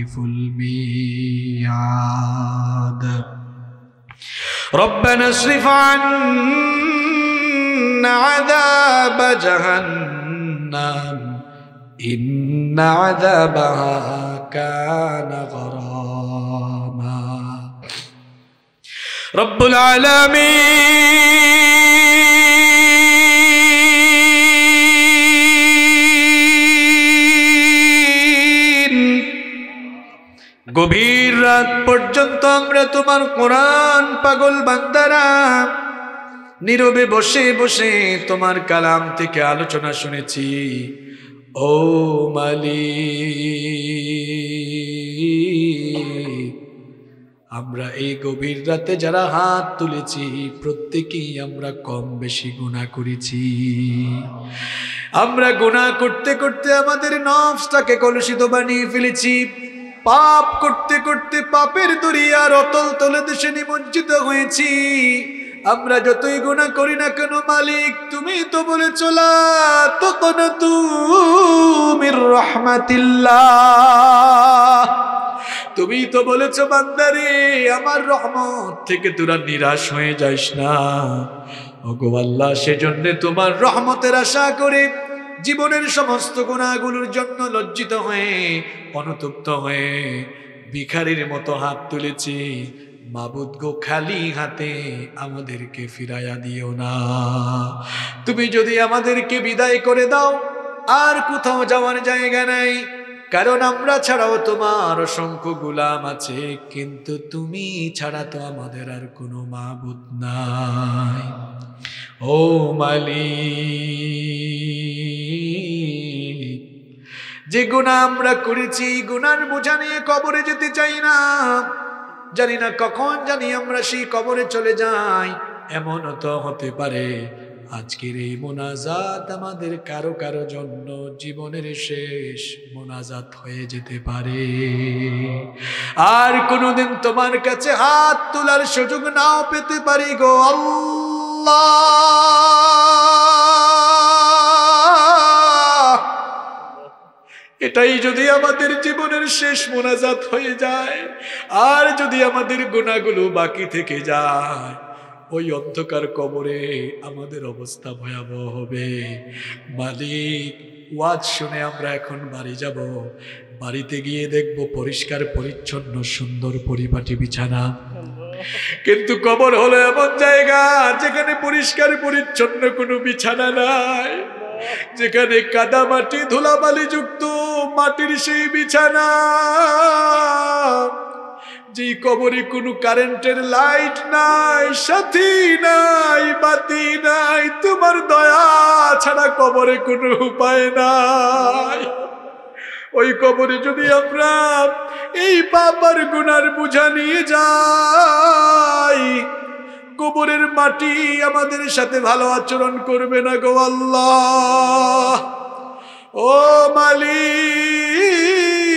يخلف الميعاد. ربنا اصرف عنا عذاب جهنم. إن عذابها كان غراما. رب العالمين. গভীর রাত পর্যন্ত আমরা তোমার কোরআন পাগল বান্দারা। নীরবে বসে বসে তোমার কালাম থেকে আলোচনা শুনেছি। ও মালি আমরা এই গভীর রাতে যারা হাত তুলেছি, প্রত্যেকেই আমরা কম বেশি গুণা করেছি। আমরা গুণা করতে করতে আমাদের নফসটাকে কলুষিত বানিয়ে ফেলেছি। পাপ করতে করতে পাপের দরিয়ার অতল তলে দেশে নিমজ্জিত হয়েছি। আমরা যতই গুণা করি না কেন মালিক, তুমি তো বলে চলা তখন তুমি রহমাতিল্লাহ। তুমি তো বলেছ, বান্দারে, আমার রহমত থেকে তোরা নিরাশ হয়ে যাইস না। ওগো আল্লাহ, সেজন্য তোমার রহমতের আশা করে জীবনের সমস্ত গুণাগুলোর জন্য লজ্জিত হয়ে, অনুতপ্ত হয়ে ভিখারির মতো হাত তুলেছি। মাবুদ গো, খালি হাতে আমাদেরকে ফিরাইয়া দিও না। তুমি যদি আমাদেরকে বিদায় করে দাও, আর কোথাও যাওয়ার জায়গা নাই। কারণ আমরা ছাড়াও তোমার অসংখ্য গুলাম আছে, কিন্তু তুমি ছাড়া তো আমাদের আর কোনো মাবুদ নাই। ও মালি যে গুণা আমরা করেছি গুনার বোঝা নিয়ে কবরে যেতে চাই না। জানি না কখন জানি আমরা সেই কবরে চলে যাই, এমনও তো হতে পারে আজকের এই মোনাজাত আমাদের কারও কারও জন্য জীবনের শেষ মোনাজাত হয়ে যেতে পারে। আর কোনোদিন তোমার কাছে হাত তোলার সুযোগ নাও পেতে পারি গো এটাই যদি আমাদের জীবনের শেষ মোনাজাত হয়ে যায়, আর যদি আমাদের গুণাগুলো বাকি থেকে যায় ওই অন্ধকার কবরে আমাদের অবস্থা ভয়াবহ হবে। মালিক, ওয়াজ শুনে আমরা এখন বাড়ি যাব। বাড়িতে গিয়ে দেখব পরিষ্কার, পরিচ্ছন্ন, সুন্দর পরিপাটি বিছানা। কিন্তু কবর হলো এমন জায়গা যেখানে পরিষ্কার, পরিচ্ছন্ন কোনো বিছানা নাই। যেখানে কাদা মাটি, ধুলাবালি যুক্ত মাটির সেই বিছানা। যেই কবরে কোনো কারেন্টের লাইট নাই, সাথী নাই, বাতি নাই, তোমার দয়া ছাড়া কবরে কোনো উপায় নাই। ওই কবরে যদি আমরা এই পাপার গুনার বুঝা নিয়ে যাই, কবরের মাটি আমাদের সাথে ভালো আচরণ করবে না গো আল্লাহ। ও মালিক!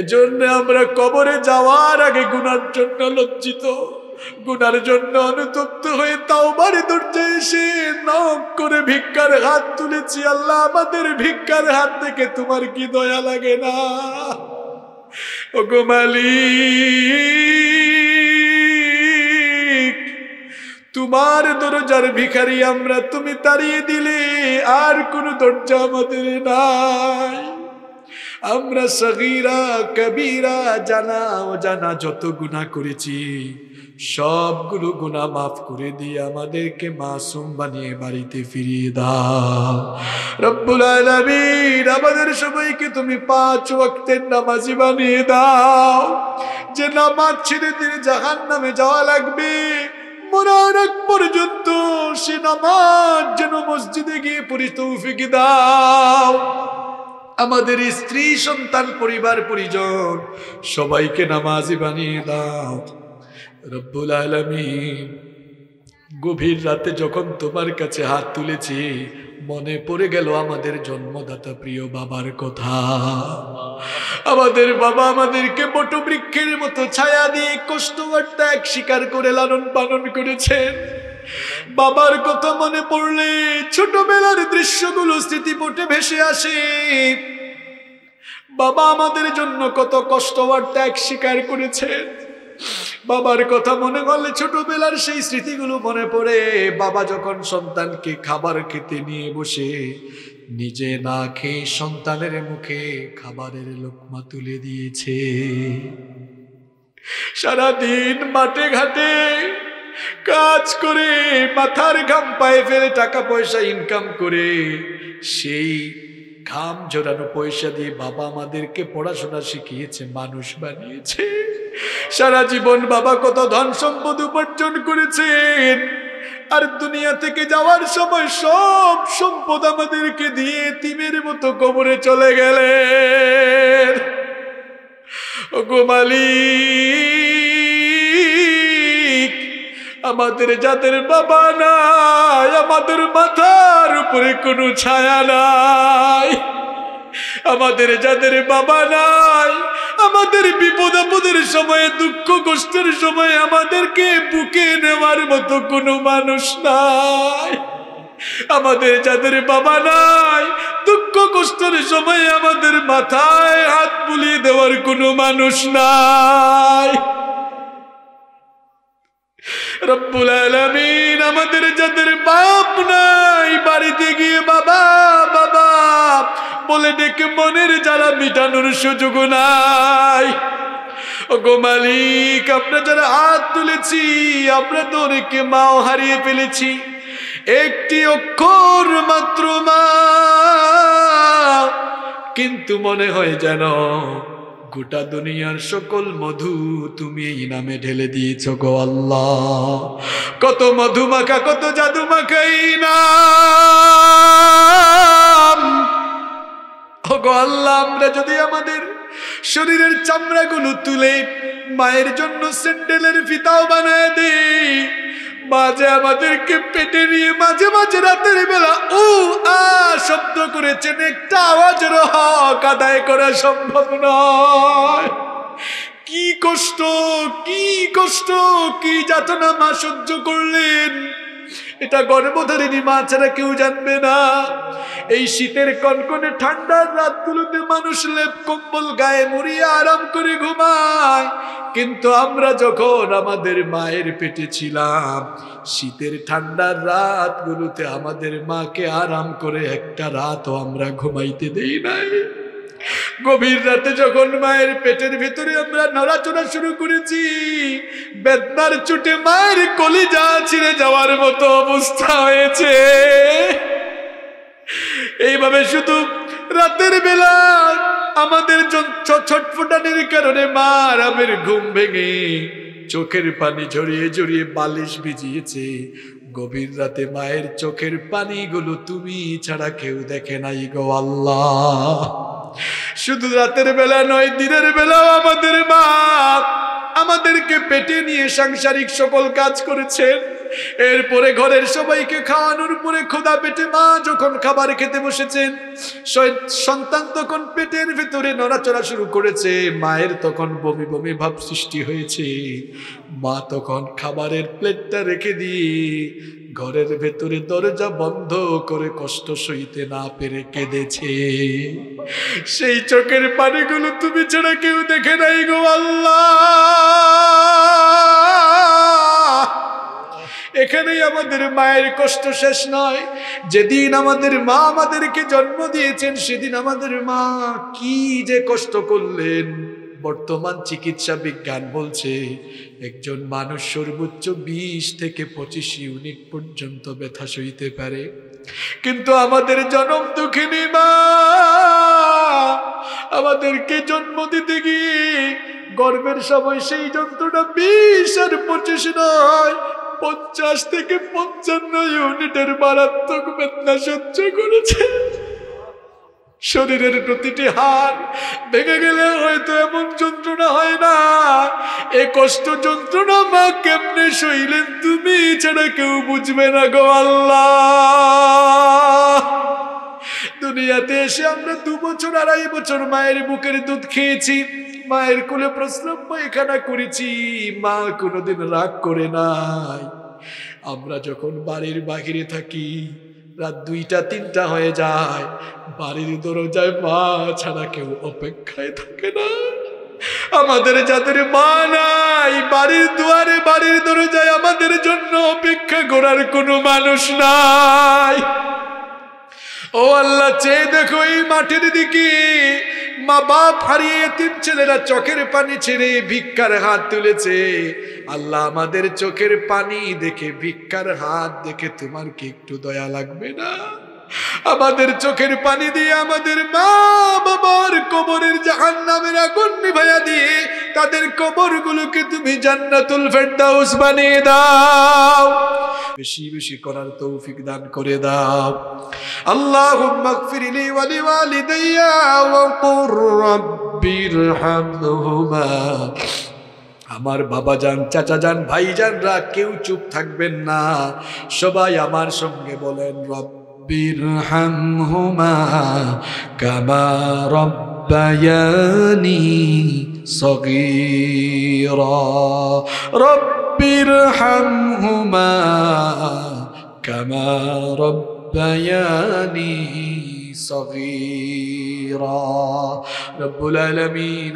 এজন্য আমরা কবরে যাওয়ার আগে গুনার জন্য লজ্জিত। গুনার জন্য অনুতপ্ত হয়ে তাও বাড়ি দরজা এসে নখ করে ভিক্ষার হাত তুলেছি। আল্লাহ আমাদের ভিক্ষার হাত থেকে তোমার কি দয়া লাগে না? ও গো মালিক, তোমার দরজার ভিখারি আমরা তুমি তাড়িয়ে দিলে আর কোনো দরজা আমাদের নাই। আমরা সগীরা, কবিরা, জানা ও জানা যত গুণা করেছি, সবগুলো গুণা মাফ করে দিয়ে আমাদেরকে মাসুম বানিয়ে বাড়িতে ফিরিয়ে দাও। রব্বুল আলামিন, আমাদের সবাইকে তুমি পাঁচ ওয়াক্তের নামাজি বানিয়ে দাও। যে নামাজ ছেড়ে দিলে জাহান নামে যাওয়া লাগবে মরার আগ পর্যন্ত সে নামাজ যেন মসজিদে গিয়ে পড়ি দাও। আমাদের স্ত্রী, সন্তান, পরিবার, পরিজন, সবাইকে নামাজি বানিয়ে দাও। রব্বুল আলমিন, গভীর রাতে যখন তোমার কাছে হাত তুলেছি, মনে পড়ে গেল আমাদের জন্মদাতা প্রিয় বাবার কথা। আমাদের বাবা আমাদেরকে বটবৃক্ষের মতো ছায়া দিয়ে কষ্ট ত্যাগ স্বীকার করে লালন পালন করেছেন। বাবার কথা মনে পড়লে ছোটবেলার দৃশ্যগুলো স্মৃতিপটে ভেসে আসে। বাবা আমাদের জন্য কত কষ্ট আর ত্যাগ স্বীকার করেছেন বাবার কথা মনে করলে ছোটবেলার সেই স্মৃতিগুলো মনে পড়ে। বাবা যখন সন্তানকে খাবার খেতে নিয়ে বসে, নিজে না খেয়ে সন্তানের মুখে খাবারের লোকমা তুলে দিয়েছে। সারাদিন মাঠে ঘাটে কাজ করে, মাথার ঘাম পায়ে ফেলে টাকা পয়সা ইনকাম করে, সেই ঘাম ঝরানো পয়সা দিয়ে বাবা আমাদেরকে পড়াশোনা শিখিয়েছে, মানুষ বানিয়েছে। সারা জীবন বাবা কত ধন সম্পদ উপার্জন করেছেন, আর দুনিয়া থেকে যাওয়ার সময় সব সম্পদ আমাদেরকে দিয়ে তিমের মতো কবরে চলে গেলেন। ও গোমালিক আমাদের যাদের বাবা নাই, আমাদের মাথার উপরে কোনো ছায়া নাই। আমাদের যাদের বাবা নাই, আমাদের বিপদ আপদের সময়ে, দুঃখ কষ্টের সময় আমাদেরকে বুকে নেওয়ার মতো কোনো মানুষ নাই। আমাদের যাদের বাবা নাই, দুঃখ কষ্টের সময় আমাদের মাথায় হাত বুলিয়ে দেওয়ার কোনো মানুষ নাই। রব্বুল আলামিন আমাদের যাদের বাপ নাই, বাড়িতে গিয়ে বাবা বাবা, বলে ডেকে মনের যারা মিটানোর সুযোগ নাই। গো মালিক, আমরা যারা হাত তুলেছি, আমরা তো অনেকে মাও হারিয়ে ফেলেছি। একটি অক্ষর মাত্র মা, কিন্তু মনে হয় যেন গোটা দুনিয়ার সকল মধু তুমি এই নামে ঢেলে দিয়েছ গো আল্লাহ। কত মধু মাখা, কত জাদু মাখা এই নাম। গো আল্লাহ, আমরা যদি আমাদের শরীরের চামড়াগুলো তুলে মায়ের জন্য স্যান্ডেলের ফিতাও বানায় দেই মাঝে আমাদেরকে পেটে নিয়ে মাঝে মাঝে রাতের বেলা ও আ শব্দ করেছেন, একটা আওয়াজের হক আদায় করা সম্ভব নয়। কি কষ্ট কি কষ্ট, কি যাতনা মা সহ্য করলেন? এটা গর্ভধারিণী মা ছাড়া কেউ জানবে না। এই শীতের কনকনে ঠান্ডার রাতগুলোতে মানুষ লেপ কম্বল গায়ে মুড়িয়ে আরাম করে ঘুমায়। কিন্তু আমরা যখন আমাদের মায়ের পেটে ছিলাম, শীতের ঠান্ডার রাতগুলোতে আমাদের মাকে আরাম করে একটা রাতও আমরা ঘুমাইতে দেই নাই। গভীর রাতে যখন মায়ের পেটের ভিতরে আমরা নড়াচড়া শুরু করেছি, বেদনার চুটে মায়ের কলিজা ছিঁড়ে যাওয়ার মতো অবস্থা হয়েছে। এইভাবে শুধু রাতের বেলা আমাদের ছটফটানির কারণে মা আরামের ঘুম ভেঙে চোখের পানি ঝরিয়ে ঝরিয়ে বালিশ ভিজিয়েছে। গভীর রাতে মায়ের চোখের পানিগুলো তুমি ছাড়া কেউ দেখে নাই গো আল্লাহ। শুধু রাতের বেলা নয়, দিনের বেলাও আমাদের মা আমাদেরকে পেটে নিয়ে সাংসারিক সকল কাজ করেছেন। এরপরে ঘরের সবাইকে খাওয়ানোর পরে খোদা পেটে মা যখন খাবার খেতে বসেছেন সন্তান তখন পেটের ভেতরে নড়াচড়া শুরু করেছে, মায়ের তখন বমি বমি ভাব সৃষ্টি হয়েছে। মা তখন খাবারের প্লেটটা রেখে দিয়ে ঘরের ভেতরে দরজা বন্ধ করে কষ্ট সইতে না পেরে কেঁদেছে। সেই চোখের পানিগুলো তুমি ছাড়া কেউ দেখে নাই গো আল্লাহ। এখানেই আমাদের মায়ের কষ্ট শেষ নয়। যেদিন আমাদের মা আমাদেরকে জন্ম দিয়েছেন, সেদিন আমাদের মা কি যে কষ্ট করলেন। বর্তমান চিকিৎসা বিজ্ঞান বলছে, একজন মানুষ সর্বোচ্চ বিশ থেকে পঁচিশ ইউনিট পর্যন্ত ব্যথা সইতে পারে। কিন্তু আমাদের জনম দুঃখিনী মা, আমাদেরকে জন্ম দিতে গিয়ে গর্বের সময় সেই যন্ত্রটা বিশ আর পঁচিশ নয় পঞ্চাশ থেকে পঞ্চান্ন ইউনিটের মারাত্মক বেদনা সহ্য করেছে। শরীরের প্রতিটি হার ভেঙে গেলে হয়তো এমন যন্ত্রণা হয় না। এ কষ্ট যন্ত্রণা মা কেমনে সইলেন তুমি? ছাড়া কেউ বুঝবে না গো আল্লাহ। দুনিয়াতে এসে আমরা দু বছর, আড়াই বছর মায়ের বুকের দুধ খেয়েছি। মায়ের কোলে প্রস্রাব পায়খানা করেছি, মা কোনোদিন রাগ করে নাই। আমরা যখন বাড়ির বাহিরে থাকি, রাত দুইটা, তিনটা হয়ে যায়, বাড়ির দরজায় মা ছাড়া কেউ অপেক্ষায় থাকে না। আমাদের যাদের মা নাই, বাড়ির দুয়ারে, বাড়ির দরজায় আমাদের জন্য অপেক্ষা করার কোনো মানুষ নাই। ও আল্লাহ, চেয়ে দেখো এই মাটির দিকে। মা বাপ হারিয়ে তিন ছেলেরা চোখের পানি ছেড়ে ভিক্ষার হাত তুলেছে। আল্লাহ আমাদের চোখের পানি দেখে ভিক্ষার হাত দেখে তোমার কি একটু দয়া লাগবে না? আমাদের চোখের পানি দিয়ে আমাদের মা বাবার কবরের জাহান নামের আগুন নিভাইয়া দিয়ে তাদের কবরগুলোকে তুমি জান্নাতুল ফেরদাউস বানিয়ে দাও। বেশি বেশি করার তৌফিক দান করে দাও। আল্লাহুম্মা গফিরলি ওয়া লিওয়ালিদাইয়া ওয়া কুর রাব্বিরহামহুমা আমার বাবা যান, চাচা যান, ভাই যানরা কেউ চুপ থাকবেন না। সবাই আমার সঙ্গে বলেন রব্বির হামহুমা কামা রব্বায়ানি সগীরা রব্বির হামহুমা কামা রব্বায়ানি সগীরা রব্বুল আলামিন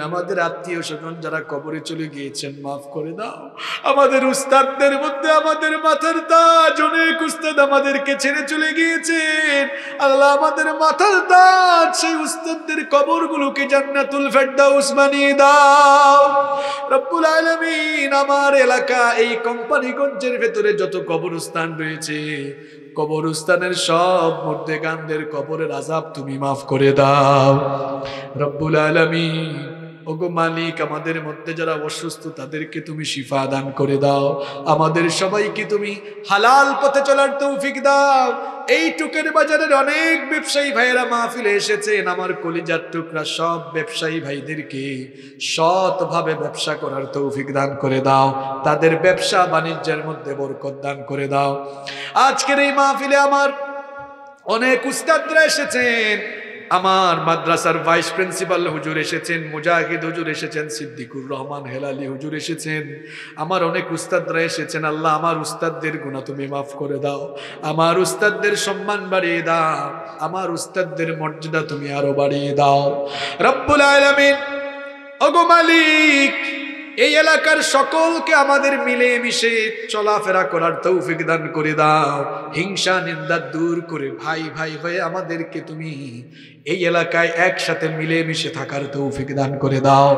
আমাদের আত্মীয় স্বজন যারা কবরে চলে গিয়েছেন, মাফ করে দাও। আমাদের উস্তাদদের মধ্যে, আমাদের মাথার তাজ, অনেক উস্তাদ আমাদেরকে ছেড়ে চলে গিয়েছেন। আল্লাহ আমাদের মাথার তাজ, সেই উস্তাদদের কবরগুলোকে জান্নাতুল ফেরদাউস বানিয়ে দাও। রব্বুল আলামিন, আমার এলাকা, এই কোম্পানিগঞ্জের ভেতরে যত কবরস্থান রয়েছে কবরস্থানের সব মধ্যে কান্দের কবরের আজাব তুমি মাফ করে দাও। রব্বুল আলামিন ওগো মালিক, আমাদের মধ্যে যারা অসুস্থ, তাদেরকে তুমি শিফা দান করে দাও। আমাদের সবাইকে তুমি হালাল পথে চলার তৌফিক দাও। এই টুকের বাজারের অনেক ব্যবসায়ী ভাইয়েরা মাহফিলে এসেছেন। আমার কলিজার টুকরা সব ব্যবসায়ী ভাইদেরকে সৎভাবে ব্যবসা করার তৌফিক দান করে দাও। তাদের ব্যবসা বাণিজ্যের মধ্যে বরকত দান করে দাও। আজকের এই মাহফিলে আমার অনেক উস্তাদরা এসেছেন। আমার মাদ্রাসার ভাইস প্রিন্সিপাল হুজুর এসেছেন, মুজাহিদ হুজুর এসেছেন, সিদ্দিকুর রহমান হেলালি হুজুর এসেছেন। আমার অনেক উস্তাদরা এসেছেন, আল্লাহ আমার উস্তাদদের গুণা তুমি মাফ করে দাও। আমার উস্তাদদের সম্মান বাড়িয়ে দাও, আমার উস্তাদদের মর্যাদা তুমি আরও বাড়িয়ে দাও। রব্বুল আলামিন, ওগো মালিক, এই এলাকার সকলকে আমাদের মিলে মিশে চলাফেরা করার তৌফিক দান করে দাও। হিংসা নিন্দা দূর করে ভাই ভাই হয়ে আমাদেরকে তুমি এই এলাকায় একসাথে মিলেমিশে থাকার তৌফিক দান করে দাও।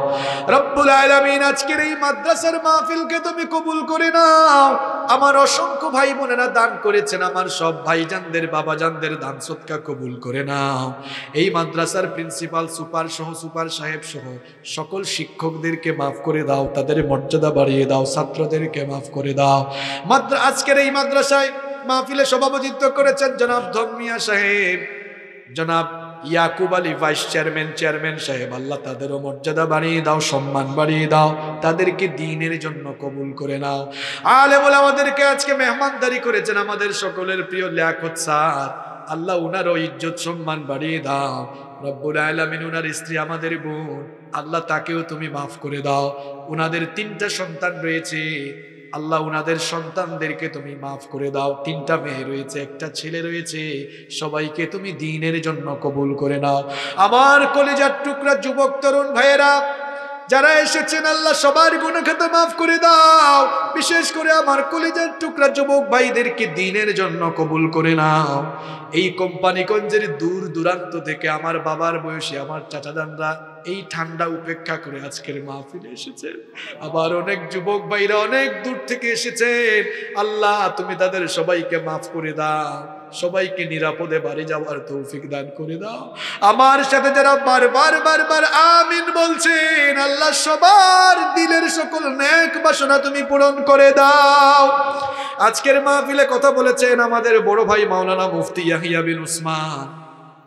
রব্বুল আলামিন, আজকের এই মাদ্রাসার মাহফিলকে তুমি কবুল করে নাও। আমার অসংখ্য ভাই বোনেরা দান করেছেন, আমার সব ভাইজানদের, বাবাজানদের দান সৎকা কবুল করে নাও। এই মাদ্রাসার প্রিন্সিপাল, সুপার সহ, সুপার সাহেব সহ সকল শিক্ষকদেরকে মাফ করে দাও, তাদের মর্যাদা বাড়িয়ে দাও, ছাত্রদেরকে মাফ করে দাও। মাদ্রা, আজকের এই মাদ্রাসায় মাহফিলে সভাপতিত্ব করেছেন জনাব ধর্মিয়া সাহেব। জনাব Yakub Ali vice chairman chairman সাহেব, আল্লাহ তাদেরও মর্যাদা বাড়িয়ে দাও, সম্মান বাড়িয়ে দাও, তাদেরকে দিনের জন্য কবুল করে নাও। আলে বলে আমাদেরকে আজকে মেহমানদারি করেছেন আমাদের সকলের প্রিয় লিয়াকত স্যার। আল্লাহ উনারও ইজ্জত, সম্মান বাড়িয়ে দাও। রব্বুল আলামিন উনার স্ত্রী আমাদের বোন, আল্লাহ তাকেও তুমি মাফ করে দাও। উনাদের তিনটা সন্তান রয়েছে আল্লাহ উনাদের সন্তানদেরকে তুমি মাফ করে দাও। তিনটা মেয়ে রয়েছে, একটা ছেলে রয়েছে। সবাইকে তুমি দিনের জন্য কবুল করে নাও। আমার কলেজার টুকরা যুবক, তরুণ ভাইয়েরা, যারা এসেছেন, আল্লাহ সবার গুণাখাতা মাফ করে দাও। বিশেষ করে আমার কলেজের টুকরা যুবক ভাইদেরকে দিনের জন্য কবুল করে নাও। এই কোম্পানিগঞ্জের দূর দূরান্ত থেকে আমার বাবার বয়সী আমার চাচাদানরা এই ঠান্ডা উপেক্ষা করে আজকের মাহফিলে এসেছেন। আবার অনেক যুবক ভাইরা অনেক দূর থেকে এসেছেন। আল্লাহ, তুমি তাদের সবাইকে মাফ করে দাও। সবাইকে নিরাপদে বাড়ি যাওয়ার তৌফিক দান করে দাও। আমার সাথে যারা বারবার বারবার আমিন বলছেন, আল্লাহ সবার দিলের সকল নেক বাসনা তুমি পূরণ করে দাও। আজকের মাহফিলে কথা বলেছেন আমাদের বড় ভাই মাওলানা মুফতি ইয়াহিয়া বিন উসমান।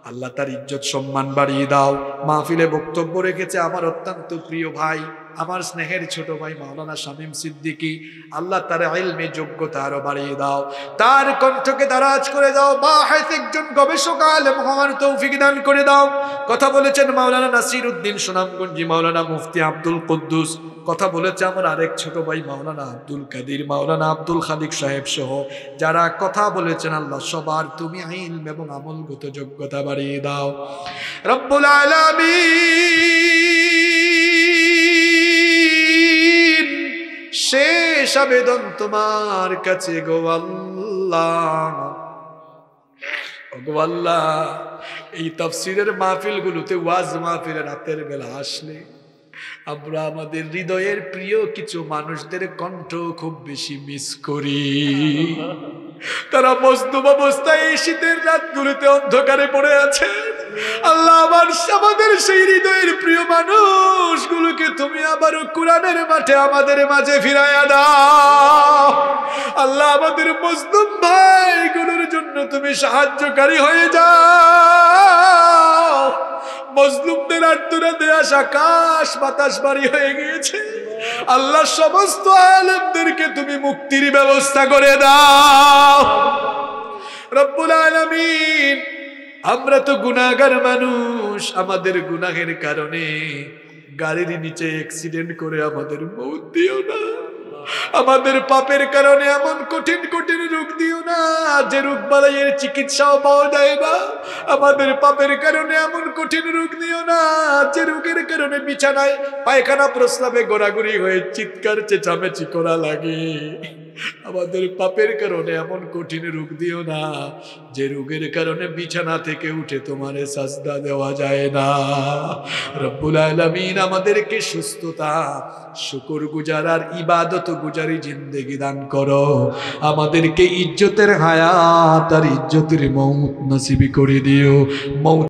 আল্লাহ তার ইজ্জত সম্মান বাড়িয়ে দাও। মাহফিলে বক্তব্য রেখেছে আমার অত্যন্ত প্রিয় ভাই। আমার স্নেহের ছোট ভাই মাওলানা শামীম সিদ্দিকী, আল্লাহ তার আইলমে যোগ্যতা আরও বাড়িয়ে দাও। তার কণ্ঠকে দারাজ করে দাও বা একজন গবেষক, আলেম হওয়ার তৌফিক দান করে দাও। কথা বলেছেন মাওলানা নাসির উদ্দিন সুনামগঞ্জি মাওলানা মুফতি আব্দুল কুদ্দুস। কথা বলেছে আমার আরেক ছোট ভাই মাওলানা আব্দুল কাদির, মাওলানা আব্দুল খালিক সাহেব সহ। যারা কথা বলেছেন আল্লাহ সবার তুমি আইন এবং আমলগত যোগ্যতা বাড়িয়ে দাও। রব্বুল আলামিন। শেষ আবেদন তোমার কাছে গো আল্লাহ। আল্লাহ, এই তফসিরের মাহফিলগুলোতে ওয়াজ মাহফিলে রাতের বেলা আসলে আমরা আমাদের হৃদয়ের প্রিয় কিছু মানুষদের কণ্ঠ খুব বেশি মিস করি। তারা মজদুম অবস্থায় এই শীতের রাতগুলোতে অন্ধকারে পড়ে আছে। আল্লাহ আমার আমাদের সেই হৃদয়ের প্রিয় মানুষগুলোকে তুমি আবারও কোরআনের মাঠে আমাদের মাঝে ফিরাইয়া দাও। আল্লাহ আমাদের মজদুম ভাইগুলোর জন্য তুমি সাহায্যকারী হয়ে যাও। মজলুমদের আত্মরাতে আসা আকাশ বাতাস বাড়ি হয়ে গিয়েছে। আল্লাহ সমস্ত আলমদেরকে তুমি মুক্তির ব্যবস্থা করে দাও। রব্বুল আলামিন আমরা তো গুনাহগার মানুষ, আমাদের গুনাহের কারণে গাড়ির নিচে অ্যাক্সিডেন্ট করে আমাদের মৌত দিও না। আমাদের পাপের কারণে এমন কঠিন কঠিন রোগ দিও না, যে রোগ বালাইয়ের চিকিৎসাও পাওয়া যায় না। আমাদের পাপের কারণে এমন কঠিন রোগ দিও না, যে রোগের কারণে বিছানায় পায়খানা প্রস্রাবে গোড়াগুড়ি হয়ে চিৎকার, চেঁচামেচি করা লাগে। আমাদের পাপের কারণে এমন কঠিন রোগ দিও না। যে রোগের কারণে বিছানা থেকে উঠে তোমার সাজদা দেওয়া যায় না। রব্বুল আলামিন আমাদেরকে সুস্থতা শুকর গুজার আর ইবাদত গুজারি জিন্দেগি দান করো। আমাদেরকে ইজ্জতের হায়াত আর ইজ্জতের মৌত নসিবি করে দিও। মৌত